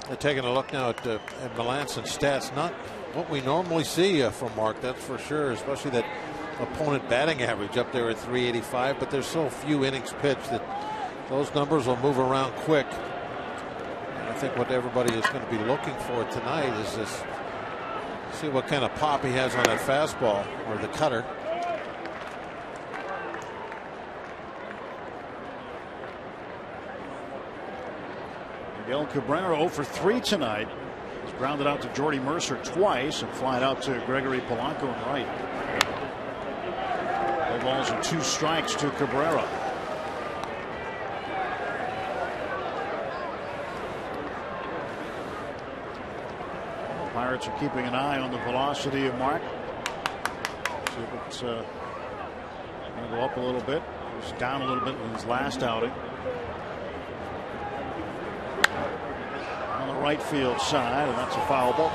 They're taking a look now at, uh, at Melancon's stats. Not what we normally see uh, from Mark, that's for sure, especially that opponent batting average up there at 385. But there's so few innings pitched that those numbers will move around quick. And I think what everybody is going to be looking for tonight is this see what kind of pop he has on that fastball or the cutter. Miguel Cabrera 0 for 3 tonight. He's grounded out to Jordy Mercer twice and flying out to Gregory Polanco and right. No balls and two strikes to Cabrera. The Pirates are keeping an eye on the velocity of Mark. See if it's uh, going to go up a little bit. It was down a little bit in his last outing. Right field side, and that's a foul ball.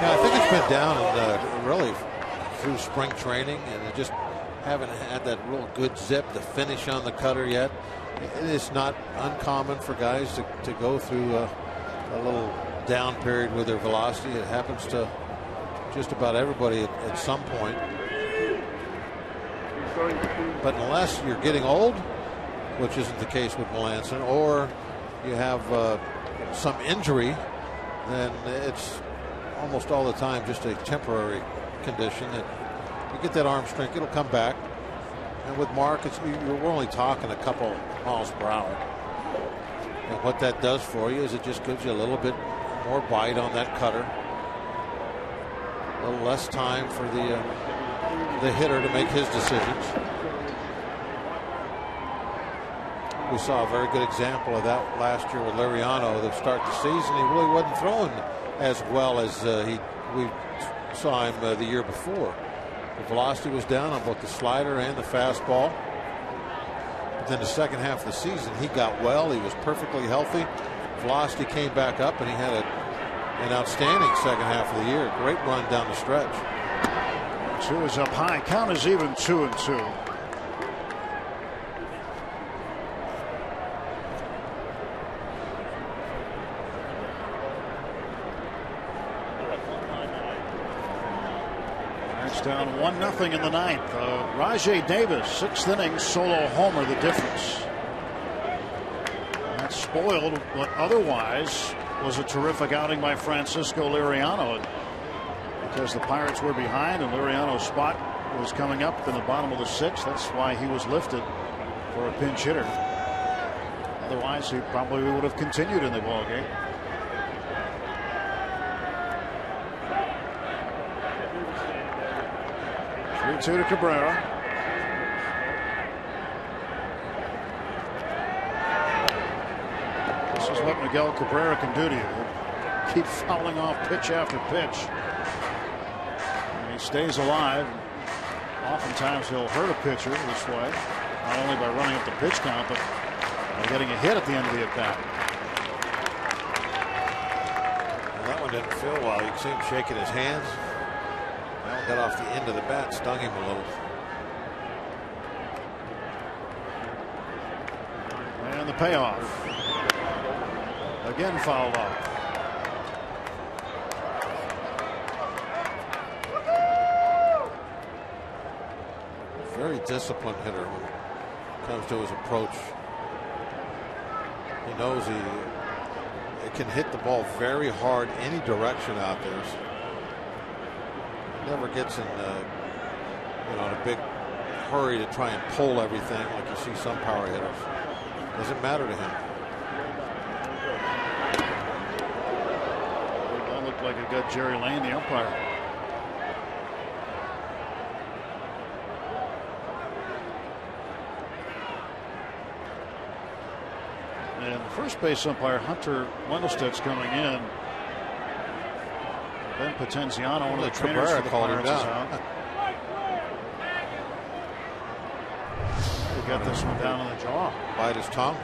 Yeah, I think it's been down and uh, really through spring training, and they just haven't had that real good zip, the finish on the cutter yet. It is not uncommon for guys to, to go through a, a little down period with their velocity. It happens to just about everybody at, at some point. But unless you're getting old, which isn't the case with Melancon, or you have uh, some injury, then it's almost all the time just a temporary condition. That you get that arm strength, it'll come back. And with Mark, it's, we're only talking a couple miles per hour. And what that does for you is it just gives you a little bit more bite on that cutter, a little less time for the uh, the hitter to make his decisions. We saw a very good example of that last year with Liriano to start of the season. He really wasn't throwing as well as uh, he we saw him uh, the year before. The velocity was down on both the slider and the fastball. But then the second half of the season, he got well. He was perfectly healthy. Velocity came back up, and he had a, an outstanding second half of the year. Great run down the stretch. Two is up high. Count is even two and two. Down 1 0 in the ninth. Uh, Rajai Davis, sixth inning, solo homer, the difference. That spoiled what otherwise was a terrific outing by Francisco Liriano. Because the Pirates were behind and Liriano's spot was coming up in the bottom of the sixth. That's why he was lifted for a pinch hitter. Otherwise, he probably would have continued in the ball 2 to Cabrera. This is what Miguel Cabrera can do to you. Keep fouling off pitch after pitch. And he stays alive. Oftentimes he'll hurt a pitcher this way, not only by running up the pitch count, but by getting a hit at the end of the at bat. Well, that one didn't feel well. You can see him shaking his hands got off the end of the bat, stung him a little. And the payoff. Again fouled off. Very disciplined hitter when it comes to his approach. He knows he it can hit the ball very hard any direction out there never gets in, you know, in a big hurry to try and pull everything like you see some power hitters. Doesn't matter to him. That looked like it got Jerry Layne, the umpire. And the first base umpire, Hunter Wendelstedt's coming in. Ben Potenziano, one of the trainers for the Pirates, is out. to get this one down on the jaw. Bite his tongue.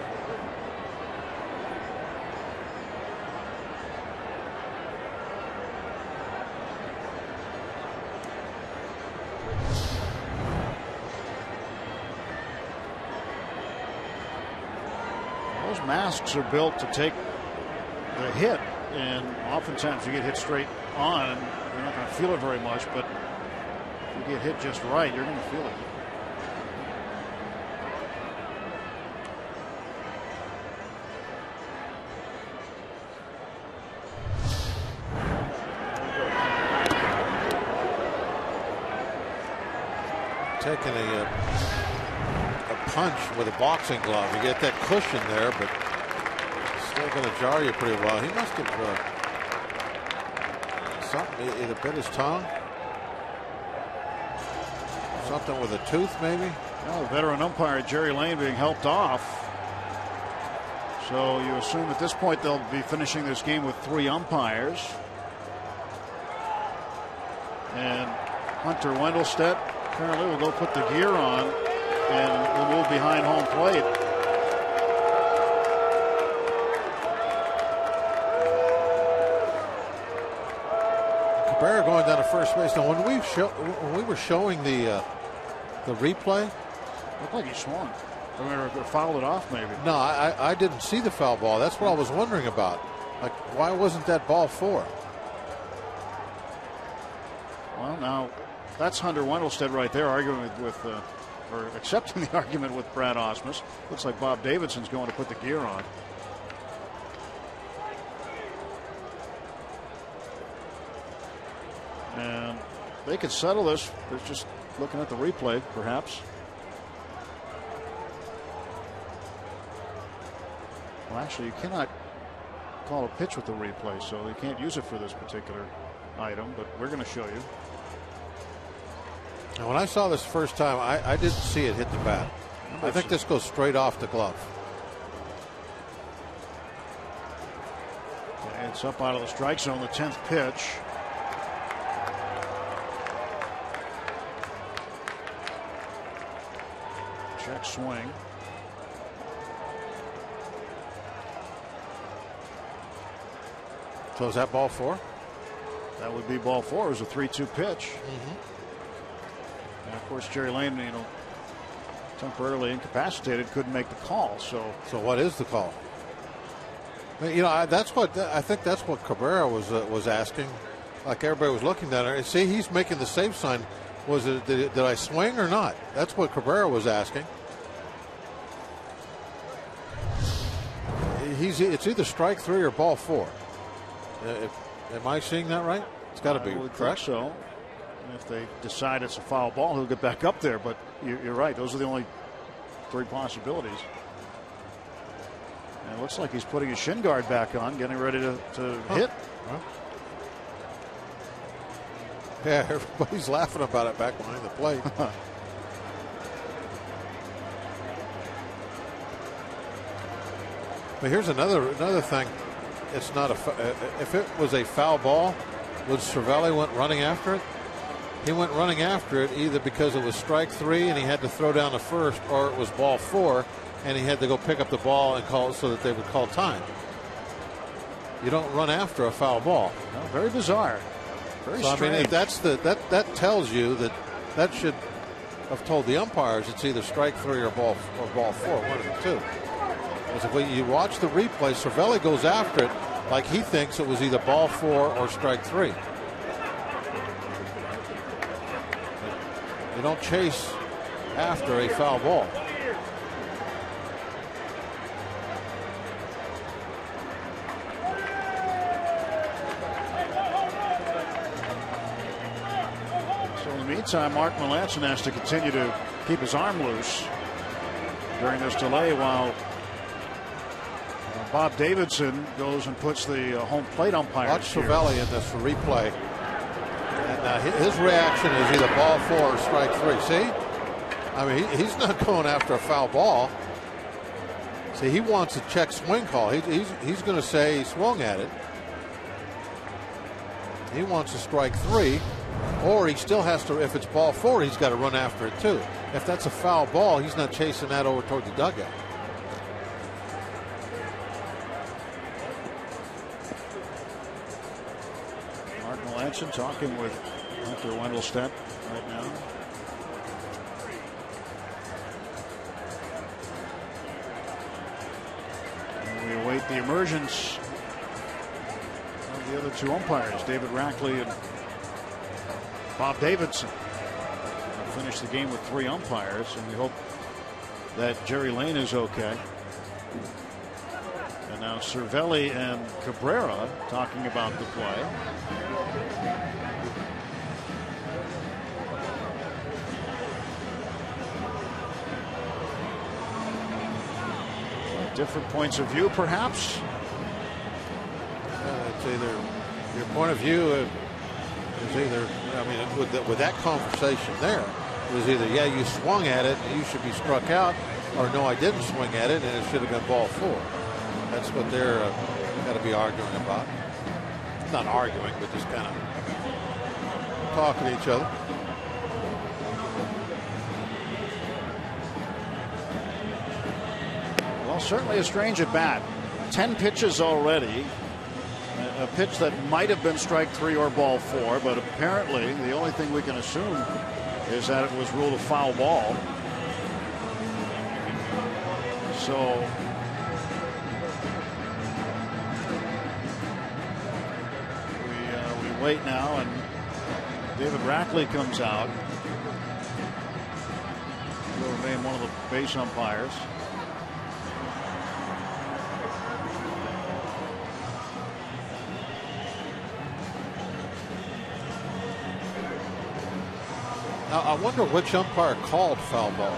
Those masks are built to take the hit, and oftentimes you get hit straight on, you're not going to feel it very much, but if you get hit just right, you're going to feel it. Taking a, uh, a punch with a boxing glove. You get that cushion there, but going to jar you pretty well. He must have uh, something either bit his tongue, something with a tooth, maybe. Well, veteran umpire Jerry Layne being helped off. So you assume at this point they'll be finishing this game with three umpires. And Hunter Wendelstedt apparently will go put the gear on and will move behind home plate. Down to first base. Now, when we show, when we were showing the uh, the replay, looked like he swung. Or fouled it off, maybe. No, I, I didn't see the foul ball. That's what I was wondering about. Like, why wasn't that ball four? Well, now that's Hunter Wendelstedt right there arguing with, with uh, or accepting the argument with Brad Ausmus. Looks like Bob Davidson's going to put the gear on. They could settle this. They're just looking at the replay, perhaps. Well, actually, you cannot call a pitch with the replay, so you can't use it for this particular item, but we're going to show you. Now, when I saw this first time, I, I didn't see it hit the bat. I think this goes straight off the glove. It's up out of the strike zone, the 10th pitch. Check swing. So is that ball four? That would be ball four. It was a 3 2 pitch. Mm-hmm. And of course, Jerry Layne, you know, temporarily incapacitated, couldn't make the call. So, so what is the call? You know, I, that's what I think. That's what Cabrera was uh, was asking. Like everybody was looking at her. See, he's making the safe sign. Was it did, did I swing or not? That's what Cabrera was asking. It's either strike three or ball four. Uh, if, am I seeing that right? It's got to be correct. so. And if they decide it's a foul ball, he'll get back up there. But you're right; those are the only three possibilities. And it looks like he's putting his shin guard back on, getting ready to, to huh. hit. Huh. Yeah, everybody's laughing about it back behind the plate. but here's another another thing. It's not a. Uh, if it was a foul ball, would Cervelli went running after it? He went running after it either because it was strike three and he had to throw down the first, or it was ball four and he had to go pick up the ball and call it so that they would call time. You don't run after a foul ball. No, very bizarre. Very so, strange. I mean, that's the that that tells you that that should have told the umpires it's either strike three or ball or ball four, one of the two. Because if we, you watch the replay, Cervelli goes after it like he thinks it was either ball four or strike three. You don't chase after a foul ball. So in the meantime, Mark Melancon has to continue to keep his arm loose during this delay while Bob Davidson goes and puts the uh, home plate umpire. Watch Cervelli in this replay. And uh, his reaction is either ball four or strike three. See? I mean, he, he's not going after a foul ball. See, he wants a check swing call. He, he's he's going to say he swung at it. He wants a strike three, or he still has to, if it's ball four, he's got to run after it too. if that's a foul ball, he's not chasing that over toward the dugout. Mark talking with Hunter Wendelstedt right now. And we await the emergence of the other two umpires, David Rackley and Bob Davidson. We'll finish the game with three umpires, and we hope that Jerry Layne is okay. And now Cervelli and Cabrera talking about the play. Different points of view, perhaps. Uh, it's either your point of view is either, I mean, with, the, with that conversation there, it was either, yeah, you swung at it you should be struck out, or no, I didn't swing at it and it should have been ball four. That's what they're uh, got to be arguing about. Not arguing, but just kind of talking to each other. Well, certainly a strange at bat. 10 pitches already. A pitch that might have been strike three or ball four, but apparently the only thing we can assume is that it was ruled a foul ball. So we, uh, we wait now, and David Rackley comes out. He'll remain one of the base umpires. Now, I wonder which umpire called foul ball.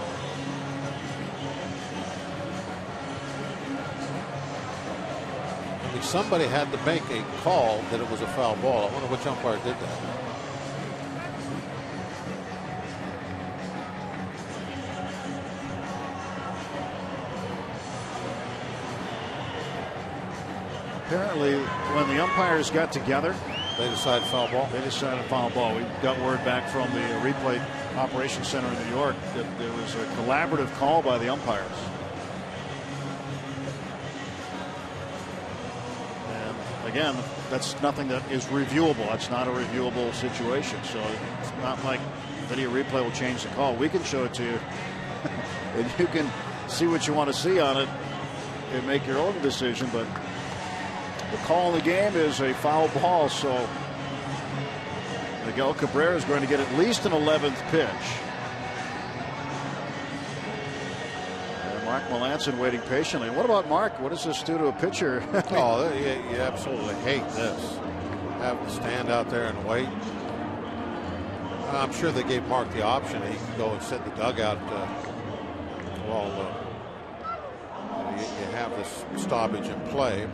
I mean, somebody had to make a call that it was a foul ball. I wonder which umpire did that. Apparently, when the umpires got together, they decided foul ball. They decided foul ball. We got word back from the replay operations center in New York that there was a collaborative call by the umpires. And again, that's nothing that is reviewable. That's not a reviewable situation. So it's not like video replay will change the call. We can show it to you, and you can see what you want to see on it and make your own decision. But the call in the game is a foul ball, so Miguel Cabrera is going to get at least an 11th pitch. Mark Melancon waiting patiently. What about Mark? What does this do to a pitcher? oh, you, you absolutely hate this. Having to stand out there and wait. I'm sure they gave Mark the option. He can go and sit in the dugout uh, while uh, you, you have this stoppage in play.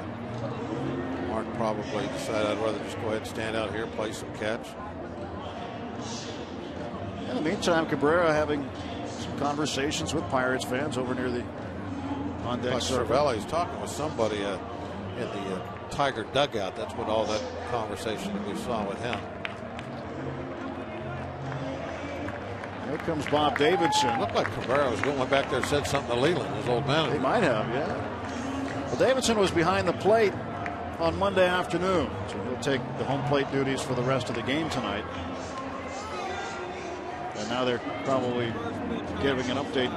Probably decided I'd rather just go ahead and stand out here, play some catch. In the meantime, Cabrera having some conversations with Pirates fans over near the on deck. Cervelli is talking with somebody uh, in the uh, Tiger dugout. That's what all that conversation that we saw with him. Here comes Bob Davidson. Looked like Cabrera was going back there and said something to Leyland, his old man. He might have, yeah. Well, Davidson was behind the plate on Monday afternoon, so he'll take the home plate duties for the rest of the game tonight. And now they're probably giving an update.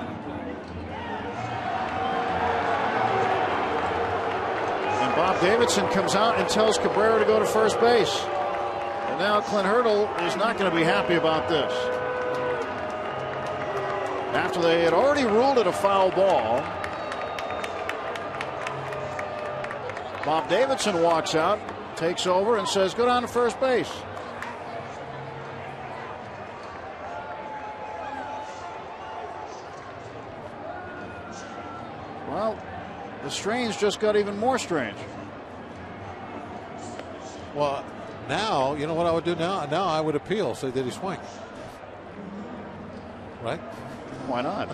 And Bob Davidson comes out and tells Cabrera to go to first base. And now Clint Hurdle is not going to be happy about this. After they had already ruled it a foul ball, Bob Davidson walks out, takes over, and says, Go down to first base. Well, the strange just got even more strange. Well, now, you know what I would do now? Now I would appeal, say, did he swing? Right? Why not?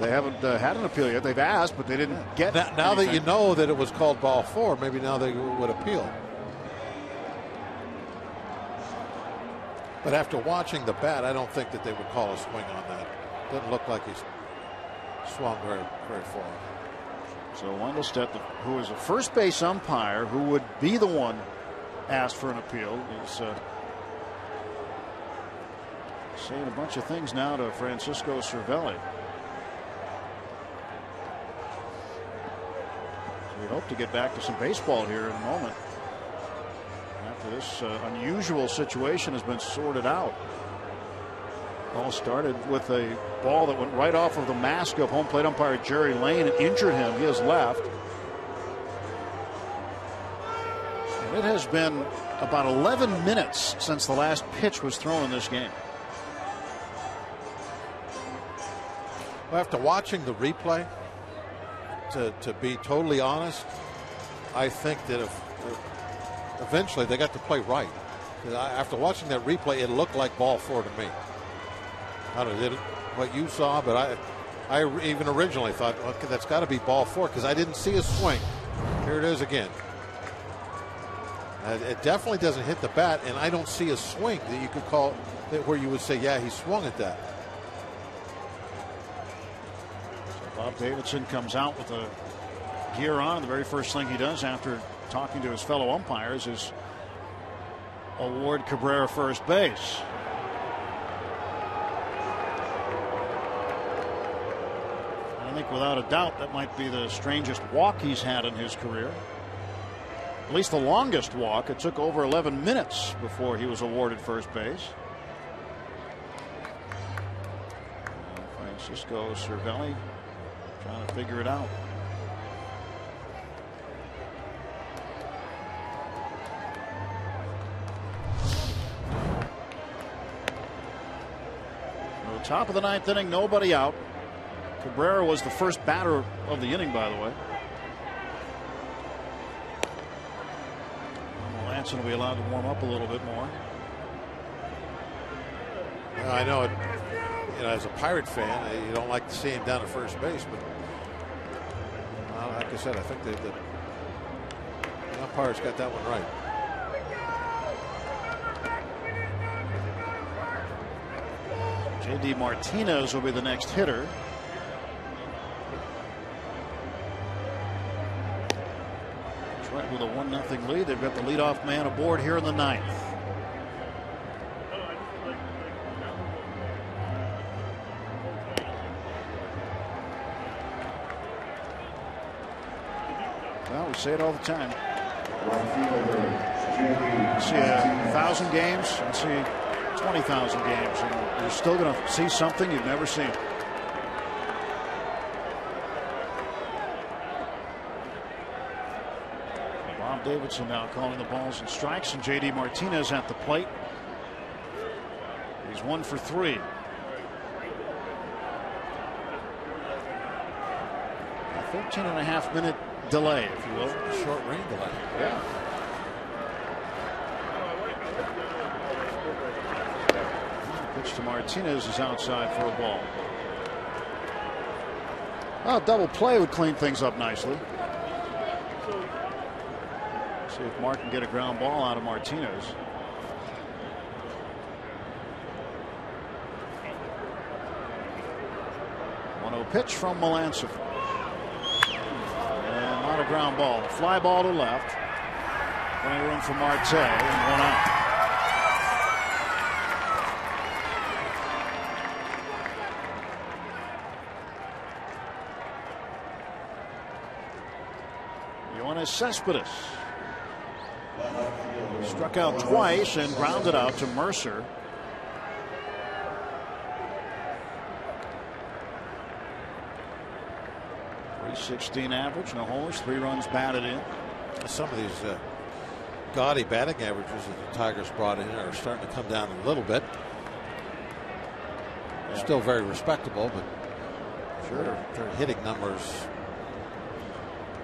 they haven't uh, had an appeal yet. They've asked, but they didn't get. Now, now that you know that it was called ball four, maybe now they would appeal. But after watching the bat, I don't think that they would call a swing on that. Doesn't look like he swung very, very far. So Wendelstedt, who is a first base umpire, who would be the one asked for an appeal, is uh, saying a bunch of things now to Francisco Cervelli. We hope to get back to some baseball here in a moment. After this uh, unusual situation has been sorted out. All started with a ball that went right off of the mask of home plate umpire Jerry Layne and injured him. He has left. And it has been about 11 minutes since the last pitch was thrown in this game. Well, after watching the replay, to, to be totally honest, I think that if eventually they got to play right. After watching that replay, it looked like ball four to me. I don't know what you saw, but I, I even originally thought, okay, that's got to be ball four because I didn't see a swing. Here it is again. It definitely doesn't hit the bat, and I don't see a swing that you could call where you would say, yeah, he swung at that. Bob Davidson comes out with a gear on. The very first thing he does after talking to his fellow umpires is award Cabrera first base. I think without a doubt that might be the strangest walk he's had in his career. At least the longest walk. It took over 11 minutes before he was awarded first base. Francisco Cervelli Trying to figure it out. The top of the ninth inning, nobody out. Cabrera was the first batter of the inning, by the way. Melancon will be allowed to warm up a little bit more. I know it you know, as a Pirate fan, uh, you don't like to see him down at first base, but well, like I said, I think the, the, umpires got that one right. J.D. Martinez will be the next hitter. With a 1 0 lead. They've got the leadoff man aboard here in the ninth. Say it all the time. See a thousand games and see 20,000 games, and you're still going to see something you've never seen. Bob Davidson now calling the balls and strikes, and J.D. Martinez at the plate. He's one for three. A 13 and a half minute delay, if you will. Short rain delay. Yeah. Pitch to Martinez is outside for a ball. Well, double play would clean things up nicely. See if Mark can get a ground ball out of Martinez. One zero pitch from Melancon ground ball. Fly ball to left. Plenty room for Marte and one out. Yoenis Cespedes struck out twice and grounded out to Mercer. 16 average, no homers, three runs batted in. Some of these uh, gaudy batting averages that the Tigers brought in are starting to come down a little bit. Yeah. Still very respectable, but sure their, their hitting numbers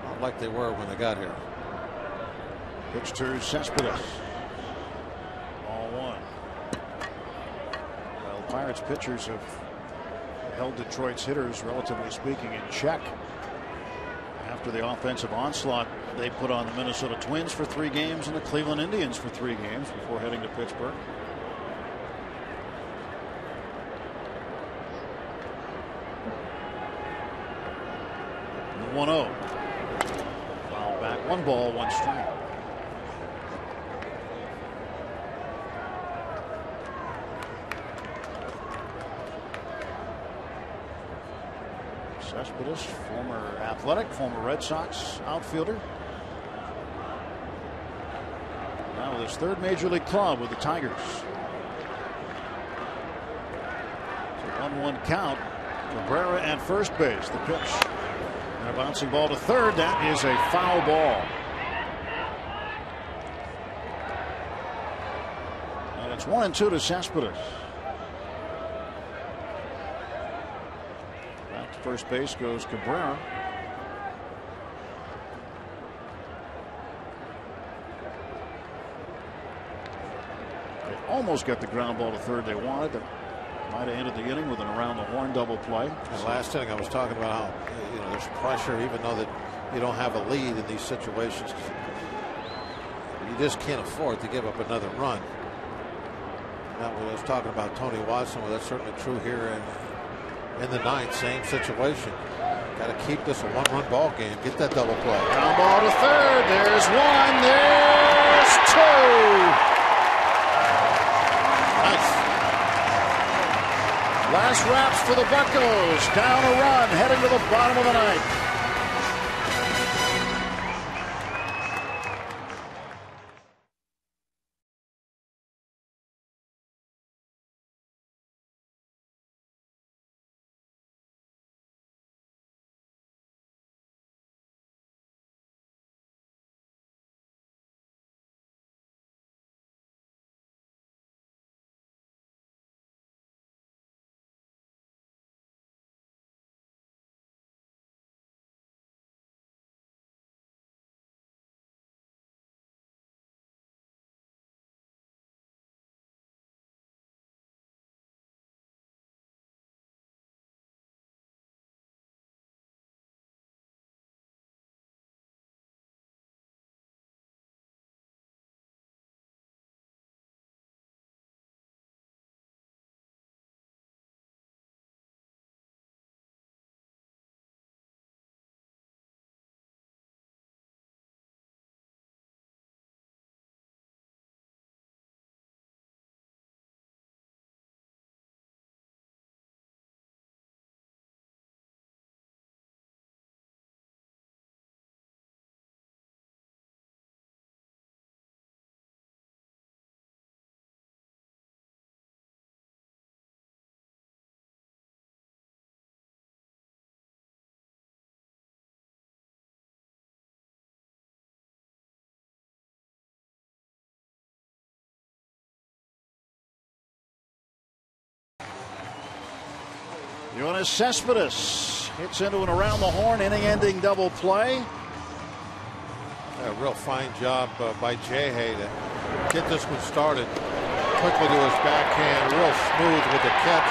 not like they were when they got here. Pitch to Cespedes. All one. Well, Pirates pitchers have held Detroit's hitters, relatively speaking, in check after the offensive onslaught they put on the Minnesota Twins for three games and the Cleveland Indians for three games before heading to Pittsburgh. The 1 0 athletic, former Red Sox outfielder. Now with his third major league club with the Tigers. A 1 1 count. Cabrera at first base. The pitch. And a bouncing ball to third. That is a foul ball. And it's 1 and 2 to Cespedes. Back to first base goes Cabrera. They almost got the ground ball to third they wanted. They might have ended the inning with an around the horn double play. The last inning, I was talking about how you know there's pressure, even though that you don't have a lead in these situations. You just can't afford to give up another run. Now, I was talking about Tony Watson, well, that's certainly true here in, in the ninth. Same situation. Got to keep this a one-run ball game. Get that double play. Ground ball to third. There's one. There's two. Last raps for the Buccos. Down a run, heading to the bottom of the ninth. Cespedes hits into an around the horn inning ending double play. A real fine job uh, by Jay Hay to get this one started. Quickly to his backhand, real smooth with the catch.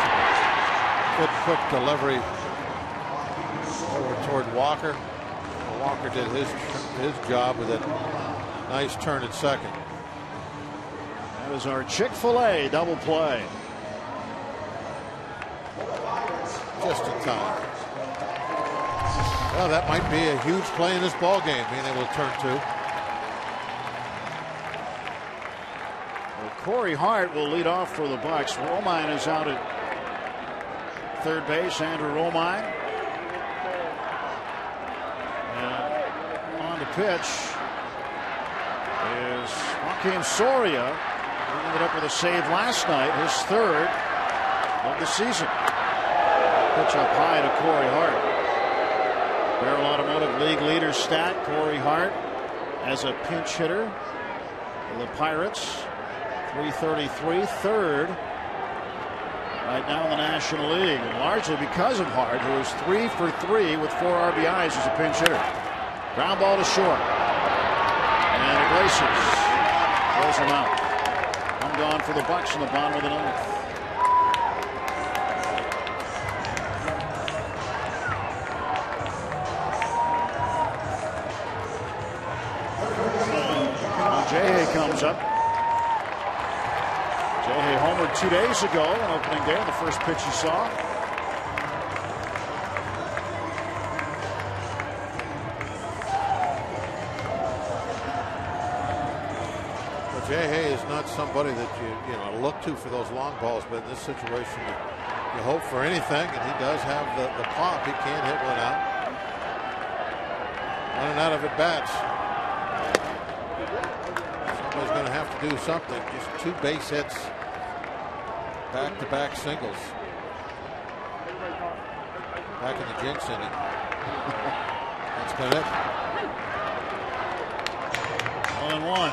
Good quick delivery over toward Walker. Walker did his his job with a nice turn at second. That is our Chick-fil-A double play. Just in time. Well, that might be a huge play in this ball game, being able to turn two. Well, Corey Hart will lead off for the Bucs. Romine is out at third base. Andrew Romine. And on the pitch is Joakim Soria. He ended up with a save last night, his third of the season. Pitch up high to Corey Hart. Baierl Automotive League leader stat, Corey Hart as a pinch hitter for the Pirates. 333, third right now in the National League, and largely because of Hart, who is three for three with four RBIs as a pinch hitter. Ground ball to short. And Iglesias throws him out. I'm gone for the Bucs in the bottom of the ninth. matchup. Jay homered two days ago on opening day, the first pitch he saw. Well, Jay Hay is not somebody that you you know look to for those long balls, but in this situation, you, hope for anything, and he does have the, the pop. He can hit one out. Running out of at bats. Do something. Just two base hits, back to back singles. Back in the jinx inning. That's been it. One and one.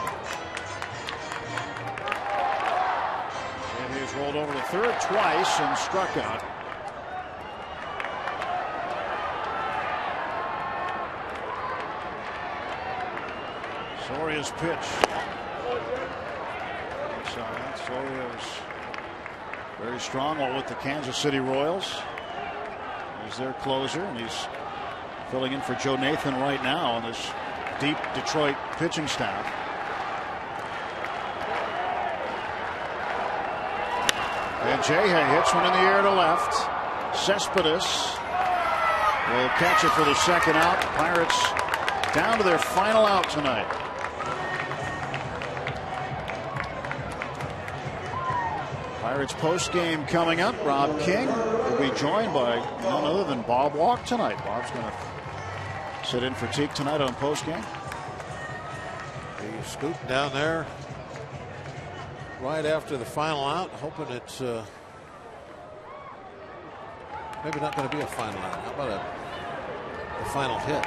And he's rolled over to third twice and struck out. Soria's pitch. Inside. Soria's very strong all with the Kansas City Royals. He's their closer, and he's filling in for Joe Nathan right now on this deep Detroit pitching staff. And Jay hits one in the air to left. Cespedes will catch it for the second out. Pirates down to their final out tonight. Pirates post game coming up. Rob King will be joined by none other than Bob Walk tonight. Bob's going to sit in for Teke tonight on post game. He scooped down there right after the final out, hoping it's uh, maybe not going to be a final out. How about a, a final hit?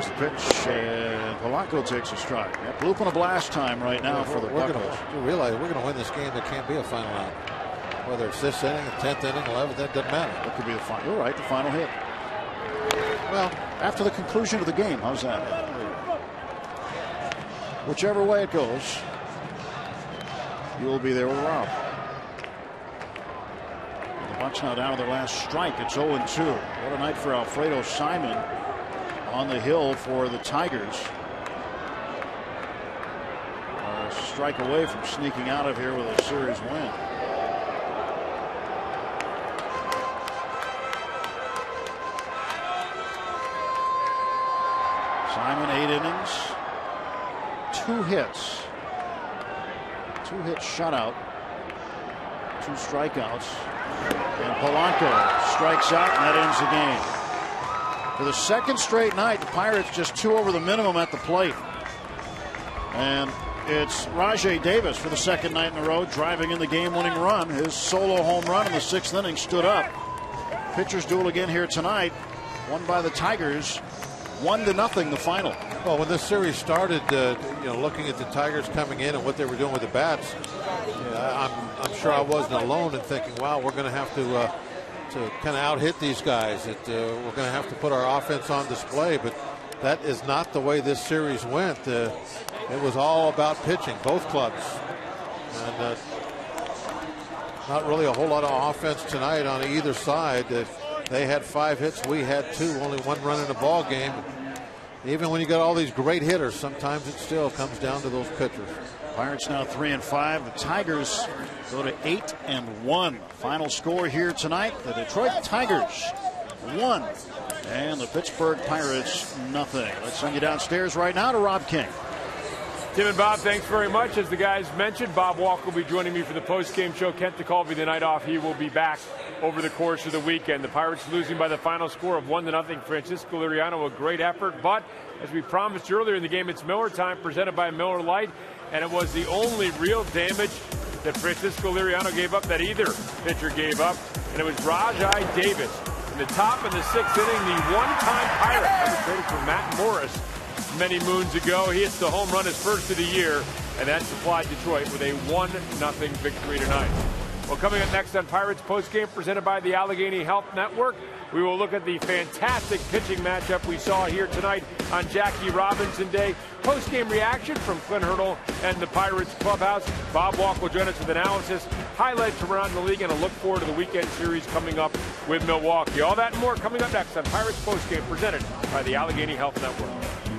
The pitch, and Polanco takes a strike. Yep, blooping a blast time right now for the we're Buccos. Gonna, you realize we're going to win this game. There can't be a final out. Whether it's this inning, the tenth inning, eleventh, that doesn't matter. That could be the final. You're right, the final hit. Well, after the conclusion of the game, how's that? Whichever way it goes, you will be there with Rob. The Bucs now down to their last strike. It's 0 2. What a night for Alfredo Simon on the hill for the Tigers. A strike away from sneaking out of here with a series win. Simon, eight innings, two hits, two hit shutout, two strikeouts, and Polanco strikes out, and that ends the game. For the second straight night, the Pirates just two over the minimum at the plate. And it's Rajai Davis for the second night in a row driving in the game winning run. His solo home run in the sixth inning stood up. Pitchers duel again here tonight, won by the Tigers, one to nothing the final. Well, when this series started, uh, you know, looking at the Tigers coming in and what they were doing with the bats, I'm, I'm sure I wasn't alone in thinking, wow, we're going to have to uh, to kind of out hit these guys. That uh, we're going to have to put our offense on display, but that is not the way this series went. Uh, it was all about pitching, both clubs, and uh, not really a whole lot of offense tonight on either side. they had five hits, we had two, only one run in the ball game. Even when you got all these great hitters, sometimes it still comes down to those pitchers. Pirates now three and five. The Tigers go to eight and one. Final score here tonight: the Detroit Tigers one, and the Pittsburgh Pirates nothing. Let's send you downstairs right now to Rob King. Tim and Bob, thanks very much. As the guys mentioned, Bob Walk will be joining me for the post-game show. Kent Tekulve the night off. He will be back over the course of the weekend. The Pirates losing by the final score of one to nothing. Francisco Liriano, a great effort, but as we promised earlier in the game, it's Miller time, presented by Miller Lite, and it was the only real damage that Francisco Liriano gave up that either pitcher gave up, and it was Rajai Davis in the top of the sixth inning, the one-time Pirate. Traded for Matt Morris many moons ago. He hits the home run his first of the year, and that supplied Detroit with a 1 0 victory tonight. Well, coming up next on Pirates postgame presented by the Allegheny Health Network, we will look at the fantastic pitching matchup we saw here tonight on Jackie Robinson Day. Post-game reaction from Clint Hurdle and the Pirates clubhouse. Bob Walk will join us with analysis, highlights around the league, and a look forward to the weekend series coming up with Milwaukee. All that and more coming up next on Pirates postgame presented by the Allegheny Health Network.